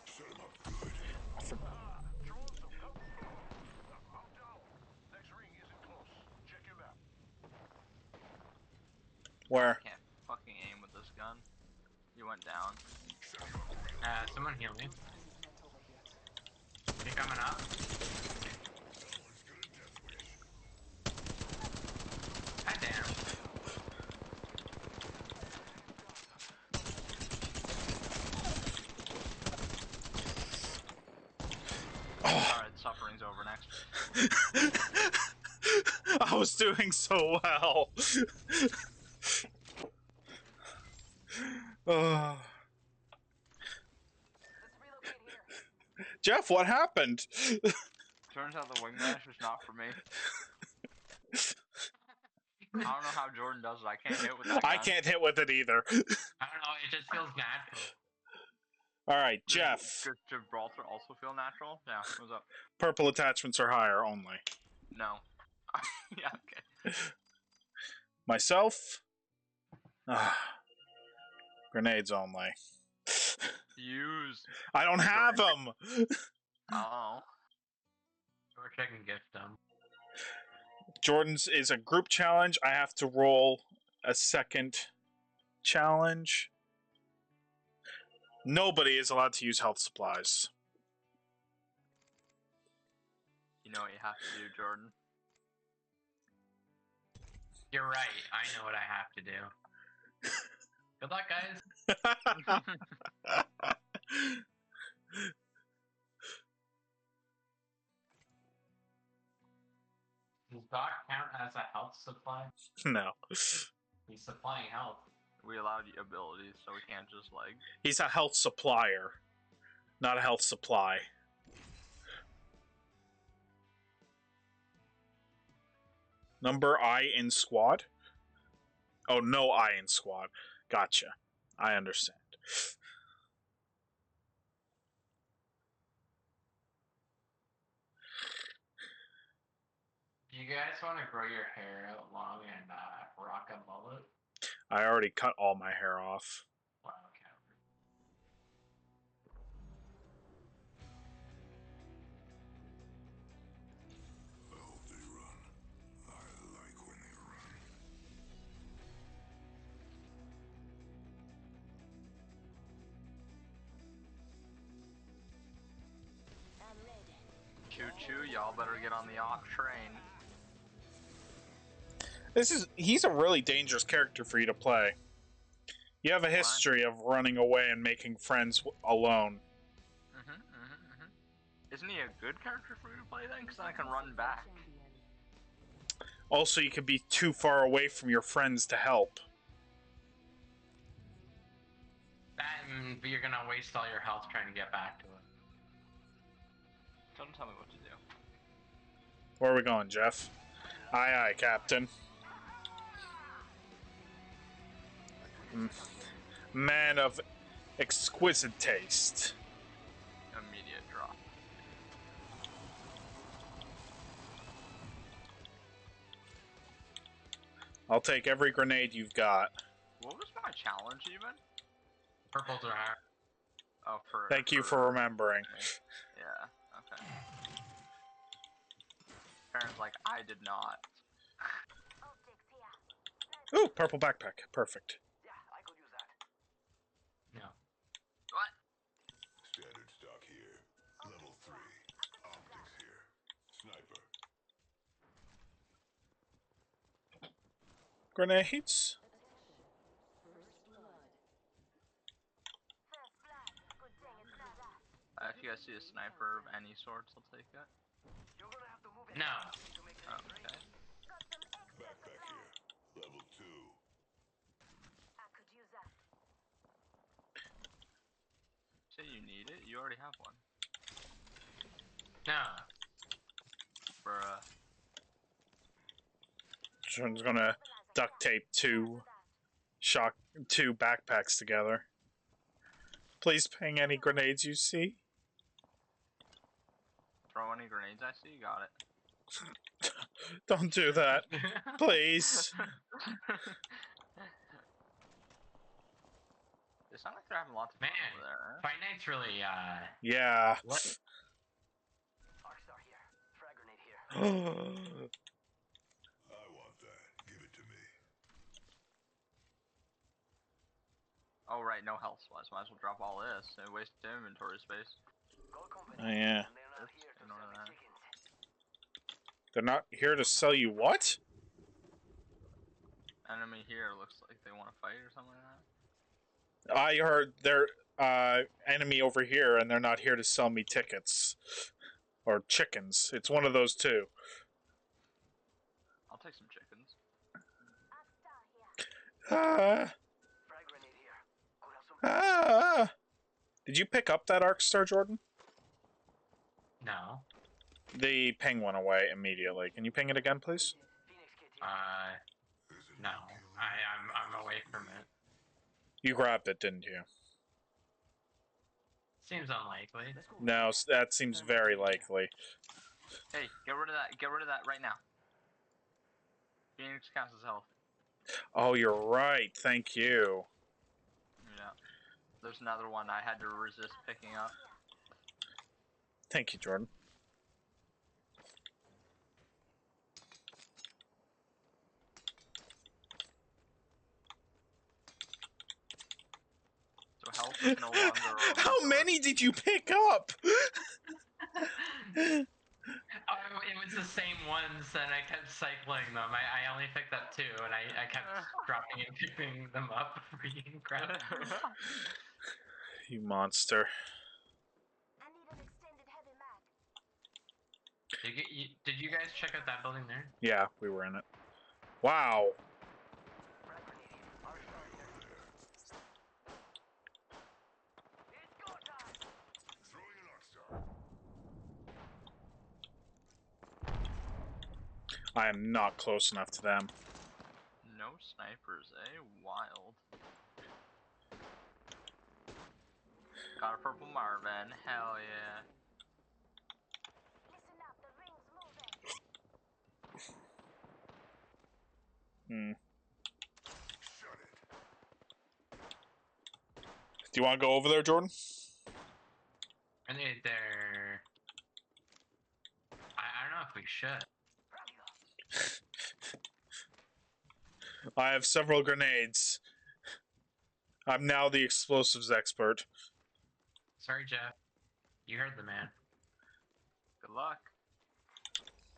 Set him up good. I for- you want some help? I'm down. Next ring isn't close. Check your map. Where? Can't fucking aim with this gun. You went down. Uh, someone heal me. You coming up? God damn. Alright, suffering's over next. I was doing so well. *laughs* Uh, Let's relocate here. Jeff, what happened? Turns out the wing mash was not for me. I don't know how Jordan does it. I can't hit with that. I can't hit with it either. I don't *laughs* know, it just feels natural. All right, Jeff. Does Gibraltar also feel natural? Yeah. What's up? Purple attachments are higher only. No. *laughs* yeah. Okay. Myself. Ah, grenades only. Use. I don't have them. Oh. We're checking gift them. Jordan's is a group challenge. I have to roll a second challenge. Nobody is allowed to use health supplies. You know what you have to do, Jordan. You're right, I know what I have to do. Good luck, guys. Does Doc count as a health supply? *laughs* no. He's supplying health. we allowed you abilities, so we can't just like. He's a health supplier, not a health supply. Number I in squad? Oh, no I in squad. Gotcha. I understand. Do you guys want to grow your hair out long and uh, rock a mullet? I already cut all my hair off. Y'all better get on the off train. This is he's a really dangerous character for you to play. You have a history of running away and making friends w- alone. Mm-hmm, mm-hmm, mm-hmm. Isn't he a good character for you to play then? Because then I can run back. Also, you could be too far away from your friends to help. That, mm, you're gonna waste all your health trying to get back to it. Don't tell me what to do. Where are we going, Jeff? Aye, aye, Captain. Man of exquisite taste. Immediate drop. I'll take every grenade you've got. What was my challenge even? Purples are higher. Oh, for. Thank you for remembering. Parents like I did not. Ooh, purple backpack. Perfect. Yeah, I could use that. No. What? Standard stock here. Level 3. Optics here. Sniper. Grenades? First blood. Good thing it's not us. Uh, if you guys see a sniper of any sorts, I'll take it. No. to make it Oh, straight. okay. Got some extra Backpack supplies. here. Level 2. I could use that. Say you need it. You already have one. No. Bruh. Jordan's gonna duct tape two shock two backpacks together. Please ping any grenades you see. Throw any grenades I see. You got it. *laughs* Don't do that, *laughs* please. *laughs* They sound like they're having lots of fun Man. over there. Fight Night's really, uh, Yeah. what? Frag grenade here. I want that. Give it to me. Oh right, no health spots. Might as well drop all this and waste inventory space. Oh, yeah. And They're not here to Ignore sell that. They're not here to sell you what? Enemy here looks like they want to fight or something like that. I heard they're uh, enemy over here, and they're not here to sell me tickets or chickens. It's one of those two. I'll take some chickens. Arcstar here. Ah, Frag grenade here. Could have some. ah. Did you pick up that Arc Star, Jordan? No. The ping went away immediately. Can you ping it again, please? Phoenix kit here. Uh, no. I, I'm, I'm away from it. You grabbed it, didn't you? Seems unlikely. No, that seems very likely. Hey, get rid of that. Get rid of that right now. Phoenix counts as health. Oh, you're right. Thank you. Yeah. There's another one I had to resist picking up. Thank you, Jordan. So health is no longer. *laughs* How many did you pick up? *laughs* Oh, it was the same ones, and I kept cycling them. I, I only picked up two, and I, I kept *laughs* dropping and picking them up before you can you monster. I need an extended heavy mag. Did you, you, did you guys check out that building there? Yeah, we were in it. Wow. Frag grenade here. Arcstar here. It's go time. Throwing an arc star. I am not close enough to them. no snipers, eh? Wild. Got a purple Marvin. Hell yeah. Listen up, the ring's moving. Hmm. Shut it. Do you want to go over there, Jordan? I think they're. I, I don't know if we should. *laughs* I have several grenades. I'm now the explosives expert. Sorry, Jeff. You heard the man. Good luck.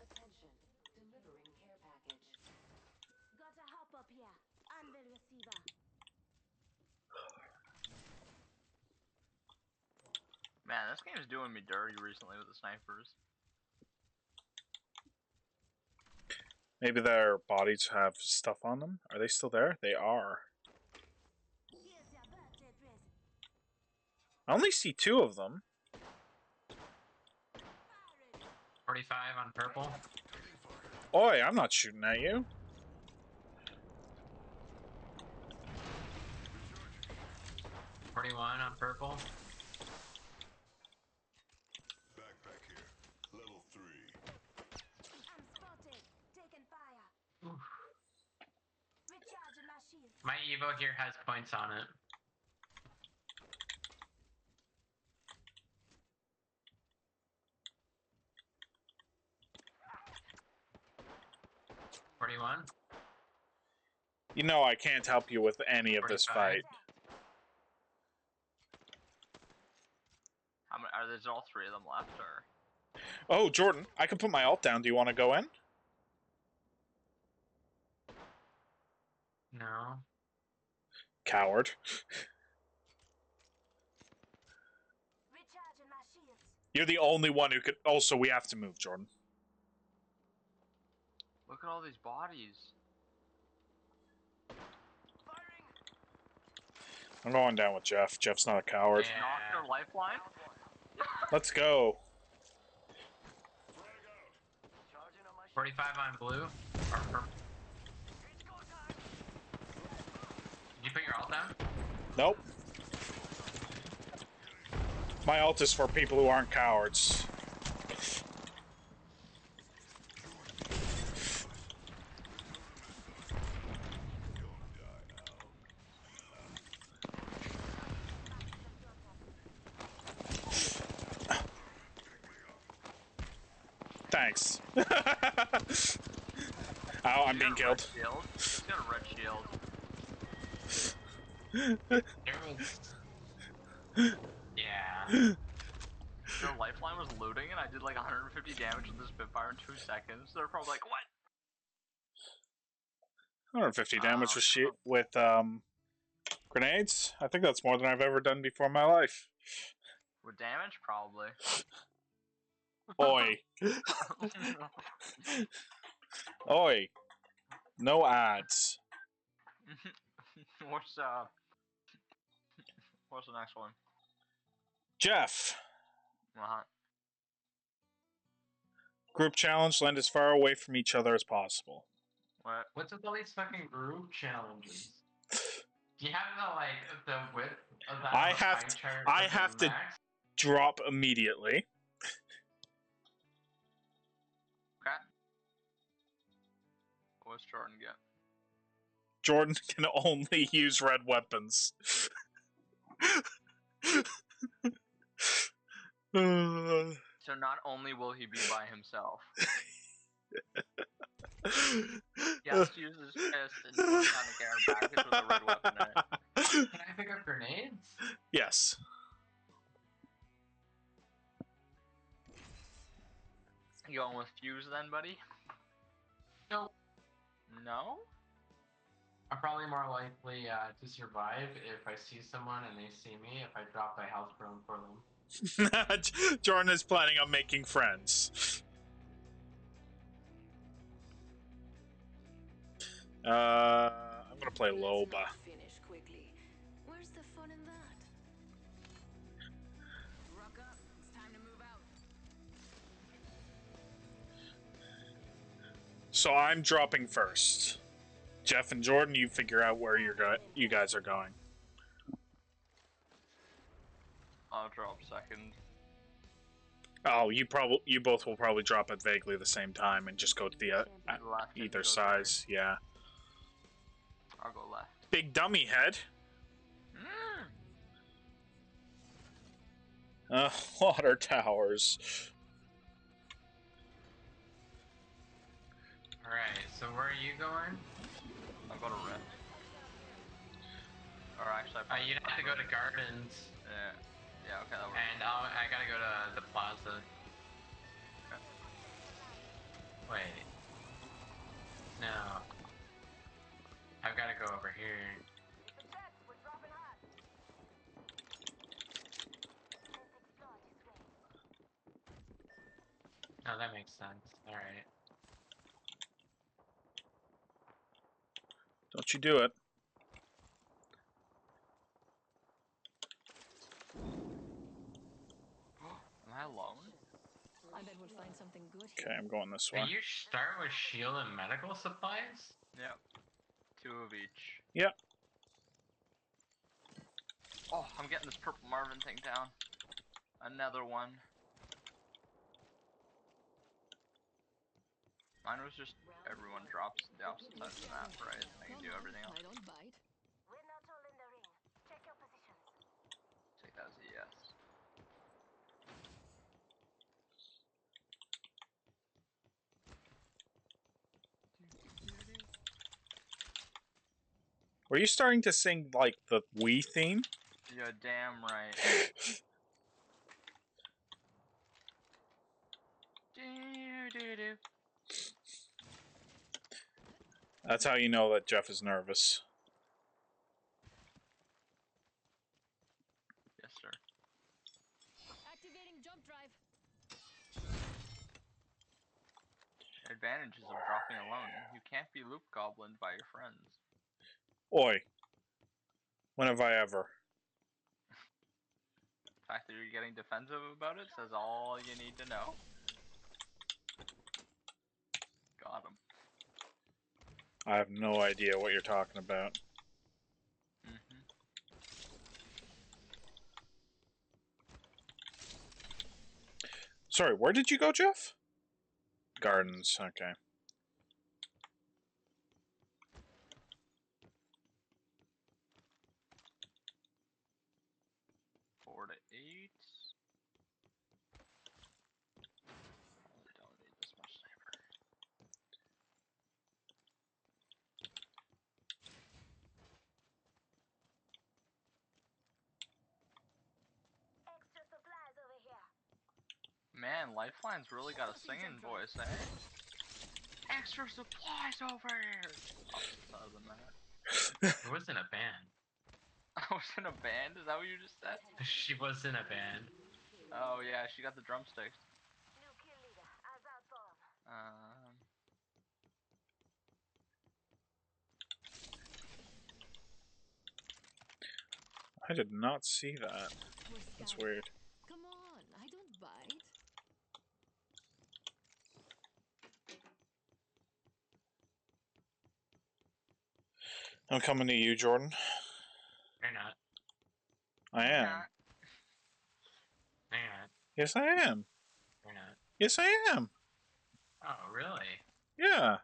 Attention. Delivering care package. Gotta hop up here. I'm the receiver. Man, this game's doing me dirty recently with the snipers. Maybe their bodies have stuff on them. Are they still there? They are. Here's your birthday present. I only see two of them. 45 on purple. Oi, I'm not shooting at you. Forty-one on purple. Backpack here. Level three. I'm spotted. Taking fire. Oof. Recharging my Evo here has points on it. Forty-one. You know I can't help you with any of this fight. How many? Are there all three of them left, or? Oh, Jordan, I can put my ult down. Do you want to go in? No. Coward. Recharging my shields. You're the only one who could. Oh, also, we have to move, Jordan. Look at all these bodies. I'm going down with Jeff. Jeff's not a coward. Yeah. Knock their lifeline. Let's go. Charging on my shield. Forty-five on blue. Or purple. Time. you put your ult down? Nope. My ult is for people who aren't cowards. Thanks. *laughs* oh, I'm being He's got a red killed. Shield. He's got a red shield. Was. Yeah. Their lifeline was looting, and I did like 150 damage with the Spitfire in two seconds. They're probably like, "What?" 150 damage with with um grenades. I think that's more than I've ever done before in my life. With damage, probably. Oi, *laughs* oi, no ads. *laughs* what's uh? What's the next one? Jeff, Uh-huh. group challenge: land as far away from each other as possible. What? What's with all these fucking group challenges? Do you have the like the width of that? I have pie to- I have to- max? Drop immediately. Okay. What's Jordan get? Jordan can only *laughs* use red weapons. *laughs* So not only will he be by himself, *laughs* he has to use his fist and kind of get our package with a red weapon in it. Can I pick up grenades? yes. You going with fuse then, buddy? No. No? I'm probably more likely uh, to survive if I see someone and they see me. If I drop my health drone for them. *laughs* Jordan is planning on making friends. Uh, I'm gonna play Loba. Finish quickly. Where's the fun in that? Rock up. It's time to move out. So I'm dropping first. Jeff and Jordan, you figure out where you're go- you guys are going. I'll drop second. Oh, you probably you both will probably drop at vaguely the same time and just go to the uh, either go size. Yeah. I'll go left. Big dummy head. Mm. Uh, *laughs* water towers. Alright, so where are you going? Go to red. Or actually, I Uh, you'd have to go to gardens, Yeah. Yeah. Okay. That works. and I'll, I gotta go to the plaza. Wait. No. I've gotta go over here. It's a jet. We're dropping hot. Oh, that makes sense. Alright. Don't you do it. Am I alone? I bet we'll find something good here. Okay, I'm going this way. Can you start with shield and medical supplies? Yep. Two of each. Yep. Oh, I'm getting this purple Marvin thing down. Another one. Mine was just everyone drops the opposite side of the map, right? I can do everything else. I don't bite. We're not all in the ring. Check your positions. Take that as a yes. Were you starting to sing like the Wii theme? You're damn right. *laughs* Do, do, do. That's how you know that Jeff is nervous. Yes, sir. Activating jump drive. Advantages of dropping alone. You can't be loot goblined by your friends. Oi. When have I ever? The fact that you're getting defensive about it says all you need to know. Got him. I have no idea what you're talking about. Mm -hmm. Sorry, where did you go, Jeff? Gardens, okay. Man, really got a singing voice, eh? Extra supplies over here! Oh, other than that. It was in a band. *laughs* I was in a band? Is that what you just said? *laughs* She was in a band. Oh yeah, she got the drumsticks. New kill leader. Eyes out for 'em. Um, I did not see that. That's weird. Come on, I don't bite. I'm coming to you, Jordan. You're not. I am. nah, You're not. Yes, I am. You're not. Yes, I am. Oh, really? Yeah.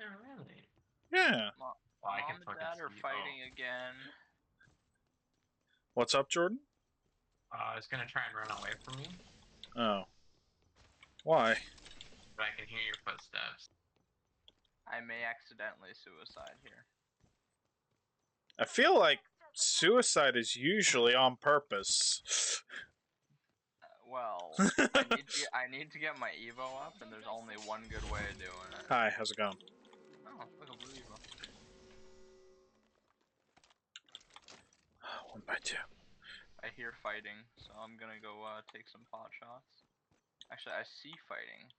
Oh, really? Yeah. Well, I Mom and Dad are see- fighting again. What's up, Jordan? Uh, I was gonna try and run away from you, Oh. Why? but I can hear your footsteps. I may accidentally suicide here. I feel like suicide is usually on purpose. Uh, well, *laughs* I need, to get, I need to get my Evo up, and there's only one good way of doing it. Hi, how's it going? Oh, look a blue Evo. *sighs* One by two. I hear fighting, so I'm gonna go uh, take some pot shots. Actually, I see fighting.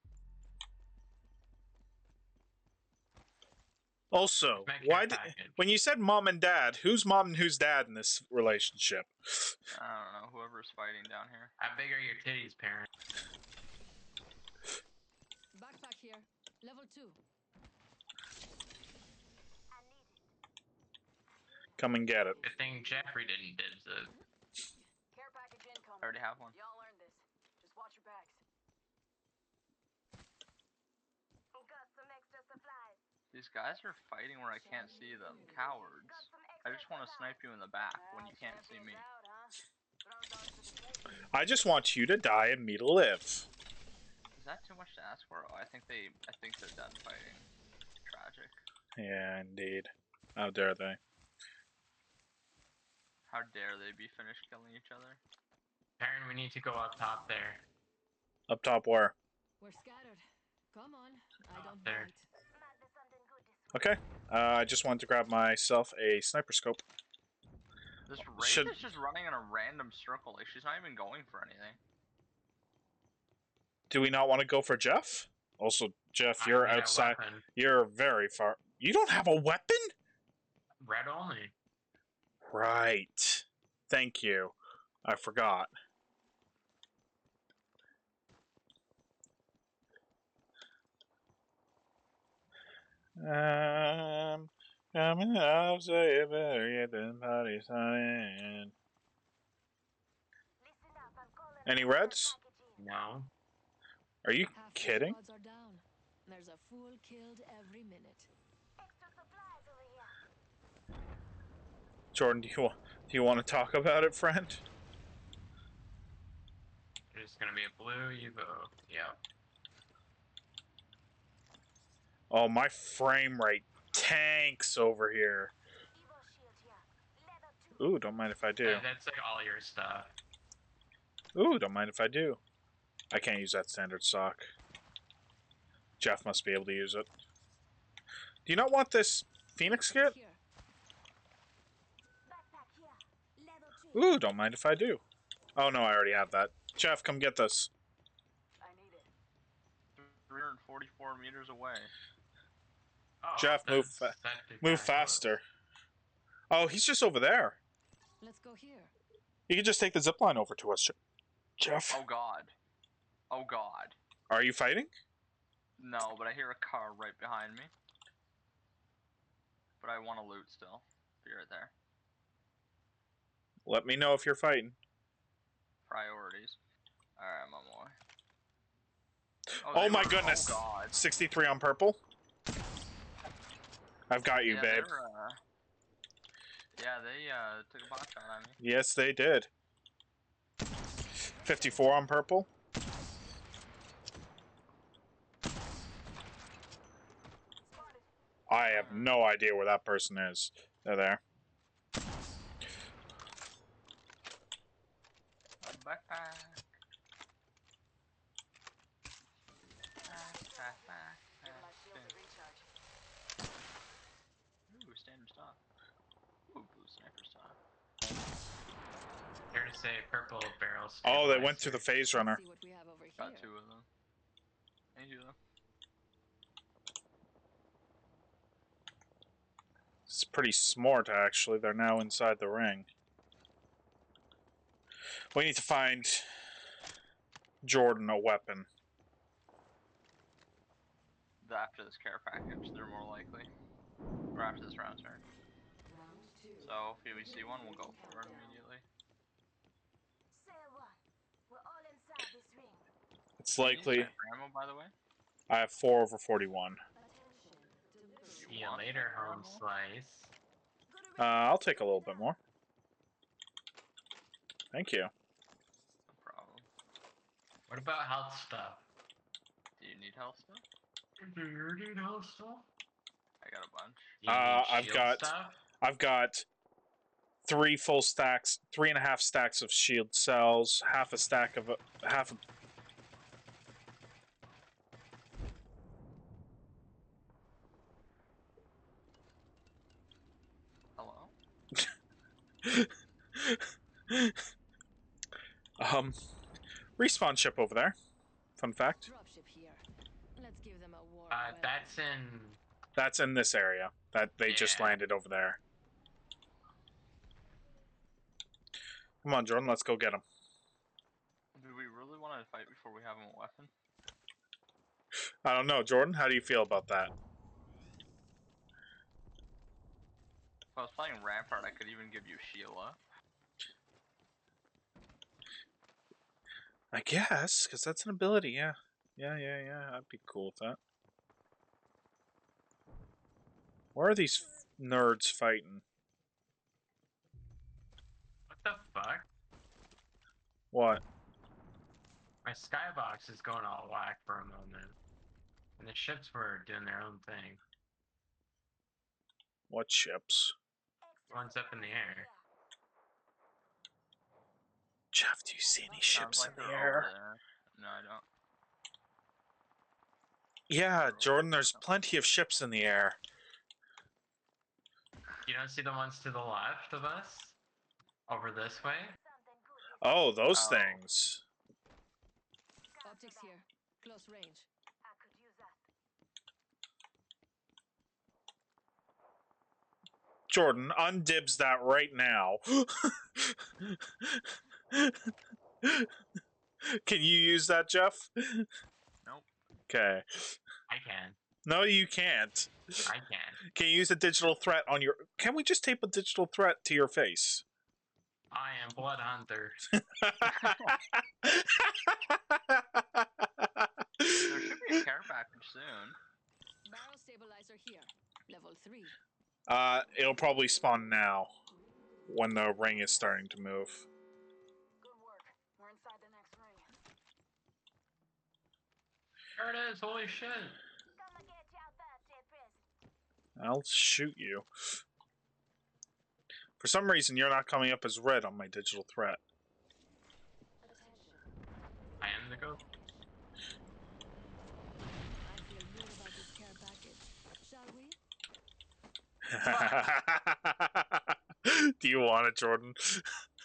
Also, why did when you said mom and dad, who's mom and who's dad in this relationship? I don't know, whoever's fighting down here. How big are your titties, parent? Backpack here. Level two. I need it. Come and get it. Good thing Jeffrey didn't dibs it. Care package incoming. I already have one. Y'all earned this. Just watch your backs. Got some extra supplies. These guys are fighting where I can't see them. Cowards. I just want to snipe you in the back when you can't see me. out, huh? Throw those to the table. I just want you to die and me to live. Is that too much to ask for? Oh, I think they. I think they're done fighting. Tragic. Yeah, indeed. How dare they? How dare they be finished killing each other? Parent, we need to go up top there. Up top where? We're scattered. Come on, I don't there. bite. Might be something good this Okay. Uh, I just wanted to grab myself a sniper scope. This Wraith Should- is just running in a random circle. Like she's not even going for anything. Do we not want to go for Jeff? Also, Jeff, I you're outside. You're very far. You don't have a weapon? Red only. Right. Thank you. I forgot. Um, coming up, so you better get the party started. Listen up, I'm calling Any reds? No. Are you Half kidding? squads are down. There's a fool killed every minute. Extra supplies over here. Jordan, do you want, do you want to talk about it, friend? There's gonna be a blue Evo. Yep. Oh, my frame rate tanks over here. Evo shield here. Level two. Ooh, don't mind if I do. That- that's like all your stuff. Ooh, don't mind if I do. I can't use that standard stock. Jeff must be able to use it. Do you not want this Phoenix kit? Here. Backpack here. Level two. Ooh, don't mind if I do. Oh no, I already have that. Jeff, come get this. I need it. 344 meters away. Oh, Jeff, move fa- Move kinda faster. Oh, he's just over there. Let's go here. You can just take the zip line over to us, Jeff. Oh god. Oh god. Are you fighting? No, but I hear a car right behind me. But I want to loot still. Be right there. Let me know if you're fighting. Priorities. Alright, I'm on my way. Oh they my were- goodness. Oh god. 63 on purple. I've got you, yeah, babe. uh, yeah, they uh, took a pot shot at me. Yes, they did. 54 on purple. I have no idea where that person is. They're there. A backpack. Backpack, Give my shield backpack. a recharge. Ooh, standard stock. Ooh, blue sniper stock. Fair to say, purple barrels. Oh, they went to the phase runner. See what we have over Got two of them. Thank you, though. It's pretty smart, actually. They're now inside the ring. We need to find Jordan a weapon. After this care package, they're more likely. Or after this round, sorry. So, if we see one, we'll go for it immediately. Say one. We're all inside this ring. It's Can you use likely. that ammo, by the way? I have 4 over 41. See you later, home slice. Uh, I'll take a little bit more. Thank you. No problem. What about health stuff? Do you need health stuff? Do you need health stuff? I got a bunch. Do you Uh, I've got- Stuff? I've got three full stacks, three and a half stacks of shield cells, half a stack of a, half. A, Hello? um, respawn ship over there. Fun fact. Let's give them a war. Uh, that's in. That's in this area. That they just landed over there. Come on, Jordan. Let's go get him. Do we really want to fight before we have him a weapon? I don't know, Jordan. How do you feel about that? If I was playing Rampart, I could even give you Sheila. I guess, because that's an ability. Yeah, yeah, yeah, yeah. I'd be cool with that. Where are these f- nerds fighting? What the fuck? What? My skybox is going all whack for a moment. And the ships were doing their own thing. What ships? One's up in the air. Jeff, do you see any ships like in the air? No, I don't. Yeah, Jordan, there's plenty of ships in the air. You don't see the ones to the left of us? Over this way? Oh, those Oh. things. Optics here. Close range. I could use that. Jordan, undibs that right now. *laughs* Can you use that, Jeff? Nope. Okay. I can. No, you can't. I can. Can you use a digital threat on your. Can we just tape a digital threat to your face? I am Blood Hunter. *laughs* There should be a care package soon. Barrel stabilizer here. Level 3. uh, it'll probably spawn now when the ring is starting to move. Good work. We're inside the next ring. There it is, holy shit. Gonna get your birthday present. I'll shoot you. For some reason, you're not coming up as red on my digital threat. I am the ghost. I feel good about this care package. Shall we? Do you want it, Jordan?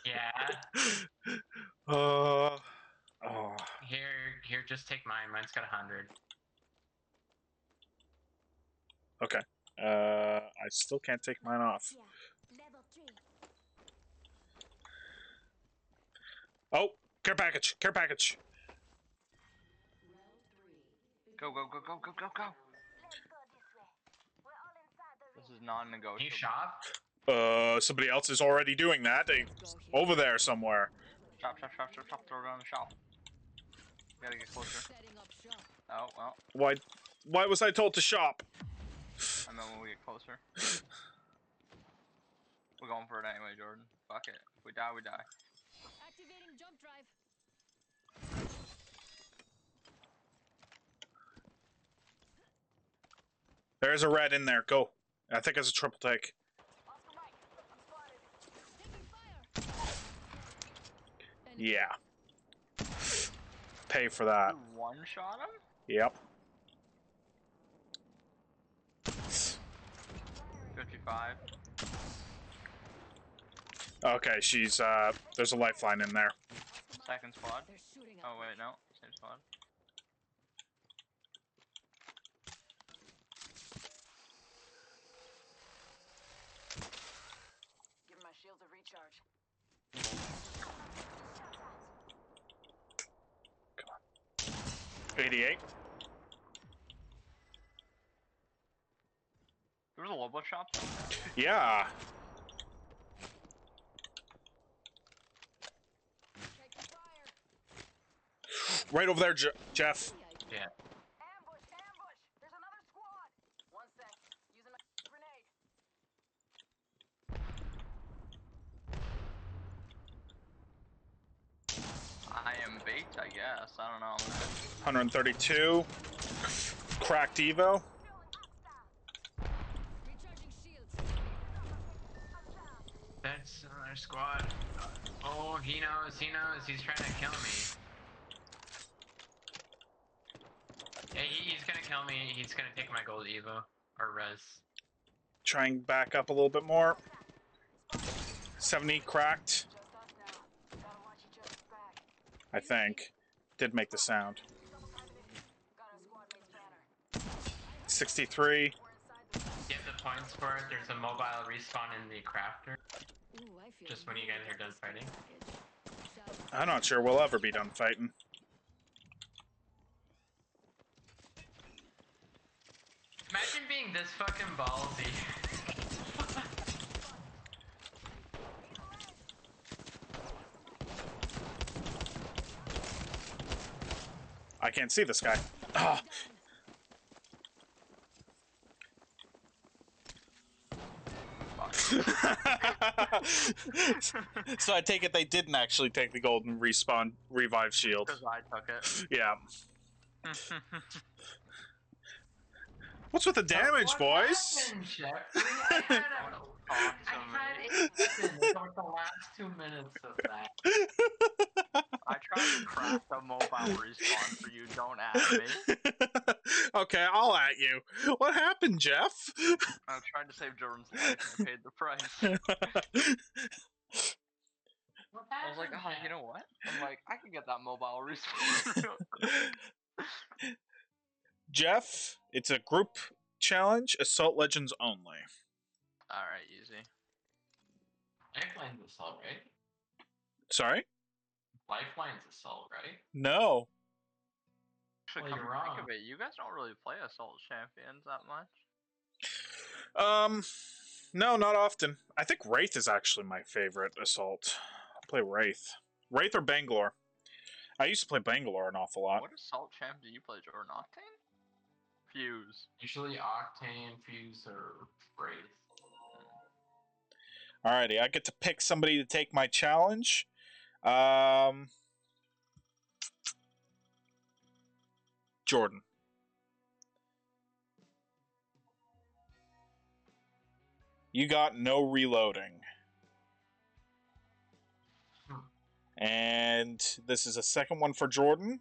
Yeah. *laughs* Uh, oh. Here, here, just take mine. Mine's got a hundred. Uh, I still can't take mine off. Yeah. Level three. Oh, care package, care package. Go, go, go, go, go, go, go. This way. We're all inside the This ring. is non-negotiable. Can you shop? Uh, somebody else is already doing that. They Let's go here. over there somewhere. Shop, shop, shop, shop, shop. Throw it on the shop. Gotta get closer. Setting up shop. Oh well. Why? Why was I told to shop? I mean when we get closer. *laughs* We're going for it anyway, Jordan. Fuck it. If we die, we die. Activating jump drive. There's a red in there. Go. I think it's a triple take. Oscar Mike, I'm spotted. Taking fire. Enemy Yeah. Pay for that. You one shot him? Yep. 55. Okay, she's uh there's a lifeline in there. Second squad. They're shooting at Oh wait, no. Same squad. Give my shields a recharge. 88. There was a Loba shop. Yeah. Right over there, Je- Jeff. Yeah. Ambush, ambush. There's another squad. One sec. Using my grenade. I am bait, I guess. I don't know. 132. Cracked Evo. Recharging shields. That's another squad. Oh, he knows, he knows, he's trying to kill me. Hey, he- he's gonna kill me, he's gonna take my gold Evo. Or res. Trying back up a little bit more. 70 cracked, Just us now. Gotta watch each other's back. I think. Did make the sound. Double timing it. Got our squad mate's banner. 63. We're inside the Get the points for it, there's a mobile respawn in the crafter. Ooh, I feel Just when you guys are done fighting. package. Shout out I'm not sure we'll ever be done fighting. Imagine being this fucking ballsy. I can't see this guy. Ah, *laughs* so I take it they didn't actually take the golden respawn revive shield. Because I took it. Yeah. *laughs* What's with the damage, boys? *laughs* happened, Jeffrey? I had, a, Talk to had me. instant over the last two minutes of that. I tried to craft a mobile respawn for you. Don't ask me. *laughs* okay, I'll at you. What happened, Jeff? I tried to save Jordan's life and paid the price. *laughs* What I was like, happened, oh, you know what? I'm like, I can get that mobile respawn. *laughs* Jeff, it's a group challenge, Assault Legends only. Alright, easy. Lifeline's assault, right? Sorry? Lifeline's assault, right? No. Actually, Well, come you're to think of it, you guys don't really play Assault Champions that much. Um, no, not often. I think Wraith is actually my favorite Assault. I play Wraith. Wraith or Bangalore. I used to play Bangalore an awful lot. What Assault Champ do you play, Jordan? Octane? Fuse. Usually Octane, Fuse, or Wraith. Alrighty, I get to pick somebody to take my challenge. Um, Jordan. You got no reloading. And this is a second one for Jordan.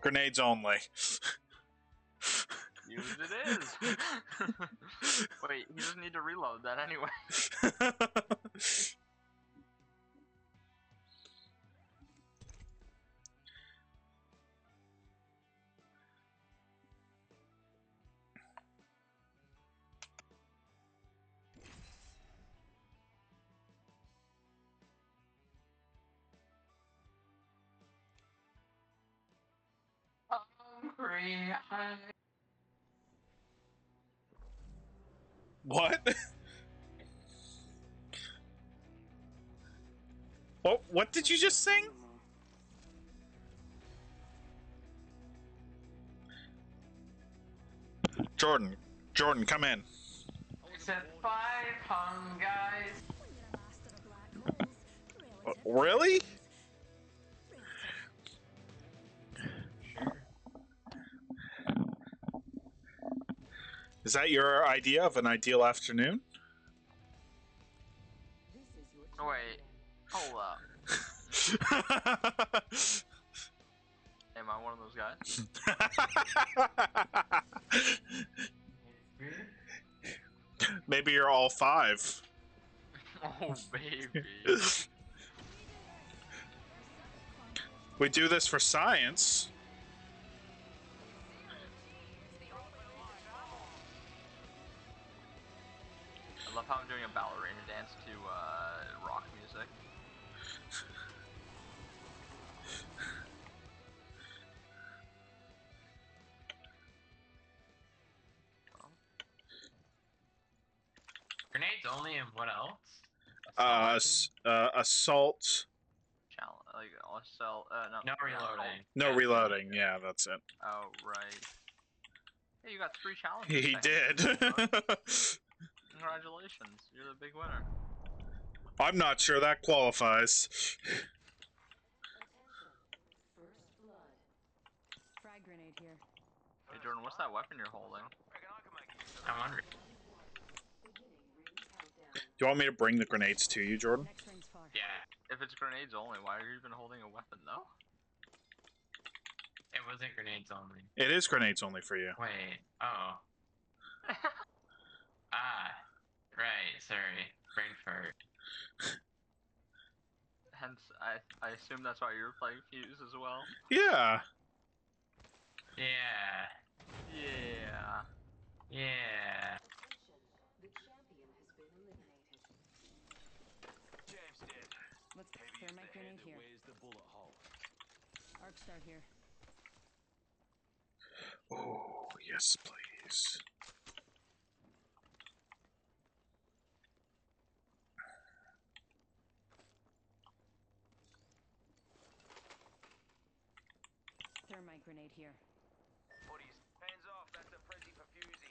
Grenades only. *laughs* Use it is. *laughs* Wait, he doesn't need to reload that anyway. Hungry, I... What? what? What did you just sing? Jordan, Jordan, come in. Except five hung guys. Uh, really? Is that your idea of an ideal afternoon? Wait, hold up. *laughs* Am I one of those guys? Maybe you're all five. *laughs* Oh baby. *laughs* We do this for science. Love how I'm doing a ballerina dance to uh, rock music. Grenades only and what else? Uh, uh, assault. Challenge, like I'll. Uh, no. No reloading. No reloading. Yeah, that's it. Oh right. Hey, you got three challenges. He did. *laughs* you. Congratulations, you're the big winner. I'm not sure that qualifies. Frag grenade here. Hey Jordan, what's that weapon you're holding? I'm wondering. Do you want me to bring the grenades to you, Jordan? Next ring's far. Yeah, If it's grenades only, why are you even holding a weapon though? it wasn't grenades only. It is grenades only for you. Wait. Oh. *laughs* ah. Right. Sorry. Brain fart. Hence, I I assume that's why you're playing Fuse as well. Yeah. Yeah. Yeah. Yeah. James dead. Let's Heavy is thermite the grenade here. where's the bullet hole? Arc star here. Oh, yes, please. Grenade here. Buddies, hands off, that's a Prezi for Fusey.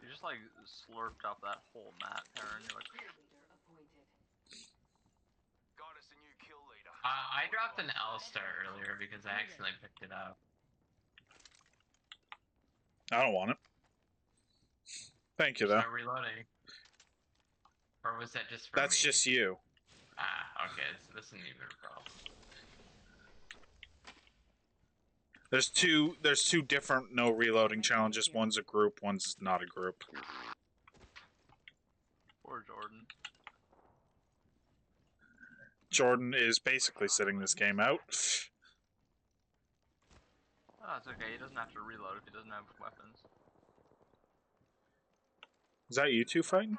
You just like slurped up that whole map, Aaron. You're like, Got us a new kill leader. Uh, I dropped an L star earlier because I accidentally picked it up. I don't want it. Thank you, though. So reloading. Or was that just for That's me? just you. Ah, okay. So this isn't even a problem. There's two. There's two different no reloading challenges. One's a group. One's not a group. poor Jordan. Jordan is basically sitting this game out. Oh, it's okay. He doesn't have to reload if he doesn't have weapons. Is that you two fighting?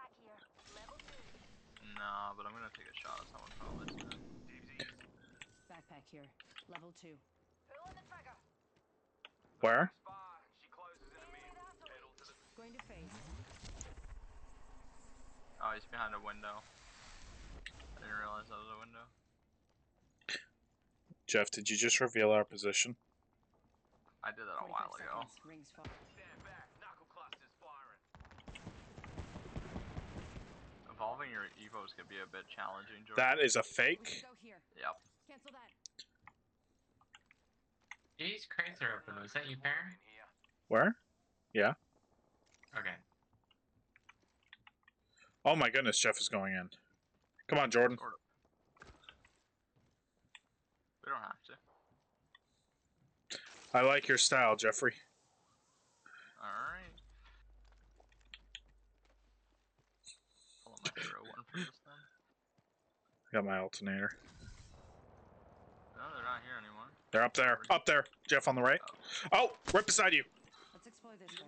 Nah, but I'm gonna take a shot at someone probably. Backpack here. Level two. Pulling the trigger. Where? Spar, she closes in a minute. Pedal to the Going to phase. Oh, he's behind a window. I didn't realize that was a window. Jeff, did you just reveal our position? I did that a while ago. seconds. Rings far. stand back. Knuckle clusters firing. Evolving your evos could be a bit challenging, Jordan. That is a fake. go here. Yep. Cancel that. These crates are open. Was that you, Baron? Where? Yeah. Okay. Oh my goodness, Jeff is going in. Come on, Jordan. We don't have to. I like your style, Jeffrey. Alright. Pull up my hero one for this then. Got my alternator. No, they're not here anymore. They're up there. Up there. Jeff on the right. Oh, right beside you. Let's explore this way.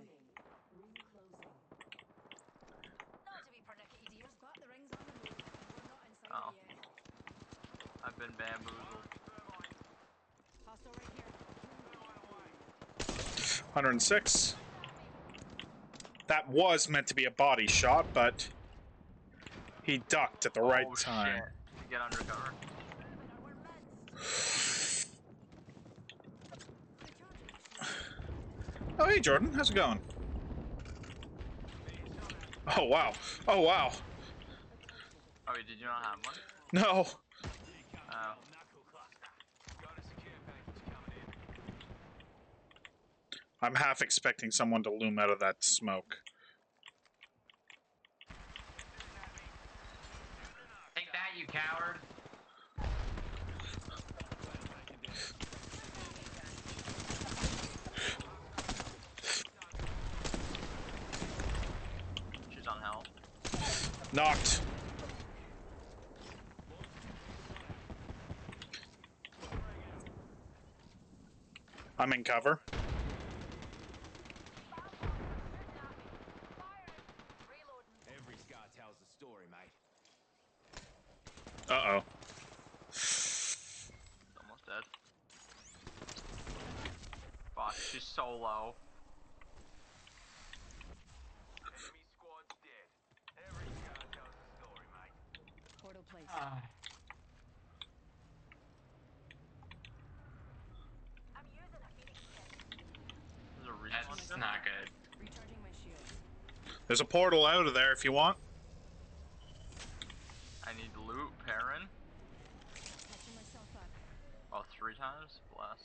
Not to be pernickety, dear. Spot the rings on the roof. We're not inside Oh. I've been bamboozled. Hostile right here. 106. That was meant to be a body shot, but he ducked at the right oh, time. Shit. Get under *sighs* *sighs* *sighs* cover. Oh, hey, Jordan. How's it going? Oh, wow. Oh, wow. Oh, did you not have one? No. Oh. I'm half expecting someone to loom out of that smoke. Take that, you coward. She's on health. Knocked. I'm in cover. Every scar tells a story, mate. Uh oh. Almost dead. Fuck, she's so low. Enemy squad's dead. Every scar tells a story, mate. Portal placed. Ah. I'm using a Phoenix kit. There's a respawn. That's gun? not good. Recharging my shields. There's a portal out of there if you want. I need loot, Perrin. Catching myself up. Oh, three times? Bless.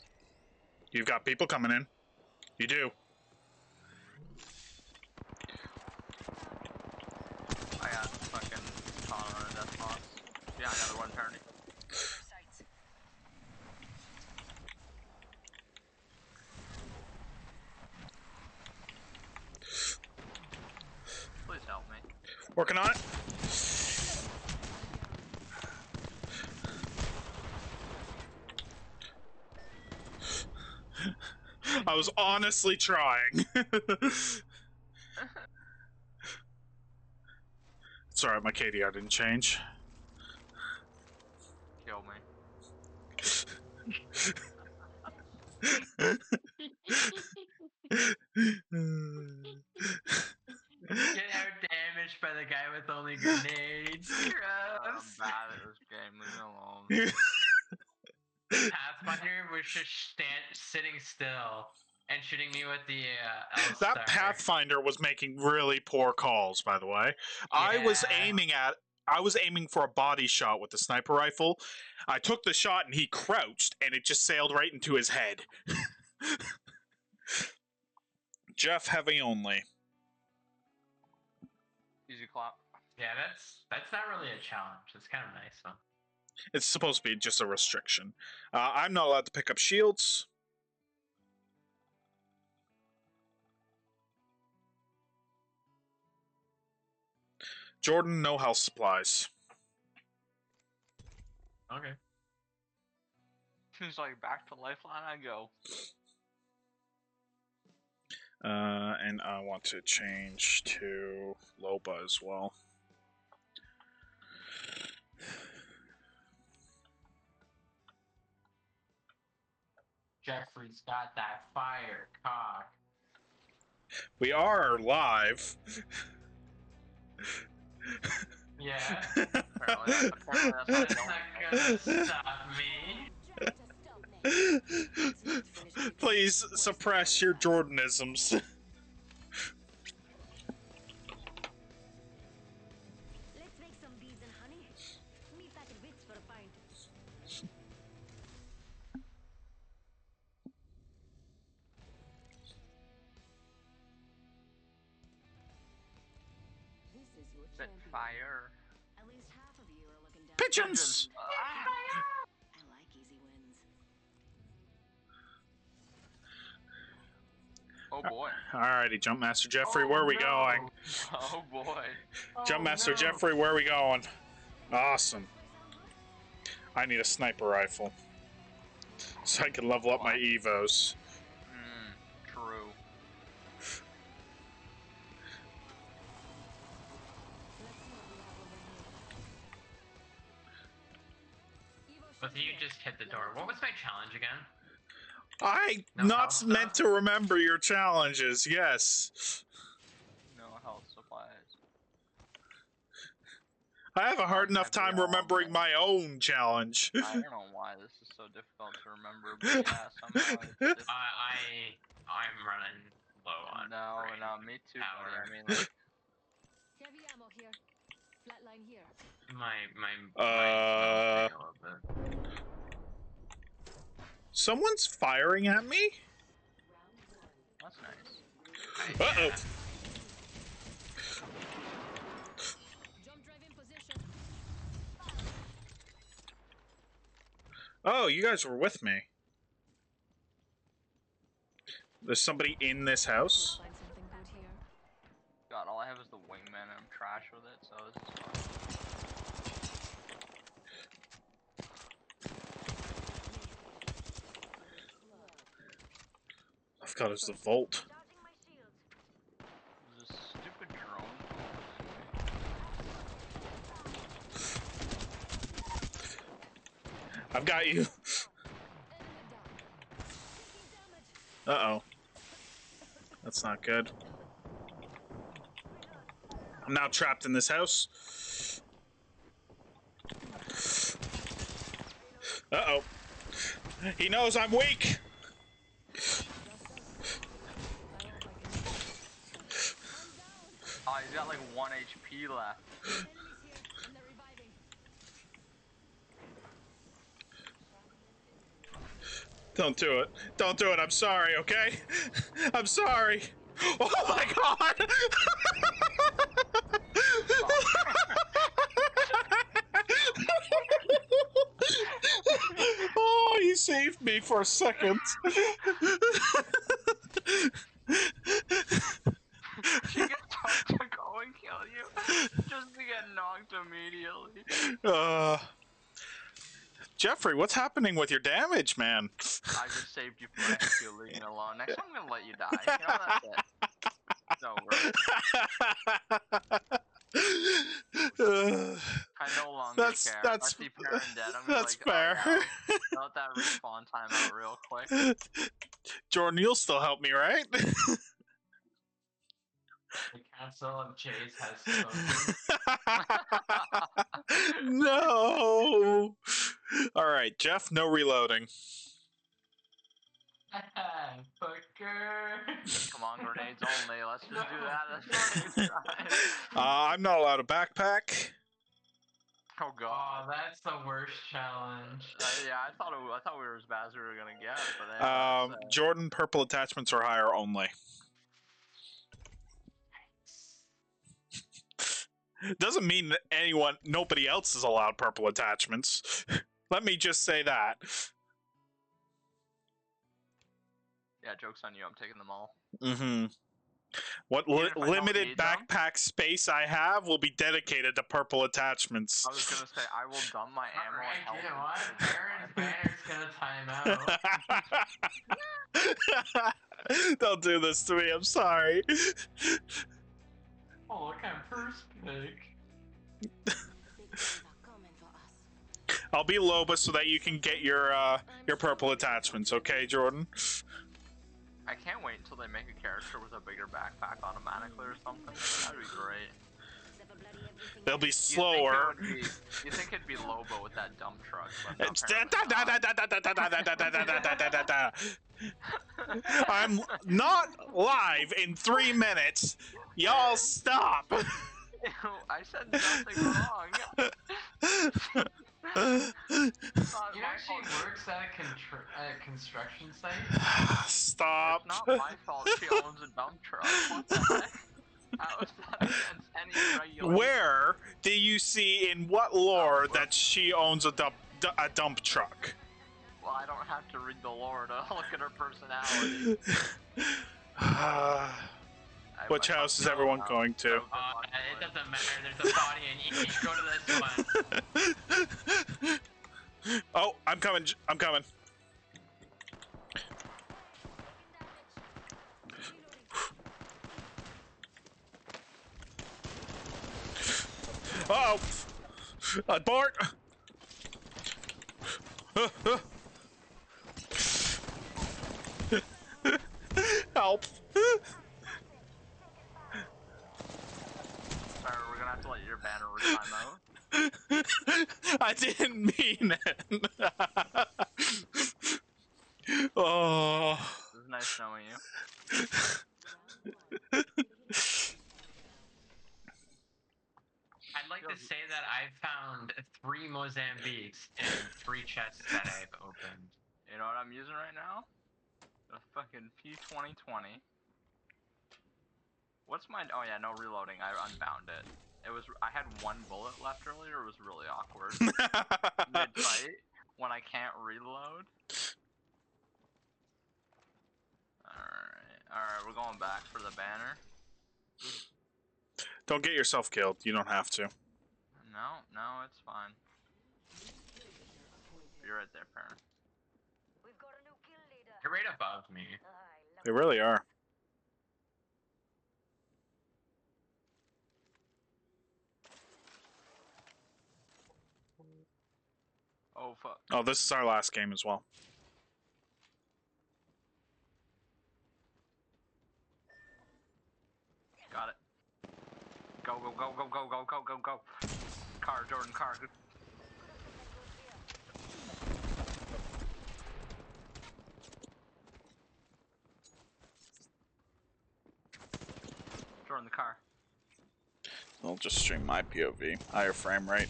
You've got people coming in. You do. I got fucking Connor on a death box. Yeah, another one, Perrin. Sights. Please help me. Working on it. I was honestly trying. *laughs* Sorry, my KDR didn't change. Kill me. Get out damaged by the guy with only grenades. I'm Gross. bad at this game. Leave me alone. Pathfinder was just stand, sitting still and shooting me with the uh, L that star. Pathfinder was making really poor calls, by the way. I was aiming at I was aiming for a body shot with the sniper rifle. I took the shot and he crouched and it just sailed right into his head. *laughs* Jeff heavy only. Easy clap. Yeah, that's that's not really a challenge. It's kind of nice though. It's supposed to be just a restriction. Uh, I'm not allowed to pick up shields. Jordan, no health supplies. Okay. He's like, back to lifeline I go. Uh, and I want to change to Loba as well. Jeffrey's got that fire cock. We are live. Yeah. *laughs* Apparently, that's, apparently that's what I That's don't gonna stop me. Join to stealth net. Please suppress your Jordanisms. *laughs* fire. At least half of you are looking down. Pigeons! *laughs* Ah. I like easy wins. Oh boy. Uh, alrighty, Jumpmaster Jeffrey, Oh, where are we no. going? Oh boy. Oh, Jumpmaster no. Jeffrey, where are we going? Awesome. I need a sniper rifle. So I can level up my Evos. Hit the door. What was my challenge again? I No not health meant to remember your challenges. Yes, No health supplies. I have a hard enough time remembering my own challenge. I don't know why this is so difficult to remember, but yeah, somehow I *laughs* I I'm running not No, brain no, me too, power. I mean, like, *laughs* Heavy ammo here. Flatline here. my my Uh, mind's not a little bit. Someone's firing at me? that's nice. Uh-oh. yeah. Jump drive in position. Oh, you guys were with me. There's somebody in this house. Find something good here. God, all I have is the wingman, and I'm trash with it. So Epcot is the vault. I've got you. Uh-oh. That's not good. I'm now trapped in this house. Uh-oh. He knows I'm weak. He's got like one HP left. Don't do it. Don't do it. I'm sorry, okay? I'm sorry. Oh my god! *laughs* oh, you saved me for a second. *laughs* She gets tough to go and kill you just to get knocked immediately. Uh, Jeffrey, what's happening with your damage, man? I just saved you from you leaving me alone. Next time I'm gonna let you die. You know that's it. Don't worry. Uh, I no longer That's- care. that's- dead, that's like, fair. Oh, no. Let that respawn time out real quick. Jordan, you'll still help me, right? The of Chase has spoken. *laughs* no. All right, Jeff, no reloading. *laughs* Fucker. Come on, grenades only. Let's just do that. *laughs* Let's try. Uh, I'm not allowed a backpack. oh god. Oh, that's the worst challenge. Uh, yeah, I thought it, I thought we were as bad as we were gonna get, but then Um, that's, uh, Jordan, purple attachments are higher only. Doesn't mean that anyone, nobody else is allowed purple attachments. *laughs* Let me just say that. yeah, jokes on you. I'm taking them all. Mm-hmm. What li- if I don't limited need them? backpack space I have will be dedicated to purple attachments. I was gonna say I will *laughs* dump my ammo Alright, and you know health. what? Baron's gonna time out. *laughs* Don't do this to me. I'm sorry. Oh, look at Bruce I'll be Loba so that you can get your uh, your purple attachments, okay, Jordan? I can't wait until they make a character with a bigger backpack automatically or something. That'd be great. They'll be slower. You think, be, you think it'd be Loba with that dump truck? I'm not live in three minutes. Y'all stop. I said nothing wrong. It's not He my actually fault. works at a, contr- at a construction site. Stop. It's not my fault she owns a dump truck. What the heck? How is that against any regulation? Where do you see in what lore that she owns a dump a dump truck? Well, I don't have to read the lore to look at her personality. Which house is everyone going to? Uh, it doesn't matter. There's a body in each. Go to this one. *laughs* oh, I'm coming. I'm coming. *sighs* Oh, abort! *laughs* Help! *laughs* Sorry, we're gonna have to let your banner time out. *laughs* I didn't mean it. *laughs* oh, It was nice knowing you. I'd like to say that I found three Mozambiques in three chests that I've opened. You know what I'm using right now? The fucking P2020. What's my? Oh yeah, no reloading. I unbound it. It was. I had one bullet left earlier. It was really awkward. *laughs* Mid fight when I can't reload. Alright, alright, we're going back for the banner. Don't get yourself killed. You don't have to. No, no, it's fine. You're right there, parent. We've got a new kill leader. You're right above me. They really are. Oh fuck. Oh, this is our last game as well. Got it. Go, go, go, go, go, go, go, go, go. Car, Jordan, car. Jordan, the car. I'll just stream my POV. Higher frame rate.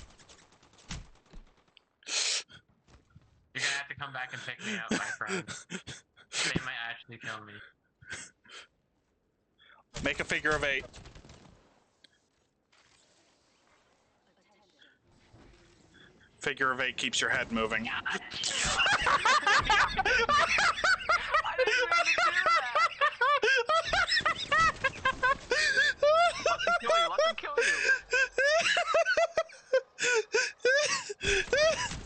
You're gonna have to come back and pick me up, my friend. they might actually kill me. Make a figure of eight. Figure of eight keeps your head moving. *laughs* I didn't even mean to do that. Let them kill you. Let them kill you. *laughs*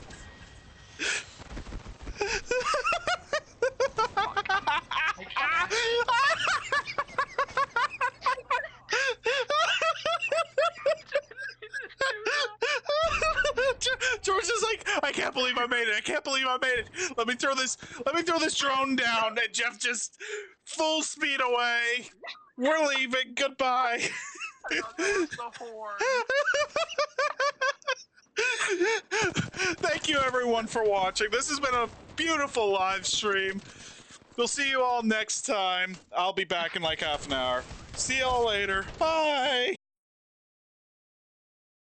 *laughs* George is like, I can't believe I made it. I can't believe I made it. Let me throw this. Let me throw this drone down. And Jeff just full speed away. We're leaving. Goodbye. *laughs* Thank you everyone for watching. This has been a beautiful live stream. We'll see you all next time. I'll be back in like half an hour. See y'all later. Bye.